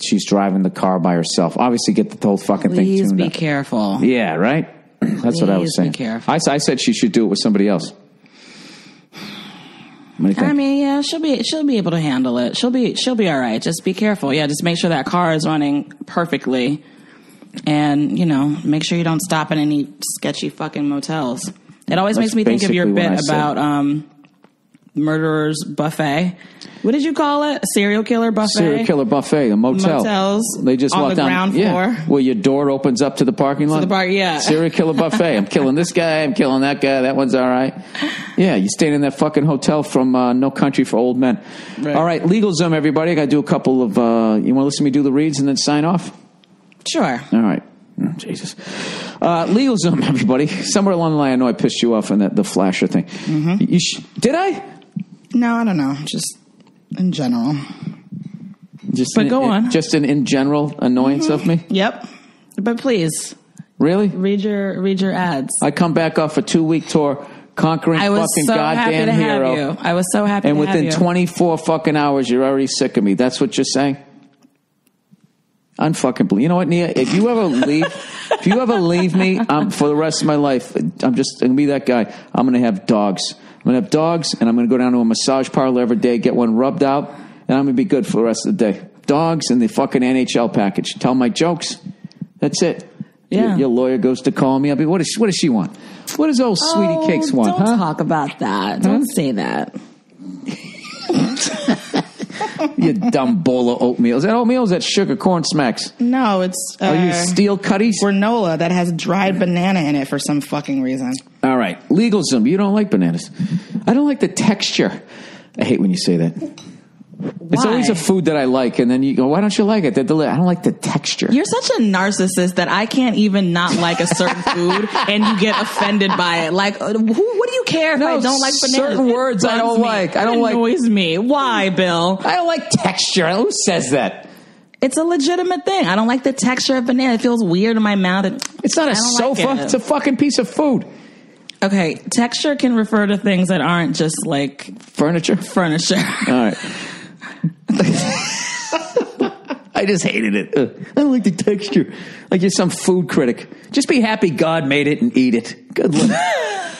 She's driving the car by herself. Obviously, get the whole fucking thing Please tuned be up. careful. Yeah, right. That's what I was Please be saying. careful. I said she should do it with somebody else. What do you think? I mean, yeah, she'll be she'll be able to handle it. She'll be she'll be all right. Just be careful. Yeah, just make sure that car is running perfectly, and you know, make sure you don't stop in any sketchy fucking motels. It always That's makes me think of your bit I about um, murderers buffet. What did you call it? A serial killer buffet. Serial killer buffet, a motel. Motels They just on walk the down, ground yeah, floor. where your door opens up to the parking lot. the bar- yeah. Serial killer buffet. I'm killing this guy. I'm killing that guy. That one's all right. Yeah, you staying in that fucking hotel from uh, No Country for Old Men. Right. All right, LegalZoom, everybody. I got to do a couple of. Uh, you want to listen to me do the reads and then sign off? Sure. All right. Oh, Jesus. Uh, LegalZoom, everybody. Somewhere along the line, I know I pissed you off on that the flasher thing. Mm-hmm. You sh- did I? No, I don't know. Just in general. Just But an- go on. Just an in general annoyance of me. Yep. But please Really? read your read your ads. I come back off a two week tour, conquering I was fucking so happy goddamn to hero. have you. I was so happy And to within have you. 24 fucking hours, you're already sick of me. That's what you're saying? Unfucking believe. You know what, Nia? If you ever leave, if you ever leave me um, for the rest of my life, I'm just going to be that guy. I'm going to have dogs. I'm going to have dogs, and I'm going to go down to a massage parlor every day, get one rubbed out, and I'm going to be good for the rest of the day. Dogs and the fucking NHL package. Tell my jokes. That's it. Yeah. Your, your lawyer goes to call me. I'll be. What does what does she want? What does old sweetie Oh, cakes want? Don't huh? talk about that. Don't say that. You dumb bowl of oatmeal. Is that oatmeal? Or is that sugar corn smacks? No, it's uh, Are you steel cutties? granola that has dried banana in it for some fucking reason. All right, legalism. You don't like bananas. I don't like the texture. I hate when you say that. Why? It's always a food that I like, and then you go, "Why don't you like it?" They're deli- I don't like the texture. You're such a narcissist that I can't even not like a certain food, and you get offended by it. Like, uh, who, what do you care if No, I don't like bananas? certain words I don't me. like. I don't it like- Annoys me. Why, Bill? I don't like texture. Who says that? It's a legitimate thing. I don't like the texture of banana. It feels weird in my mouth. It- It's not a don't like sofa. it. it's a fucking piece of food. Okay, texture can refer to things that aren't just like Furniture. furniture. All right. I just hated it. Ugh. I don't like the texture. Like you're some food critic. Just be happy God made it and eat it. Good luck.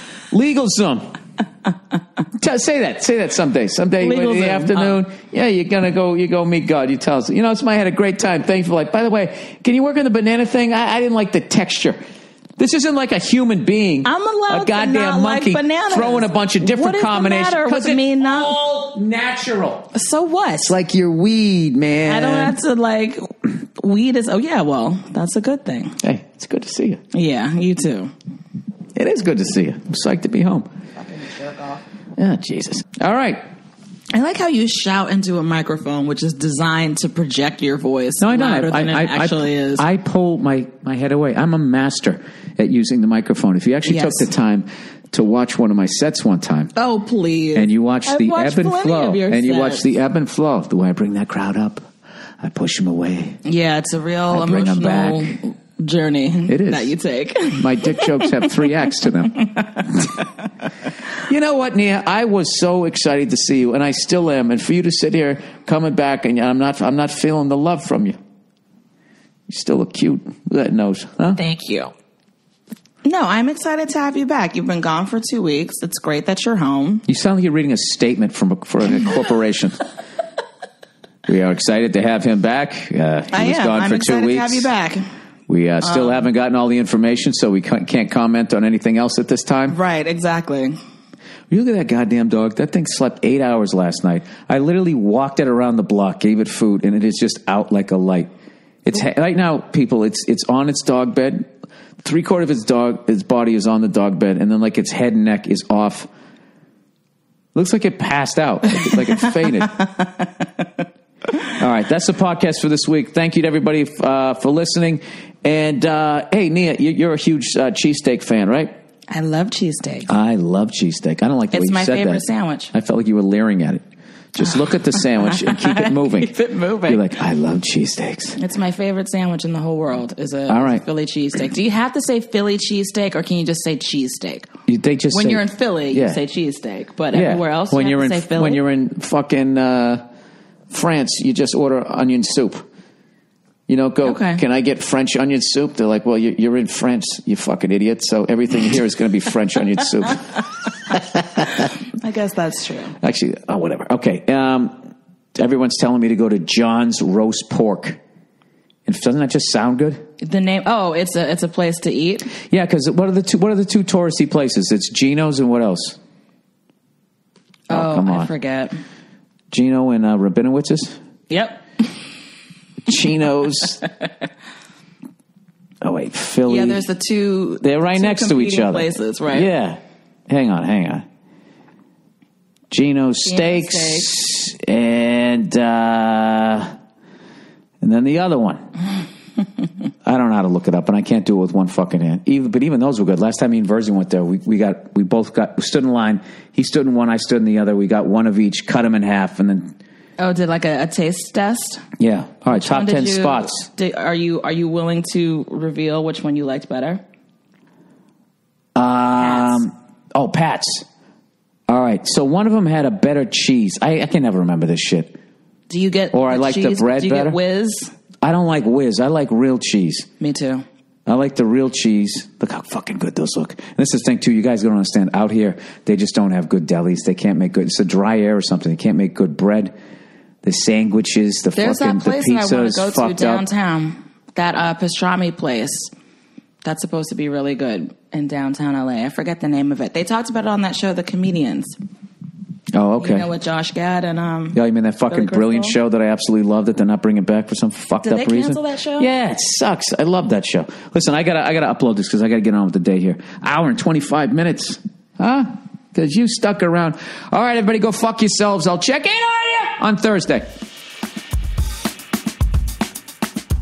Legal some. Tell, say that. Say that someday. Someday in the afternoon. Uh. Yeah, you're gonna go. You go meet God. You tell us. You know, it's my. I had a great time. Thanks for like. By the way, can you work on the banana thing? I, I didn't like the texture. This isn't like a human being. I'm allowed a goddamn to not monkey like bananas. throwing a bunch of different What is the combinations. matter with 'Cause it's me not- all natural. so what? It's like your weed, man. I don't have to like weed is. Oh yeah, well that's a good thing. Hey, it's good to see you. Yeah, you too. It is good to see you. I'm psyched to be home. Oh, Jesus. All right. I like how you shout into a microphone, which is designed to project your voice No, I don't. louder I, than I, it actually I, is. I pull my, my head away. I'm a master at using the microphone. If you actually Yes. took the time to watch one of my sets one time, oh please! and you watch I've the ebb and flow, of your and you watch the ebb and flow, the way I bring that crowd up, I push them away. yeah, it's a real I bring 'em emotional journey It is. that you take. My dick jokes have three X to them. you know what, Nia? I was so excited to see you, and I still am. And for you to sit here coming back, and I'm not, I'm not feeling the love from you. You still look cute. Look at that nose, huh? Thank you. No, I'm excited to have you back. You've been gone for two weeks. It's great that you're home. You sound like you're reading a statement from a, for a corporation. we are excited to have him back. Uh, he I was am. gone I'm for excited two weeks. to have you back. We uh, still Um, haven't gotten all the information, so we can't can't comment on anything else at this time. Right, exactly. You look at that goddamn dog. That thing slept eight hours last night. I literally walked it around the block, gave it food, and it is just out like a light. It's right now, people. It's it's on its dog bed. Three quarter of its dog, its body is on the dog bed, and then like its head and neck is off. Looks like it passed out, like, it- like it fainted. All right, that's the podcast for this week. Thank you to everybody uh, for listening. And uh, hey, Nia, you- you're a huge uh, cheesesteak fan, right? I love cheesesteak. I love cheesesteak. I don't like the It's way you my said favorite that. sandwich. I felt like you were leering at it. Just look at the sandwich and keep it moving. Keep it moving. You're like, I love cheesesteaks. It's my favorite sandwich in the whole world. Is a, All right. Philly cheesesteak. Do you have to say Philly cheesesteak, or can you just say cheesesteak? You, they just When say- you're in Philly, Yeah. you say cheesesteak, but everywhere else, when you have in to say Philly. when you're in fucking uh, France, you just order onion soup. You know, go. Okay. Can I get French onion soup? They're like, well, you're, in France, you fucking idiot. So everything here is going to be French onion soup. I guess that's true. Actually, oh, whatever. Okay. Um, everyone's telling me to go to John's Roast Pork. And doesn't that just sound good? The name. Oh, it's a it's a place to eat. Yeah, because what are the two? What are the two touristy places? It's Geno's and what else? Oh, come I on. forget. Geno and uh, Rabinowitz's. Yep. Chino's. oh wait, Philly. Yeah, there's the two. They're right two next to each other. Places, right? Yeah. Hang on, hang on. Geno's Geno's Steaks and uh, and then the other one. I don't know how to look it up, and I can't do it with one fucking hand. Even, but even those were good. Last time me and Verzi went there, we, we got we both got we stood in line. He stood in one, I stood in the other. We got one of each, cut them in half, and then Oh, did like a, a taste test? yeah. All right, top ten you- spots. did- are you are you willing to reveal which one you liked better? Um, oh, Pat's. All right, so one of them had a better cheese. I, I can never remember this shit. Do you get Or I like the bread Do you better. get whiz? I don't like whiz. I like real cheese. Me too. I like the real cheese. Look how fucking good those look. And this is the thing too. You guys don't understand. Out here, they just don't have good delis. They can't make good. It's a dry air or something. They can't make good bread. The sandwiches, the There's fucking that place the that I want to go to fucked up. downtown. That uh, pastrami place. That's supposed to be really good in downtown LA. I forget the name of it. They talked about it on that show, The Comedians. Oh, okay. You know, with Josh Gad and um. Yeah, you mean that fucking brilliant show that I absolutely love that they're not bringing back for some fucked Did up they reason? cancel that show? Yeah, it sucks. I love that show. Listen, I gotta I gotta upload this because I gotta get on with the day here. Hour and twenty five minutes, huh? Because you stuck around. All right, everybody, go fuck yourselves. I'll check in on you on Thursday.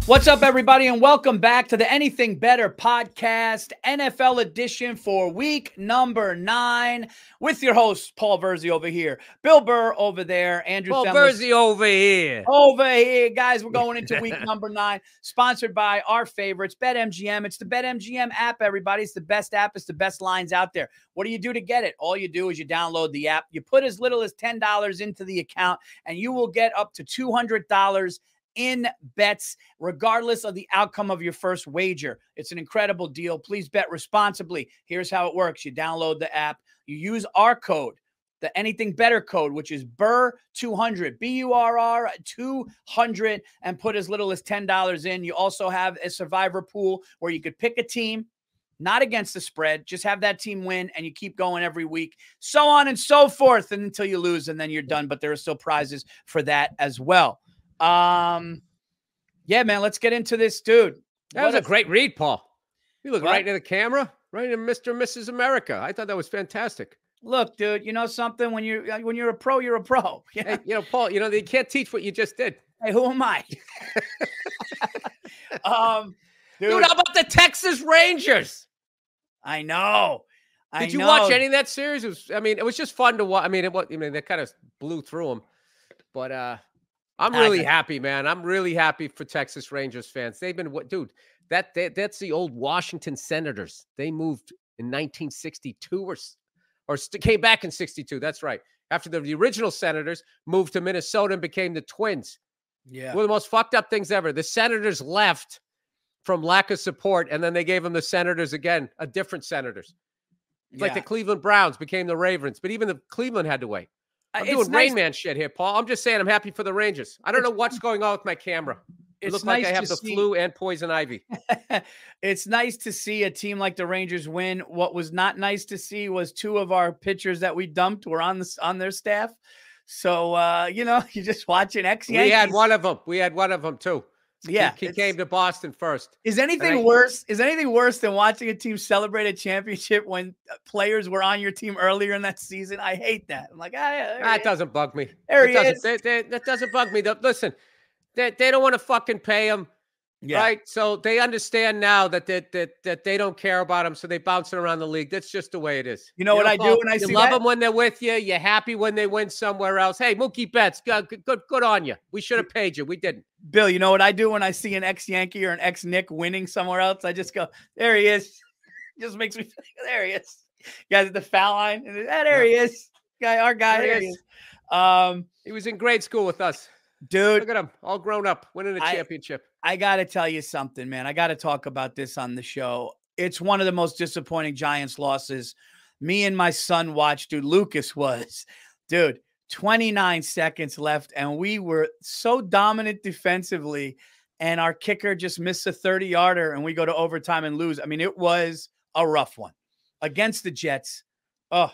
What's up, everybody, and welcome back to the Anything Better podcast, NFL edition for week number nine, with your host Paul Verzi over here, Bill Burr over there, Andrew Paul Semlis Verzi over here. over here, guys. We're going into week number nine, sponsored by our favorites, BetMGM. It's the BetMGM app, everybody. It's the best app. It's the best lines out there. What do you do to get it? All you do is you download the app. You put as little as ten dollars into the account, and you will get up to two hundred dollars in bets, regardless of the outcome of your first wager. It's an incredible deal. Please bet responsibly. Here's how it works you download the app, you use our code, the anything better code, which is BURR200, B U R R 200, and put as little as $10 in. You also have a survivor pool where you could pick a team. Not against the spread, just have that team win and you keep going every week, so on and so forth, and until you lose, and then you're done. But there are still prizes for that as well. Um, yeah, man, let's get into this, dude. That What was a great read, Paul. You look What? right into the camera, right in Mr. and Mrs. America. I thought that was fantastic. Look, dude, you know something? When you're when you're a pro, you're a pro. Yeah. Hey, you know, Paul, you know, they can't teach what you just did. Hey, who am I? um, dude, Dude, how about the Texas Rangers? I know. I Did you know. watch any of that series? It was, I mean, it was just fun to watch. I mean, it was, I mean, they kind of blew through them, but uh, I'm really happy, man. I'm really happy for Texas Rangers fans. They've been, what, dude? That, that that's the old Washington Senators. They moved in 1962 or or st- came back in 62. That's right. After the, the original Senators moved to Minnesota and became the Twins. Yeah. One of the most fucked up things ever. The Senators left from lack of support, and then they gave them the Senators again, a different Senators. It's like the Cleveland Browns became the Ravens, but even the Cleveland had to wait. I'm it's doing nice- Rain Man shit here, Paul. I'm just saying I'm happy for the Rangers. I don't know what's going on with my camera. It looks like I have the see- flu and poison ivy. it's nice to see a team like the Rangers win. What was not nice to see was two of our pitchers that we dumped were on the on their staff. So uh, you know, you're just watching X We had one of them. We had one of them too. He- Yeah, he, it's- came to Boston first. Is anything I- worse? Is anything worse than watching a team celebrate a championship when uh, players were on your team earlier in that season? I hate that. I'm like, ah, yeah, That doesn't bug me. There It he doesn't- is. That, that- that doesn't bug me. Listen, they, they don't want to fucking pay him. Is." Yeah. Right. So they understand now that that that that they don't care about them, so they bounce it around the league. That's just the way it is. You know what I do when I you see love that? them when they're with you. You're happy when they win somewhere else. Hey, Mookie Betts, good, good, good, good on you. We should have paid you. We didn't. Bill, you know what I do when I see an ex Yankee or an ex Knick winning somewhere else? I just go, there he is. just makes me think, there he is. Guys at the foul line. And, ah, there he is. Guy, our guy. There he There he is. is. Um, He was in grade school with us. dude, Look at him, all grown up, winning a championship. I got to tell you something, man. I got to talk about this on the show. It's one of the most disappointing Giants losses. Me and my son watched, dude. Lucas was, dude, 29 seconds left, and we were so dominant defensively, and our kicker just missed a 30 yarder, and we go to overtime and lose. I mean, it was a rough one against the Jets. Oh,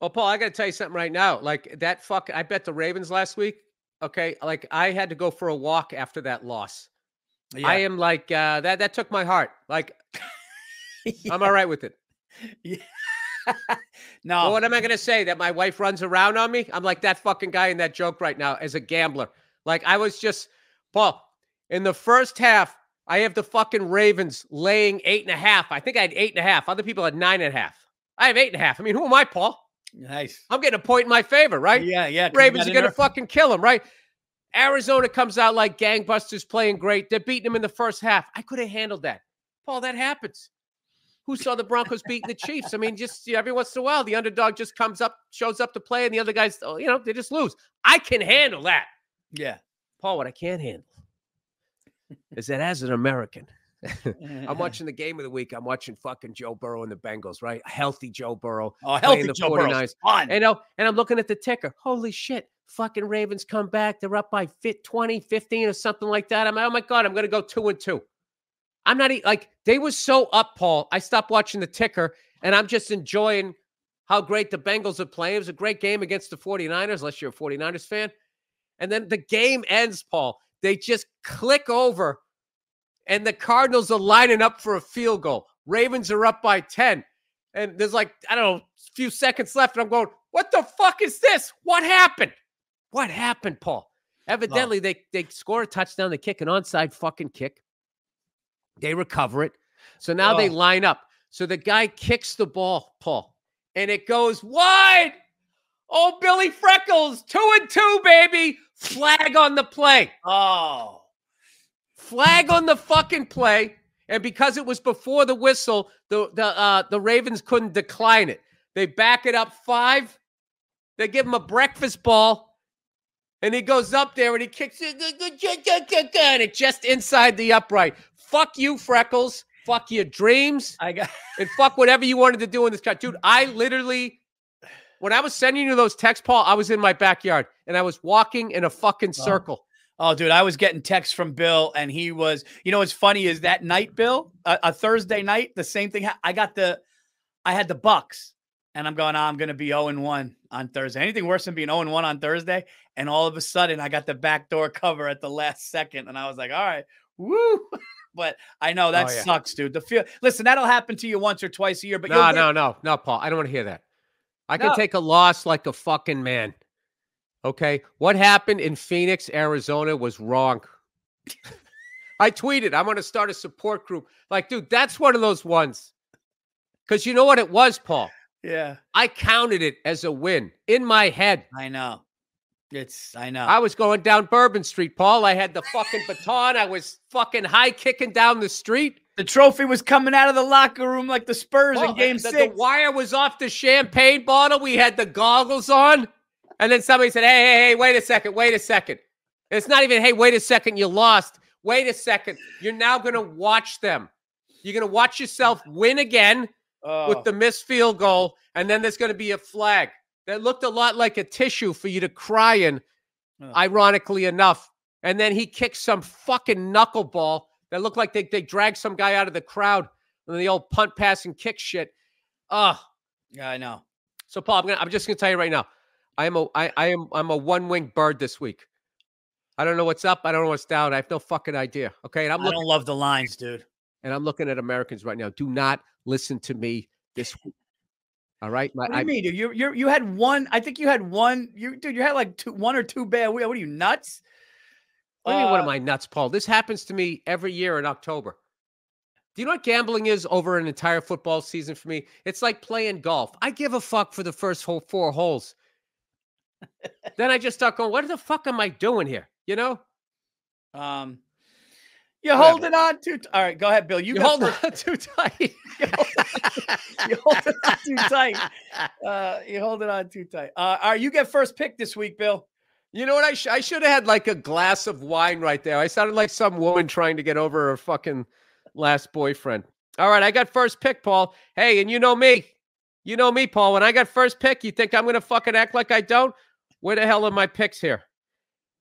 Well, Paul, I got to tell you something right now. Like that fuck, I bet the Ravens last week. Okay, like I had to go for a walk after that loss. Yeah. I am like uh, that. That took my heart. Like I'm all right with it. no, Well, what am I going to say? That my wife runs around on me? I'm like that fucking guy in that joke right now as a gambler. Like I was just, Paul, in the first half, I have the fucking Ravens laying eight and a half. I think I had eight and a half. Other people had nine and a half. I have eight and a half. I mean, who am I, Paul? nice. I'm getting a point in my favor, right? Yeah, yeah. Ravens are going to fucking kill him, right? Arizona comes out like gangbusters playing great. They're beating them in the first half. I could have handled that. Paul, that happens. Who saw the Broncos beating the Chiefs? I mean, just you know, every once in a while, the underdog just comes up, shows up to play, and the other guys, oh, you know, they just lose. I can handle that. Yeah. Paul, what I can't handle is that as an American, I'm watching the game of the week. I'm watching fucking Joe Burrow and the Bengals, right? Healthy Joe Burrow. Oh, healthy the Joe Burrow. 49ers. Fun. And, know, and I'm looking at the ticker. Holy shit. Fucking Ravens come back. They're up by fit 20, 15 or something like that. I'm like, oh my God, I'm going to go two and two. I'm not like, they was so up, Paul. I stopped watching the ticker and I'm just enjoying how great the Bengals are playing. It was a great game against the 49ers, unless you're a 49ers fan. And then the game ends, Paul. They just click over and the Cardinals are lining up for a field goal. Ravens are up by 10. And there's like, I don't know, a few seconds left. And I'm going, what the fuck is this? What happened? What happened, Paul? Evidently, they they score a touchdown, they kick an onside fucking kick. They recover it. So now they Oh. line up. So the guy kicks the ball, Paul, and it goes wide. Oh, Billy Freckles, two and two, baby. Flag on the play. Oh. Flag on the fucking play. And because it was before the whistle, the the uh the Ravens couldn't decline it. They back it up five. They give him a breakfast ball. And he goes up there and he kicks it, and it just inside the upright. Fuck you, Freckles. Fuck your dreams. I got And fuck whatever you wanted to do in this cut. Dude, I literally, when I was sending you those texts, Paul, I was in my backyard and I was walking in a fucking circle. Oh, dude, I was getting texts from Bill, and he was. You know what's funny is that night, Bill, a, a Thursday night, the same thing. I got the, I had the Bucks, and I'm going. "Ah, I'm going to be 0 and 1 on Thursday. Anything worse than being 0 and 1 on Thursday? And all of a sudden, I got the backdoor cover at the last second, and I was like, all right, woo. But I know that Oh, yeah. sucks, dude. The feel. Listen, that'll happen to you once or twice a year, but no, no, no, no, Paul. I don't want to hear that. I can take a loss like a fucking man. Okay. What happened in Phoenix, Arizona was wrong. I tweeted, I'm going to start a support group. Like, dude, that's one of those ones. Because you know what it was, Paul? Yeah, I counted it as a win in my head. I know. It's. I know. I was going down Bourbon Street, Paul. I had the fucking baton. I was fucking high kicking down the street. the trophy was coming out of the locker room like the Spurs Well, in Game the, Six. the wire was off the champagne bottle. We had the goggles on. And then somebody said, Hey, hey, hey, wait a second, wait a second. It's not even, hey, wait a second, you lost. Wait a second. You're now going to watch them. You're going to watch yourself win again Oh. with the missed field goal. And then there's going to be a flag that looked a lot like a tissue for you to cry in, Ugh. ironically enough. And then he kicked some fucking knuckleball that looked like they, they dragged some guy out of the crowd and the old punt, pass, and kick shit. Ugh. yeah, I know. So Paul, I'm gonna I'm just gonna tell you right now. I am a I, I am I'm a one winged bird this week. I don't know what's up. I don't know what's down. I have no fucking idea. Okay. And I'm I looking don't love the lines, dude. and I'm looking at Americans right now. Do not listen to me this week. All right. My, What do you I, mean, dude? You you you had one. I think you had one. You dude, you had like two, one or two bad. What are you nuts? what do you mean, what Uh, am I nuts, Paul? This happens to me every year in October. Do you know what gambling is over an entire football season for me? It's like playing golf. I give a fuck for the first whole four holes. Then I just start going, what the fuck am I doing here? You know? Um, you're Whatever. holding on too. T- All right, go ahead, Bill. You hold on too tight. you hold it on too tight. Uh, you hold it on too tight. Uh, all right, you get first pick this week, Bill. You know what? I, sh- I should have had like a glass of wine right there. I sounded like some woman trying to get over her fucking last boyfriend. All right, I got first pick, Paul. Hey, and you know me. You know me, Paul. When I got first pick, you think I'm going to fucking act like I don't? Where the hell are my picks here?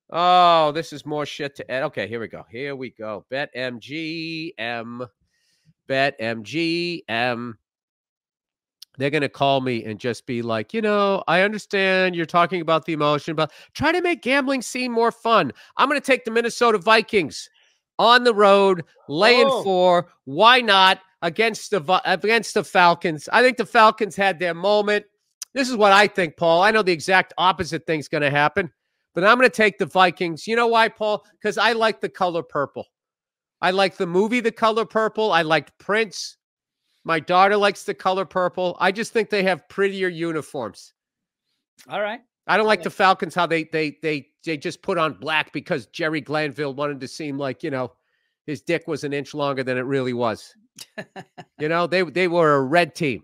Oh, this is more shit to add. Okay, here we go. Here we go. Bet MGM. Bet MGM. They're going to call me and just be like, you know, I understand you're talking about the emotion, but try to make gambling seem more fun. I'm going to take the Minnesota Vikings on the road, laying Oh. four. Why not against the against the Falcons? I think the Falcons had their moment. This is what I think, Paul. I know the exact opposite thing's going to happen, but I'm going to take the Vikings. You know why, Paul? Because I like the color purple. I like the movie The Color Purple. I liked Prince. My daughter likes the color purple. I just think they have prettier uniforms. All right. I don't like the Falcons how they they they they just put on black because Jerry Glanville wanted to seem like you know his dick was an inch longer than it really was. you know they they were a red team.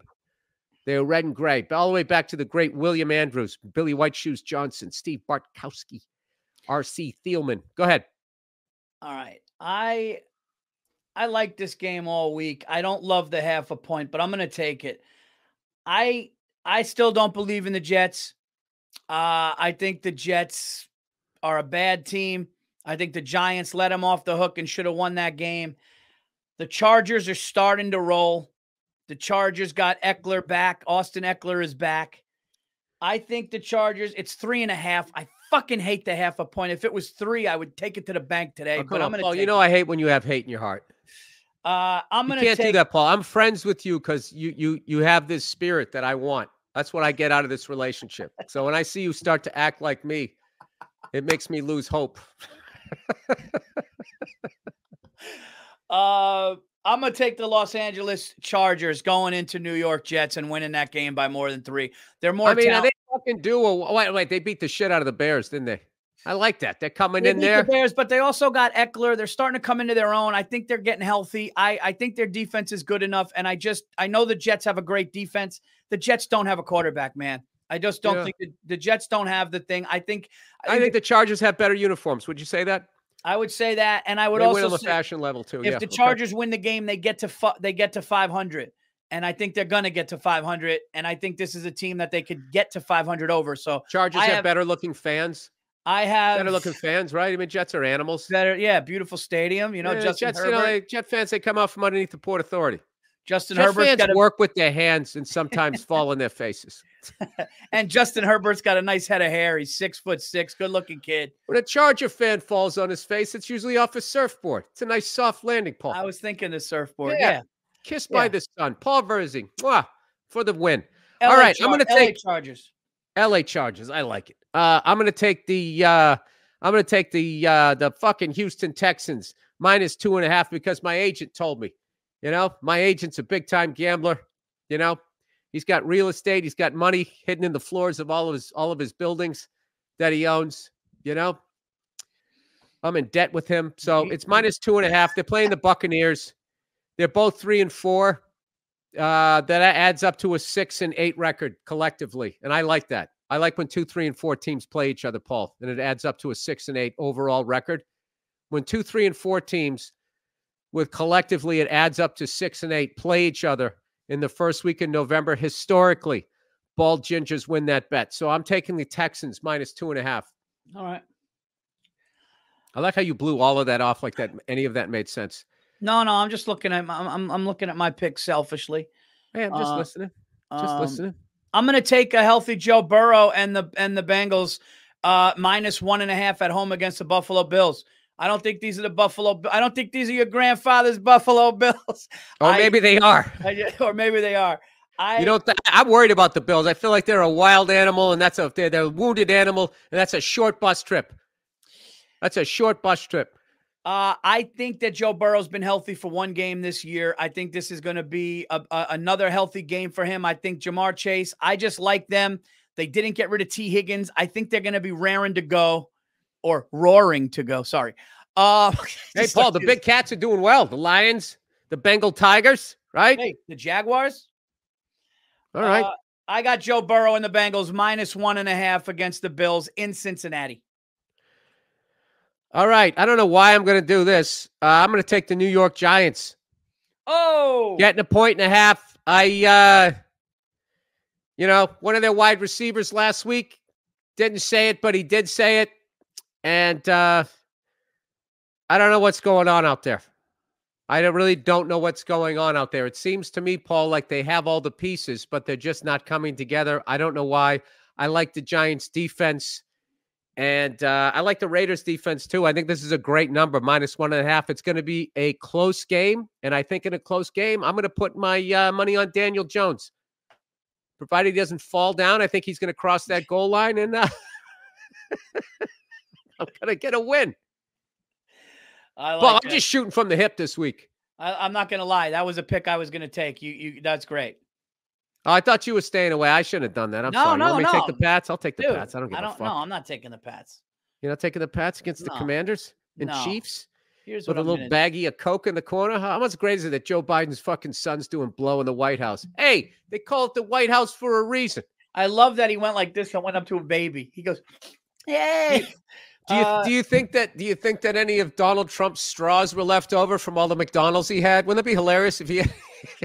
They were red and gray, but all the way back to the great William Andrews, Billy White Shoes Johnson, Steve Bartkowski, R.C. Thielemann. Go ahead. All right. I I like this game all week. I don't love the half a point, but I'm going to take it. I I still don't believe in the Jets. Uh I think the Jets are a bad team. I think the Giants let them off the hook and should have won that game. The Chargers are starting to roll. The Chargers got Ekeler back. Austin Ekeler is back. I think the Chargers, it's three and a half. I fucking hate the half a point. If it was three, I would take it to the bank today. Oh, but I'm gonna Paul. You know it. I hate when you have hate in your heart. uh I'm gonna can't take do that, Paul. I'm friends with you because you you you have this spirit that I want. That's what I get out of this relationship. So when I see you start to act like me, it makes me lose hope. uh I'm gonna take the Los Angeles Chargers going into New York Jets and winning that game by more than three. They're more I mean, talent- they fucking do a wait, wait, they beat the shit out of the Bears, didn't they? I like that. They're coming They in there. the Bears, but they also got Ekeler. They're starting to come into their own. I think they're getting healthy. I, I think their defense is good enough. And I just I know the Jets have a great defense. The Jets don't have a quarterback, man. I just don't Yeah. think the, the Jets don't have the thing. I think I think the Chargers have better uniforms. Would you say that? I would say that, and I would they win on also the say fashion level too. if yeah. the okay. Chargers win the game, they get to they get to 500, and I think they're gonna get to 500. And I think this is a team that they could get to 500 over. So Chargers have, have- better looking fans, I have better looking fans, right? I mean, Jets are animals. better, yeah, beautiful stadium. You know, Yeah, Jets, Herbert. you know, Jet fans, they come out from underneath the Port Authority. Justin Jet Herbert's fans got a, work with their hands and sometimes fall on their faces. and Justin Herbert's got a nice head of hair. He's six foot six, good looking kid. When a Charger fan falls on his face, it's usually off a surfboard. It's a nice soft landing, Paul. I was thinking the surfboard. Yeah. Yeah. Kissed by the sun. Paul Verzi, mwah, for the win. LA All right, I'm gonna LA take- Chargers. LA Chargers. I like it. Uh, I'm gonna take the uh, I'm gonna take the uh, the fucking Houston Texans minus two and a half because my agent told me. You know, my agent's a big time gambler. You know, he's got real estate. He's got money hidden in the floors of all of his all of his buildings that he owns. You know, I'm in debt with him, so it's minus two and a half. They're playing the Buccaneers. They're both three and four. Uh, that adds up to a six and eight record collectively, and I like that. I like when two, three, and four teams play each other, Paul, and it adds up to a six and eight overall record. When two, three, and four teams, with collectively it adds up to six and eight, play each other in the first week in November. Historically, bald gingers win that bet. So I'm taking the Texans minus two and a half. All right. I like how you blew all of that off like that. Any of that made sense? No, no, I'm just looking at my, I'm, I'm looking at my pick selfishly. Hey, I'm just Uh, listening. Just Um, listening. I'm going to take a healthy Joe Burrow and the and the Bengals uh, minus one and a half at home against the Buffalo Bills. I don't think these are the Buffalo. I don't think these are your grandfather's Buffalo Bills. Or I- maybe they are. I- or maybe they are. I You know, th- I'm worried about the Bills. I feel like they're a wild animal, and that's a they're, they're a wounded animal, and that's a short bus trip. That's a short bus trip. Uh, I think that Joe Burrow's been healthy for one game this year. I think this is going to be a, a- another healthy game for him. I think Ja'Marr Chase. I just like them. They didn't get rid of Tee Higgins. I think they're going to be raring to go, or roaring to go. Sorry. Uh, Hey, Paul, the big cats are doing well. The Lions, the Bengal Tigers, right? Hey, the Jaguars. All right. Uh, I got Joe Burrow and the Bengals minus one and a half against the Bills in Cincinnati. All right. I don't know why I'm going to do this. Uh, I'm going to take the New York Giants. Oh, Getting a point and a half. I, uh, you know, one of their wide receivers last week didn't say it, but he did say it. And uh, I don't know what's going on out there. I don't, really don't know what's going on out there. It seems to me, Paul, like they have all the pieces, but they're just not coming together. I don't know why. I like the Giants defense. And uh, I like the Raiders defense too. I think this is a great number, minus one and a half. It's going to be a close game. And I think in a close game, I'm going to put my uh, money on Daniel Jones. Provided he doesn't fall down, I think he's going to cross that goal line and uh, I'm going to get a win. I like well, I'm that. just shooting from the hip this week. I, I'm not gonna lie. That was a pick I was gonna take. You, you. That's great. Oh, I thought you were staying away. I shouldn't have done that. I'm No, sorry. no, you want me to take the Pats? I'll take the Dude, Pats. I don't give I a don't. fuck. No, I'm not taking the Pats. You're not taking the Pats against the Commanders and No. Chiefs Here's with what a I'm little gonna- baggie of Coke in the corner? How much great is it that Joe Biden's fucking son's doing blow in the White House? Hey, they call it the White House for a reason. I love that he went like this and went up to a baby. He goes, "Hey." Do you Uh, do you think that do you think that any of Donald Trump's straws were left over from all the McDonald's he had? Wouldn't it be hilarious if he?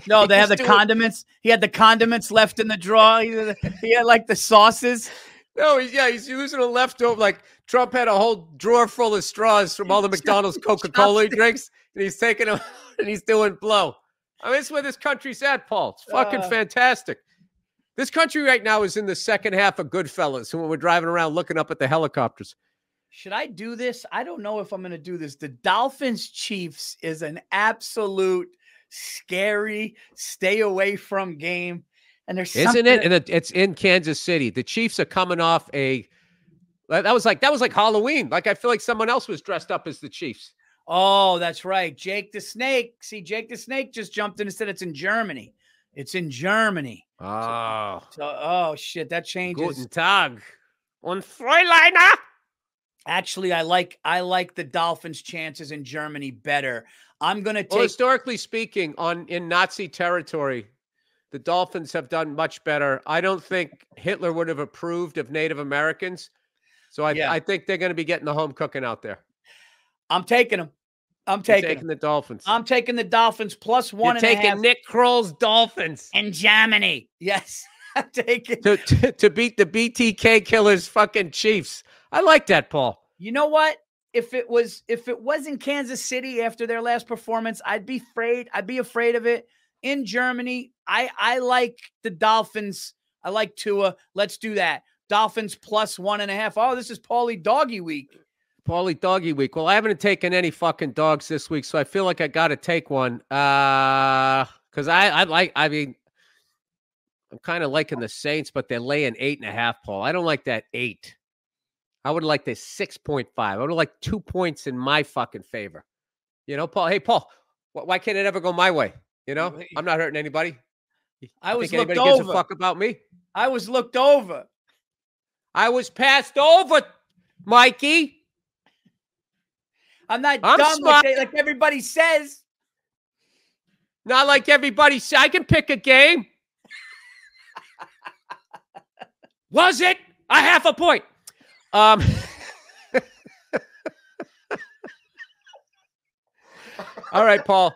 No, they had the doing- condiments. He had the condiments left in the drawer. He had, he had like the sauces. No, he's yeah, he's using a leftover. Like Trump had a whole drawer full of straws from all the McDonald's Coca Cola he drinks, and he's taking them and he's doing blow. I mean, that's where this country's at, Paul. It's fucking Uh. fantastic. This country right now is in the second half of Goodfellas when we're driving around looking up at the helicopters. Should I do this? I don't know if I'm going to do this. The Dolphins Chiefs is an absolute scary stay away from game. And there's Isn't it? And it's in Kansas City. The Chiefs are coming off a that was like that was like Halloween. Like I feel like someone else was dressed up as the Chiefs. Oh, that's right. Jake the Snake. See, Jake the Snake just jumped in and said it's in Germany. It's in Germany. Oh, So, oh shit, that changes. guten Tag. Und Fräuleiner. Ah! Actually, I like I like the Dolphins' chances in Germany better. I'm gonna Well, take. historically speaking, on in Nazi territory, the Dolphins have done much better. I don't think Hitler would have approved of Native Americans, so I, Yeah. I think they're going to be getting the home cooking out there. I'm taking them. I'm taking. taking the Dolphins. I'm taking the Dolphins plus one You're and a taking half Nick Kroll's Dolphins in Germany. Yes, I'm taking. to, to to beat the BTK killers, fucking Chiefs. I like that, Paul. You know what? If it was if it was in Kansas City after their last performance, I'd be afraid. I'd be afraid of it. In Germany, I I like the Dolphins. I like Tua. Let's do that. Dolphins plus one and a half. Oh, this is Paulie Doggy Week. Paulie Doggy Week. Well, I haven't taken any fucking dogs this week, so I feel like I got to take one. Uh, because I I like. I mean, I'm kind of liking the Saints, but they're laying eight and a half. Paul, I don't like that eight. I would like this six point five. I would like two points in my fucking favor. You know, Paul. Hey, Paul. wh- Why can't it ever go my way? You know, I'm not hurting anybody. I was think looked anybody gives over. a fuck about me. I was looked over. I was passed over, Mikey. I'm not I'm dumb like, they, like everybody says. Not like everybody. say I can pick a game. Was it a half a point? Um. All right, Paul.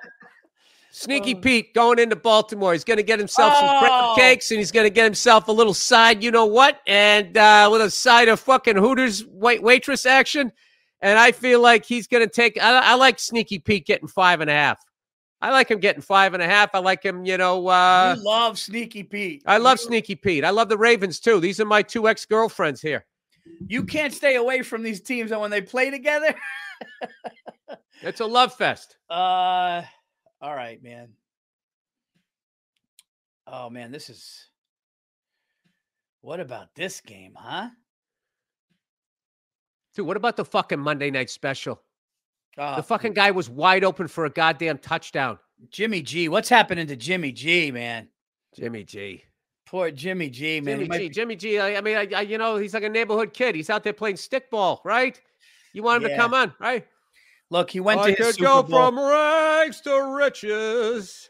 Sneaky Pete going into Baltimore. He's going to get himself some Oh. crab cakes and he's going to get himself a little side, you know what? And uh, with a side of fucking Hooters wait- waitress action. And I feel like he's going to take. I, I like Sneaky Pete getting five and a half. I like him getting five and a half. I like him, you know. Uh, you love Sneaky Pete. I love You- Sneaky Pete. I love the Ravens too. These are my two ex girlfriends here. You can't stay away from these teams, and when they play together, It's a love fest. uh, all right, man. Oh man, this is. What about this game, huh? Dude, what about the fucking Monday night special? Oh, The fucking guy was wide open for a goddamn touchdown. Jimmy G. What's happening to Jimmy G, man? Jimmy G. Poor Jimmy G, man. Jimmy G. be- Jimmy G. I, I mean, I, I, you know, he's like a neighborhood kid. He's out there playing stickball, right? You want him Yeah. to come on, right? Look, he went I to his could go Bowl. from rags to riches.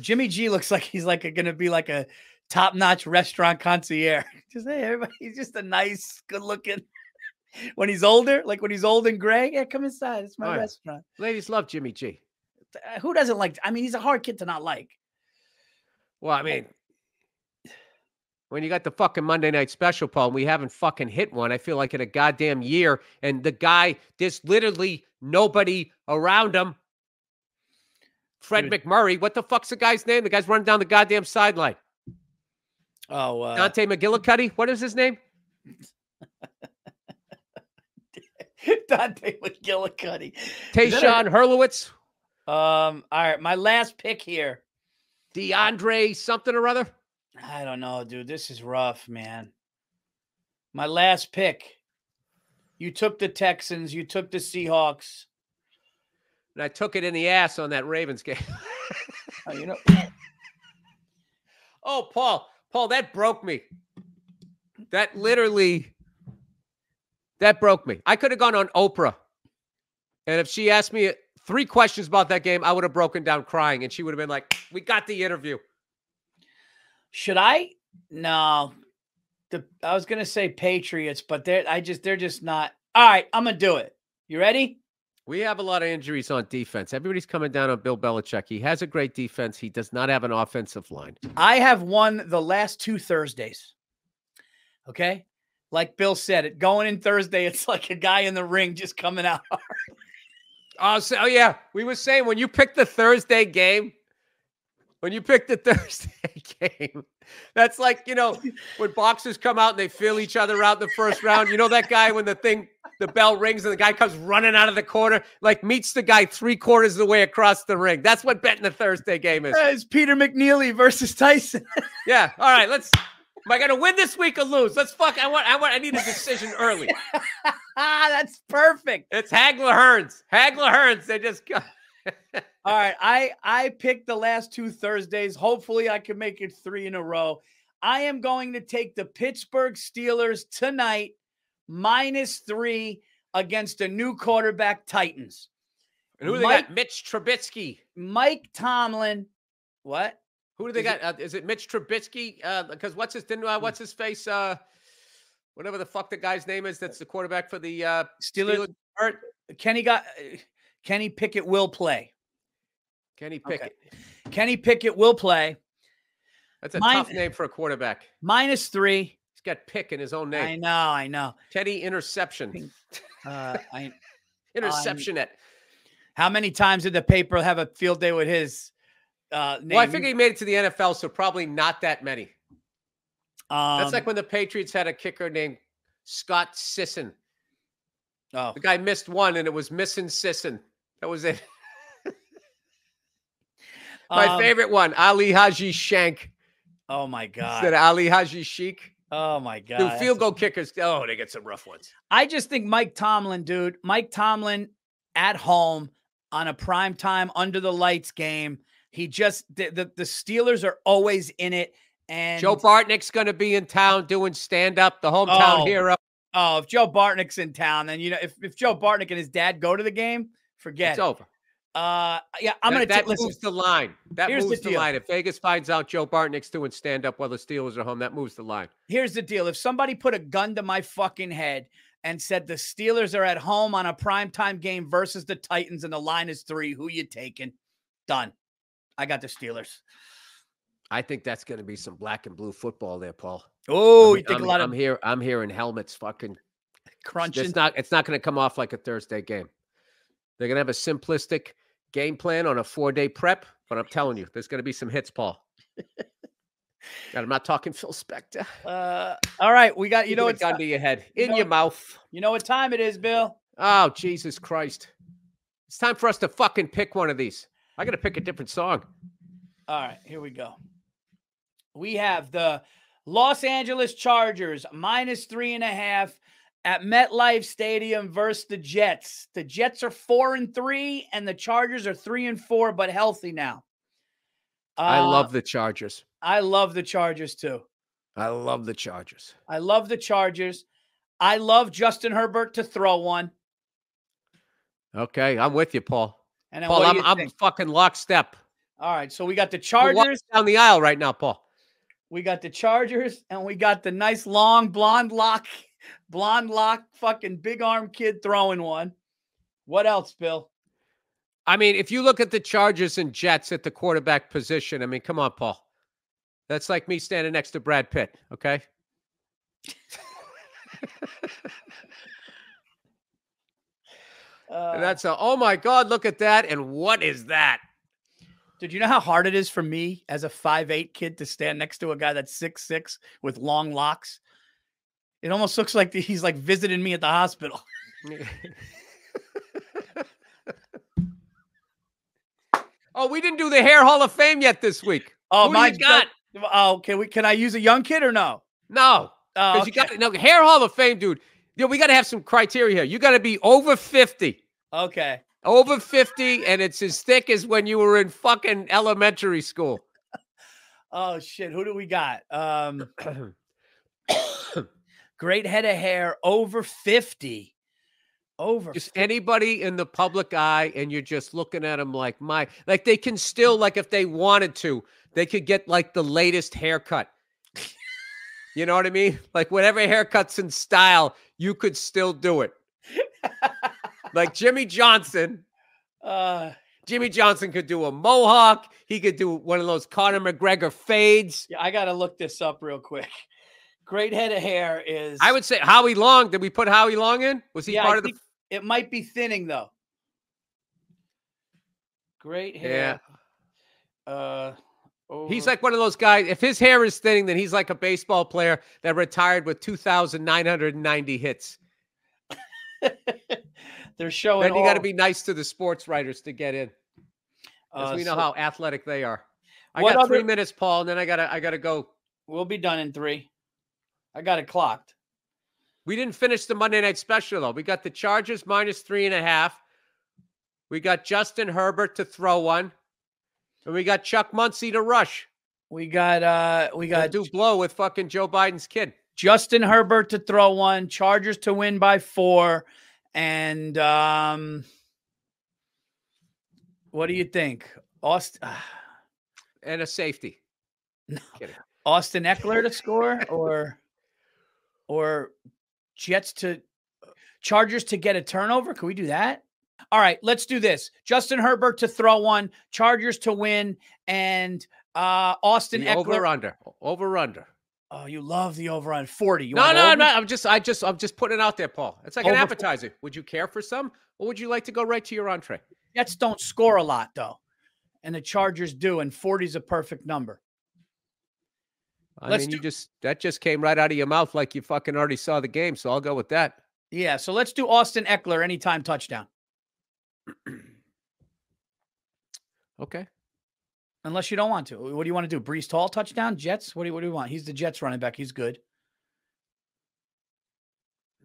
Jimmy G looks like he's like going to be like a top-notch restaurant concierge. Just hey, everybody, he's just a nice, good-looking. when he's older, like when he's old and gray. Yeah, come inside. It's my restaurant. Ladies love Jimmy G. Uh, Who doesn't like? I mean, he's a hard kid to not like. Well, I mean, when you got the fucking Monday night special, Paul, and we haven't fucking hit one, I feel like in a goddamn year, and the guy, there's literally nobody around him. Fred Dude. McMurray, what the fuck's the guy's name? The guy's running down the goddamn sideline. Oh, uh, Dante McGillicuddy, what is his name? Dante McGillicuddy. Tayshawn Hurlowitz, Um. All right, my last pick here. DeAndre something or other. I don't know, dude. This is rough, man. My last pick. You took the Texans. You took the Seahawks. And I took it in the ass on that Ravens game. Oh, you know, Oh, Paul, Paul, that broke me. That literally, that broke me. I could have gone on Oprah, and if she asked me three questions about that game, I would have broken down crying, and she would have been like, "We got the interview." Should I? No. The I was gonna say Patriots, but they're I just they're just not. All right, I'm gonna do it. You ready? We have a lot of injuries on defense. Everybody's coming down on Bill Belichick. He has a great defense. He does not have an offensive line. I have won the last two Thursdays. Okay. Like Bill said, it going in Thursday, it's like a guy in the ring just coming out. Oh, so, oh yeah, we were saying when you picked the Thursday game, when you pick the Thursday game, that's like you know when boxers come out and they fill each other out the first round. You know that guy when the thing, the bell rings and the guy comes running out of the corner, like meets the guy three quarters of the way across the ring. That's what betting the Thursday game is. it's Peter McNeeley versus Tyson. Yeah. All right. Let's. Am I gonna win this week or lose? Let's fuck. I want. I want. I need a decision early. ah, that's perfect. It's Hagler Hearns. Hagler Hearns. They just. All right, I I picked the last two Thursdays. Hopefully, I can make it three in a row. I am going to take the Pittsburgh Steelers tonight, minus three against the new quarterback Titans. And who do they Mike- got? Mitch Trubisky. Mike Tomlin. What? Who do they Is got? it- uh, is it Mitch Trubisky? Uh, because what's his didn't uh, what's his face? Uh, whatever the fuck the guy's name is. That's the quarterback for the uh, Steelers. Steelers. Kenny got. uh, Kenny Pickett will play. Kenny Okay. Pickett. Kenny Pickett will play. That's a Mine- tough name for a quarterback. Minus three. He's got pick in his own name. I know. I know. Teddy Interception. Uh, I. Interception at. How many times did the paper have a field day with his uh, name? Well, I figure he made it to the NFL, so probably not that many. That's Um, like when the Patriots had a kicker named Scott Sisson. oh, The guy missed one, and it was missing Sisson. That was it. My um, favorite one, Ali Haji Shank Oh my god. instead of Ali Haji Sheik. oh my god. Dude, field a- goal kickers. Oh, they get some rough ones. I just think Mike Tomlin, dude. Mike Tomlin at home on a prime time under the lights game. He just the the, the Steelers are always in it. And Joe Bartnick's going to be in town doing stand up, the hometown Oh, hero. oh, if Joe Bartnick's in town, then you know if, if Joe Bartnick and his dad go to the game, forget It's it. over. Uh, yeah, I'm that, gonna that take listen. moves the line. That here's moves the, deal. line. If Vegas finds out Joe Bartnick's doing stand up while the Steelers are home, that moves the line. Here's the deal: if somebody put a gun to my fucking head and said the Steelers are at home on a primetime game versus the Titans and the line is three, who you taking? Done. I got the Steelers. I think that's going to be some black and blue football there, Paul. Oh, I'm, you think I'm, a lot of I'm here. I'm hearing helmets fucking crunching? It's not. It's not going to come off like a Thursday game. They're going to have a simplistic game plan on a four day prep. But I'm telling you, there's going to be some hits, Paul. and I'm not talking Phil Spector. Uh, all right, we got you know a it's to your head, you in know your mouth. you know what time it is, Bill. Oh Jesus Christ! It's time for us to fucking pick one of these. I got to pick a different song. All right, here we go. We have the Los Angeles Chargers minus three and a half at MetLife Stadium versus the Jets. The Jets are four and three, and the Chargers are three and four, but healthy now. I Uh, love the Chargers. I love the Chargers too. I love the Chargers. I love the Chargers. I love Justin Herbert to throw one. Okay, I'm with you, Paul. And Paul, I'm, I'm fucking lockstep. All right, so we got the Chargers, down the aisle right now, Paul. we got the Chargers, and we got the nice long blonde lock blonde lock, fucking big arm kid throwing one. What else, Bill? I mean, if you look at the Chargers and Jets at the quarterback position, I mean, come on, Paul. That's like me standing next to Brad Pitt, okay? Uh, that's a, oh my God, look at that. And what is that? Did you know how hard it is for me as a 5'8 kid to stand next to a guy that's 6'6 with long locks? It almost looks like he's like visiting me at the hospital. oh, we didn't do the Hair Hall of Fame yet this week. Oh, Who my god! Oh, can we can I use a young kid or no? No. Oh, Because you got no Hair Hall of Fame, dude. Know, we got to have some criteria here. You got to be over 50. Okay. Over 50, and it's as thick as when you were in fucking elementary school. Oh shit, who do we got? Um great head of hair over 50. Over just anybody in the public eye, and you're just looking at them like my like they can still like if they wanted to, they could get like the latest haircut. you know what I mean? Like whatever haircuts in style, you could still do it. like Jimmy Johnson. Uh Jimmy Johnson could do a mohawk. He could do one of those Conor McGregor fades. Yeah, I gotta look this up real quick. Great head of hair is I would say Howie Long. Did we put Howie Long in? Was he Yeah, part I of the? it might be thinning though. Great hair. Uh He's like one of those guys. If his hair is thinning, then he's like a baseball player that retired with 2,990 hits. they're showing Then you got to be nice to the sports writers to get in, because uh, we know so how athletic they are. I got three minutes, Paul, and then I gotta I gotta go. we'll be done in three. I got it clocked. We didn't finish the Monday night special though. We got the Chargers minus three and a half. We got Justin Herbert to throw one, and we got Chuck Muncie to rush. We got uh we Got got do blow with fucking Joe Biden's kid. Justin Herbert to throw one, Chargers to win by four, and um, what do you think, Austin and a safety. Kidding. Austin Ekeler to score or or Jets to Chargers to get a turnover? Can we do that? All right, let's do this. Justin Herbert to throw one, Chargers to win, and uh Austin The Ekeler. over under. Over under. Oh, you love the over on 40. You No, want no, I'm not. I'm just, I just, I'm just putting it out there, Paul. It's like an Over- appetizer. Would you care for some, or would you like to go right to your entree? Jets don't score a lot though, and the Chargers do, and 40 is a perfect number. I Let's mean, you just that just came right out of your mouth like you fucking already saw the game. So I'll go with that. Yeah, so let's do Austin Ekeler anytime touchdown. Okay. Unless you don't want to. What do you want to do? Breece Hall touchdown? Jets? What do you what do you want? He's the Jets running back. He's good.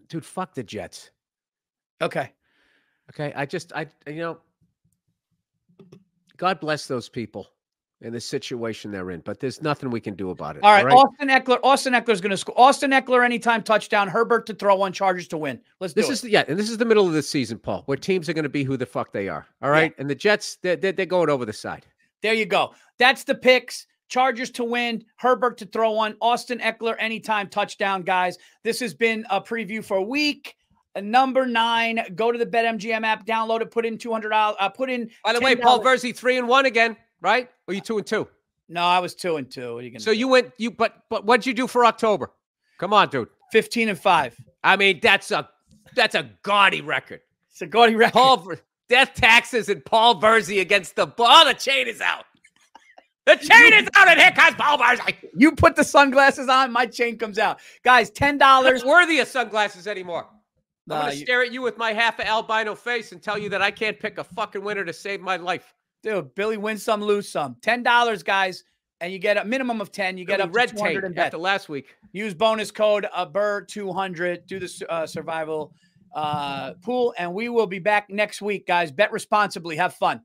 Dude, fuck the Jets. Okay. Okay. I just, I, you know, God bless those people in the situation they're in, but there's nothing we can do about it. All right. Austin Ekeler. Austin Ekeler's going to score. Austin Ekeler anytime touchdown. Herbert to throw one. Chargers to win. Let's do This it. is the, yeah, and this is the middle of the season, Paul, where teams are going to be who the fuck they are. All right, and the Jets, they're, they're, they're going over the side. There you go. That's the picks. Chargers to win, Herbert to throw one, Austin Ekeler anytime touchdown, guys. This has been a preview for a week number nine. Go to the BetMGM app, download it, put in two hundred dollars. Uh, put in. By the way, Paul $10. Verzi three and one again, right? Or you two and two? No, I was two and two. What are you gonna? So do? you went you but but what'd you do for October? Come on, dude. fifteen and five. I mean, that's a that's a gaudy record. It's a gaudy record. Paul death taxes and Paul Verzi against the ball. The chain is out. The chain is out, and here comes Paul Verzi. You put the sunglasses on, my chain comes out, guys. Ten dollars. worthy of sunglasses anymore. I'm gonna you- stare at you with my half albino face and tell you that I can't pick a fucking winner to save my life. Dude, Billy win some, lose some. Ten dollars, guys, and you get a minimum of ten. You get a red tape two hundred in bet. after last week. Use bonus code uh, BURR200. Do the uh, survival uh, pool, and we will be back next week, guys. Bet responsibly. Have fun.